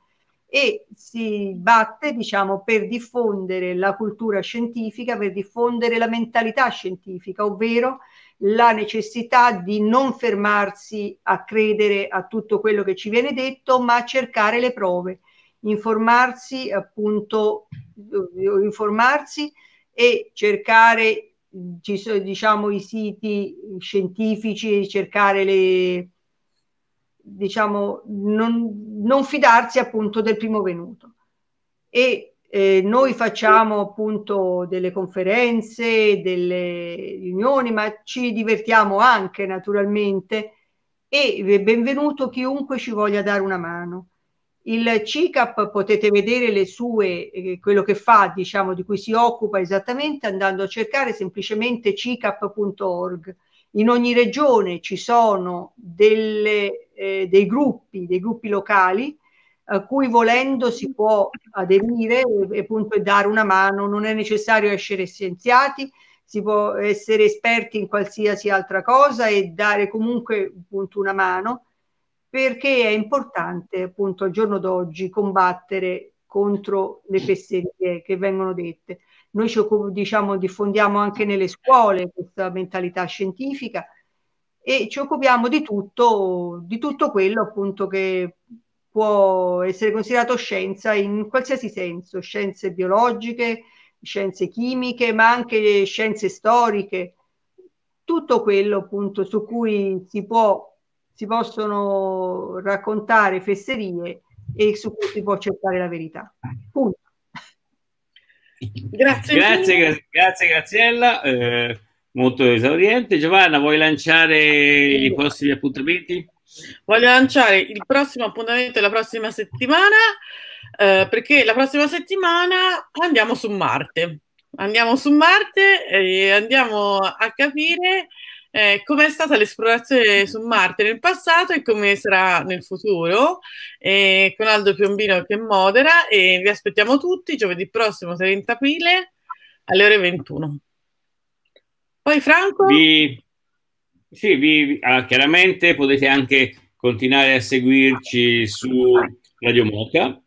e si batte diciamo, per diffondere la cultura scientifica, per diffondere la mentalità scientifica, ovvero la necessità di non fermarsi a credere a tutto quello che ci viene detto, ma cercare le prove, informarsi appunto, informarsi e cercare diciamo, i siti scientifici, cercare le, diciamo, non, non, fidarsi appunto del primo venuto. E eh, noi facciamo appunto delle conferenze, delle riunioni, ma ci divertiamo anche naturalmente e benvenuto chiunque ci voglia dare una mano. Il CICAP potete vedere le sue, eh, quello che fa, diciamo, di cui si occupa esattamente andando a cercare semplicemente cicap.org in ogni regione ci sono delle, eh, dei gruppi, dei gruppi locali a cui volendo si può aderire e, appunto dare una mano, non è necessario essere scienziati, si può essere esperti in qualsiasi altra cosa e dare comunque appunto una mano perché è importante appunto al giorno d'oggi combattere contro le fesserie che vengono dette. Noi ci diciamo, diffondiamo anche nelle scuole questa mentalità scientifica e ci occupiamo di tutto, di tutto quello appunto che può essere considerato scienza in qualsiasi senso, scienze biologiche, scienze chimiche, ma anche scienze storiche, tutto quello appunto su cui si, può, si possono raccontare fesserie e su cui si può cercare la verità. Punto. Grazie, grazie, grazie, grazie Graziella, eh, molto esauriente. Giovanna, vuoi lanciare i prossimi appuntamenti? Voglio lanciare il prossimo appuntamento la prossima settimana, eh, perché la prossima settimana andiamo su Marte. Andiamo su Marte e andiamo a capire eh, com'è stata l'esplorazione su Marte nel passato e come sarà nel futuro, eh, con Aldo Piombino che modera e vi aspettiamo tutti giovedì prossimo 30 aprile alle ore 21. Poi Franco? Vi, sì, vi, ah, chiaramente potete anche continuare a seguirci su Radio Moca,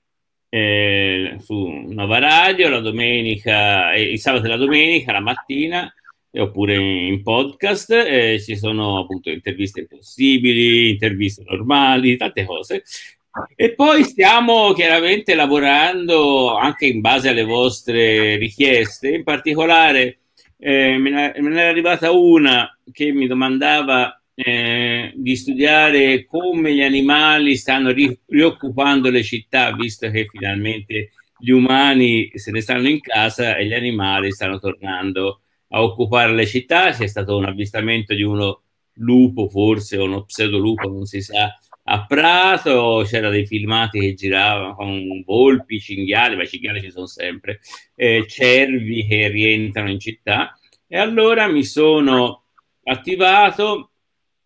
eh, su Nova Radio, la domenica, eh, il sabato e la domenica, la mattina, oppure in podcast, eh, ci sono appunto interviste impossibili, interviste normali, tante cose. E poi stiamo chiaramente lavorando anche in base alle vostre richieste, in particolare eh, me ne è arrivata una che mi domandava eh, di studiare come gli animali stanno ri- rioccupando le città, visto che finalmente gli umani se ne stanno in casa e gli animali stanno tornando a occupare le città, c'è stato un avvistamento di uno lupo forse uno pseudolupo, non si sa, a Prato, c'era dei filmati che giravano con volpi, cinghiali, ma cinghiali ci sono sempre, eh, cervi che rientrano in città e allora mi sono attivato.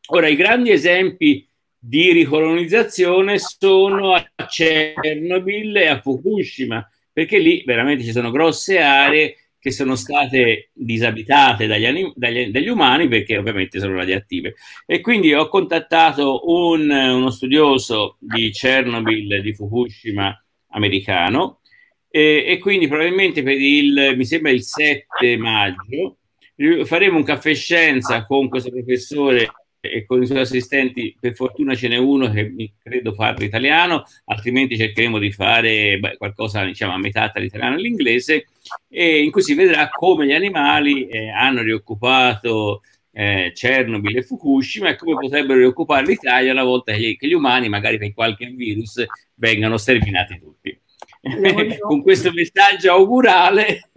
Ora, i grandi esempi di ricolonizzazione sono a Chernobyl e a Fukushima, perché lì veramente ci sono grosse aree che sono state disabitate dagli, anim- dagli, dagli, umani perché ovviamente sono radioattive. E quindi ho contattato un, uno studioso di Chernobyl, di Fukushima, americano, e, e quindi probabilmente per il, mi sembra il 7 maggio, faremo un caffè scienza con questo professore e con i suoi assistenti, per fortuna ce n'è uno che mi credo parla italiano, altrimenti cercheremo di fare beh, qualcosa diciamo a metà tra l'italiano e l'inglese, e in cui si vedrà come gli animali eh, hanno rioccupato eh, Chernobyl e Fukushima e come potrebbero rioccupare l'Italia una volta che, che gli umani, magari per qualche virus, vengano sterminati tutti. con questo messaggio augurale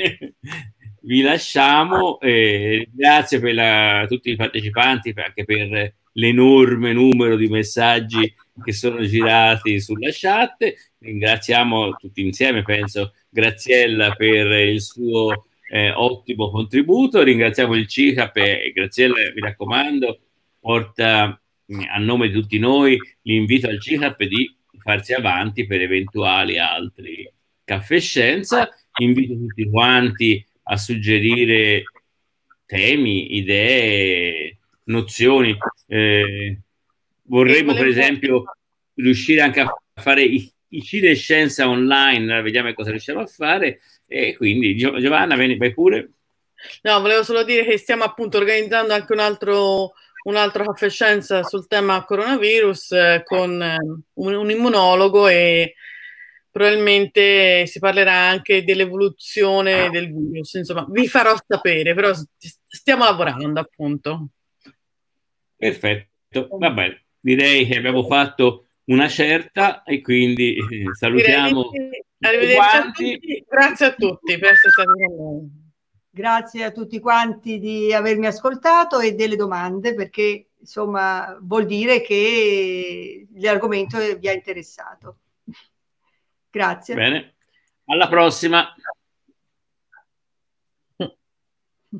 vi lasciamo. Eh, grazie per la, tutti i partecipanti anche per l'enorme numero di messaggi che sono girati sulla chat. Ringraziamo tutti insieme, penso, Graziella per il suo eh, ottimo contributo. Ringraziamo il CICAP e Graziella, mi raccomando, porta mm, a nome di tutti noi l'invito al CICAP di farsi avanti per eventuali altri caffè scienza. Invito tutti quanti a suggerire temi, idee, nozioni. Eh, vorremmo, per esempio, riuscire anche a fare i, i cinescenza online, vediamo cosa riusciamo a fare. E quindi, Giovanna, vieni, vai pure. No, volevo solo dire che stiamo appunto organizzando anche un altro, un altro caffè scienza sul tema coronavirus eh, con eh, un, un immunologo e probabilmente si parlerà anche dell'evoluzione del virus. Insomma, vi farò sapere, però stiamo lavorando appunto. Perfetto, va bene. Direi che abbiamo fatto una certa e quindi eh, salutiamo. Arrivederci a tutti. Grazie a tutti per essere stati con noi. Grazie a tutti quanti di avermi ascoltato e delle domande perché insomma vuol dire che l'argomento vi ha interessato. Grazie. Bene, alla prossima.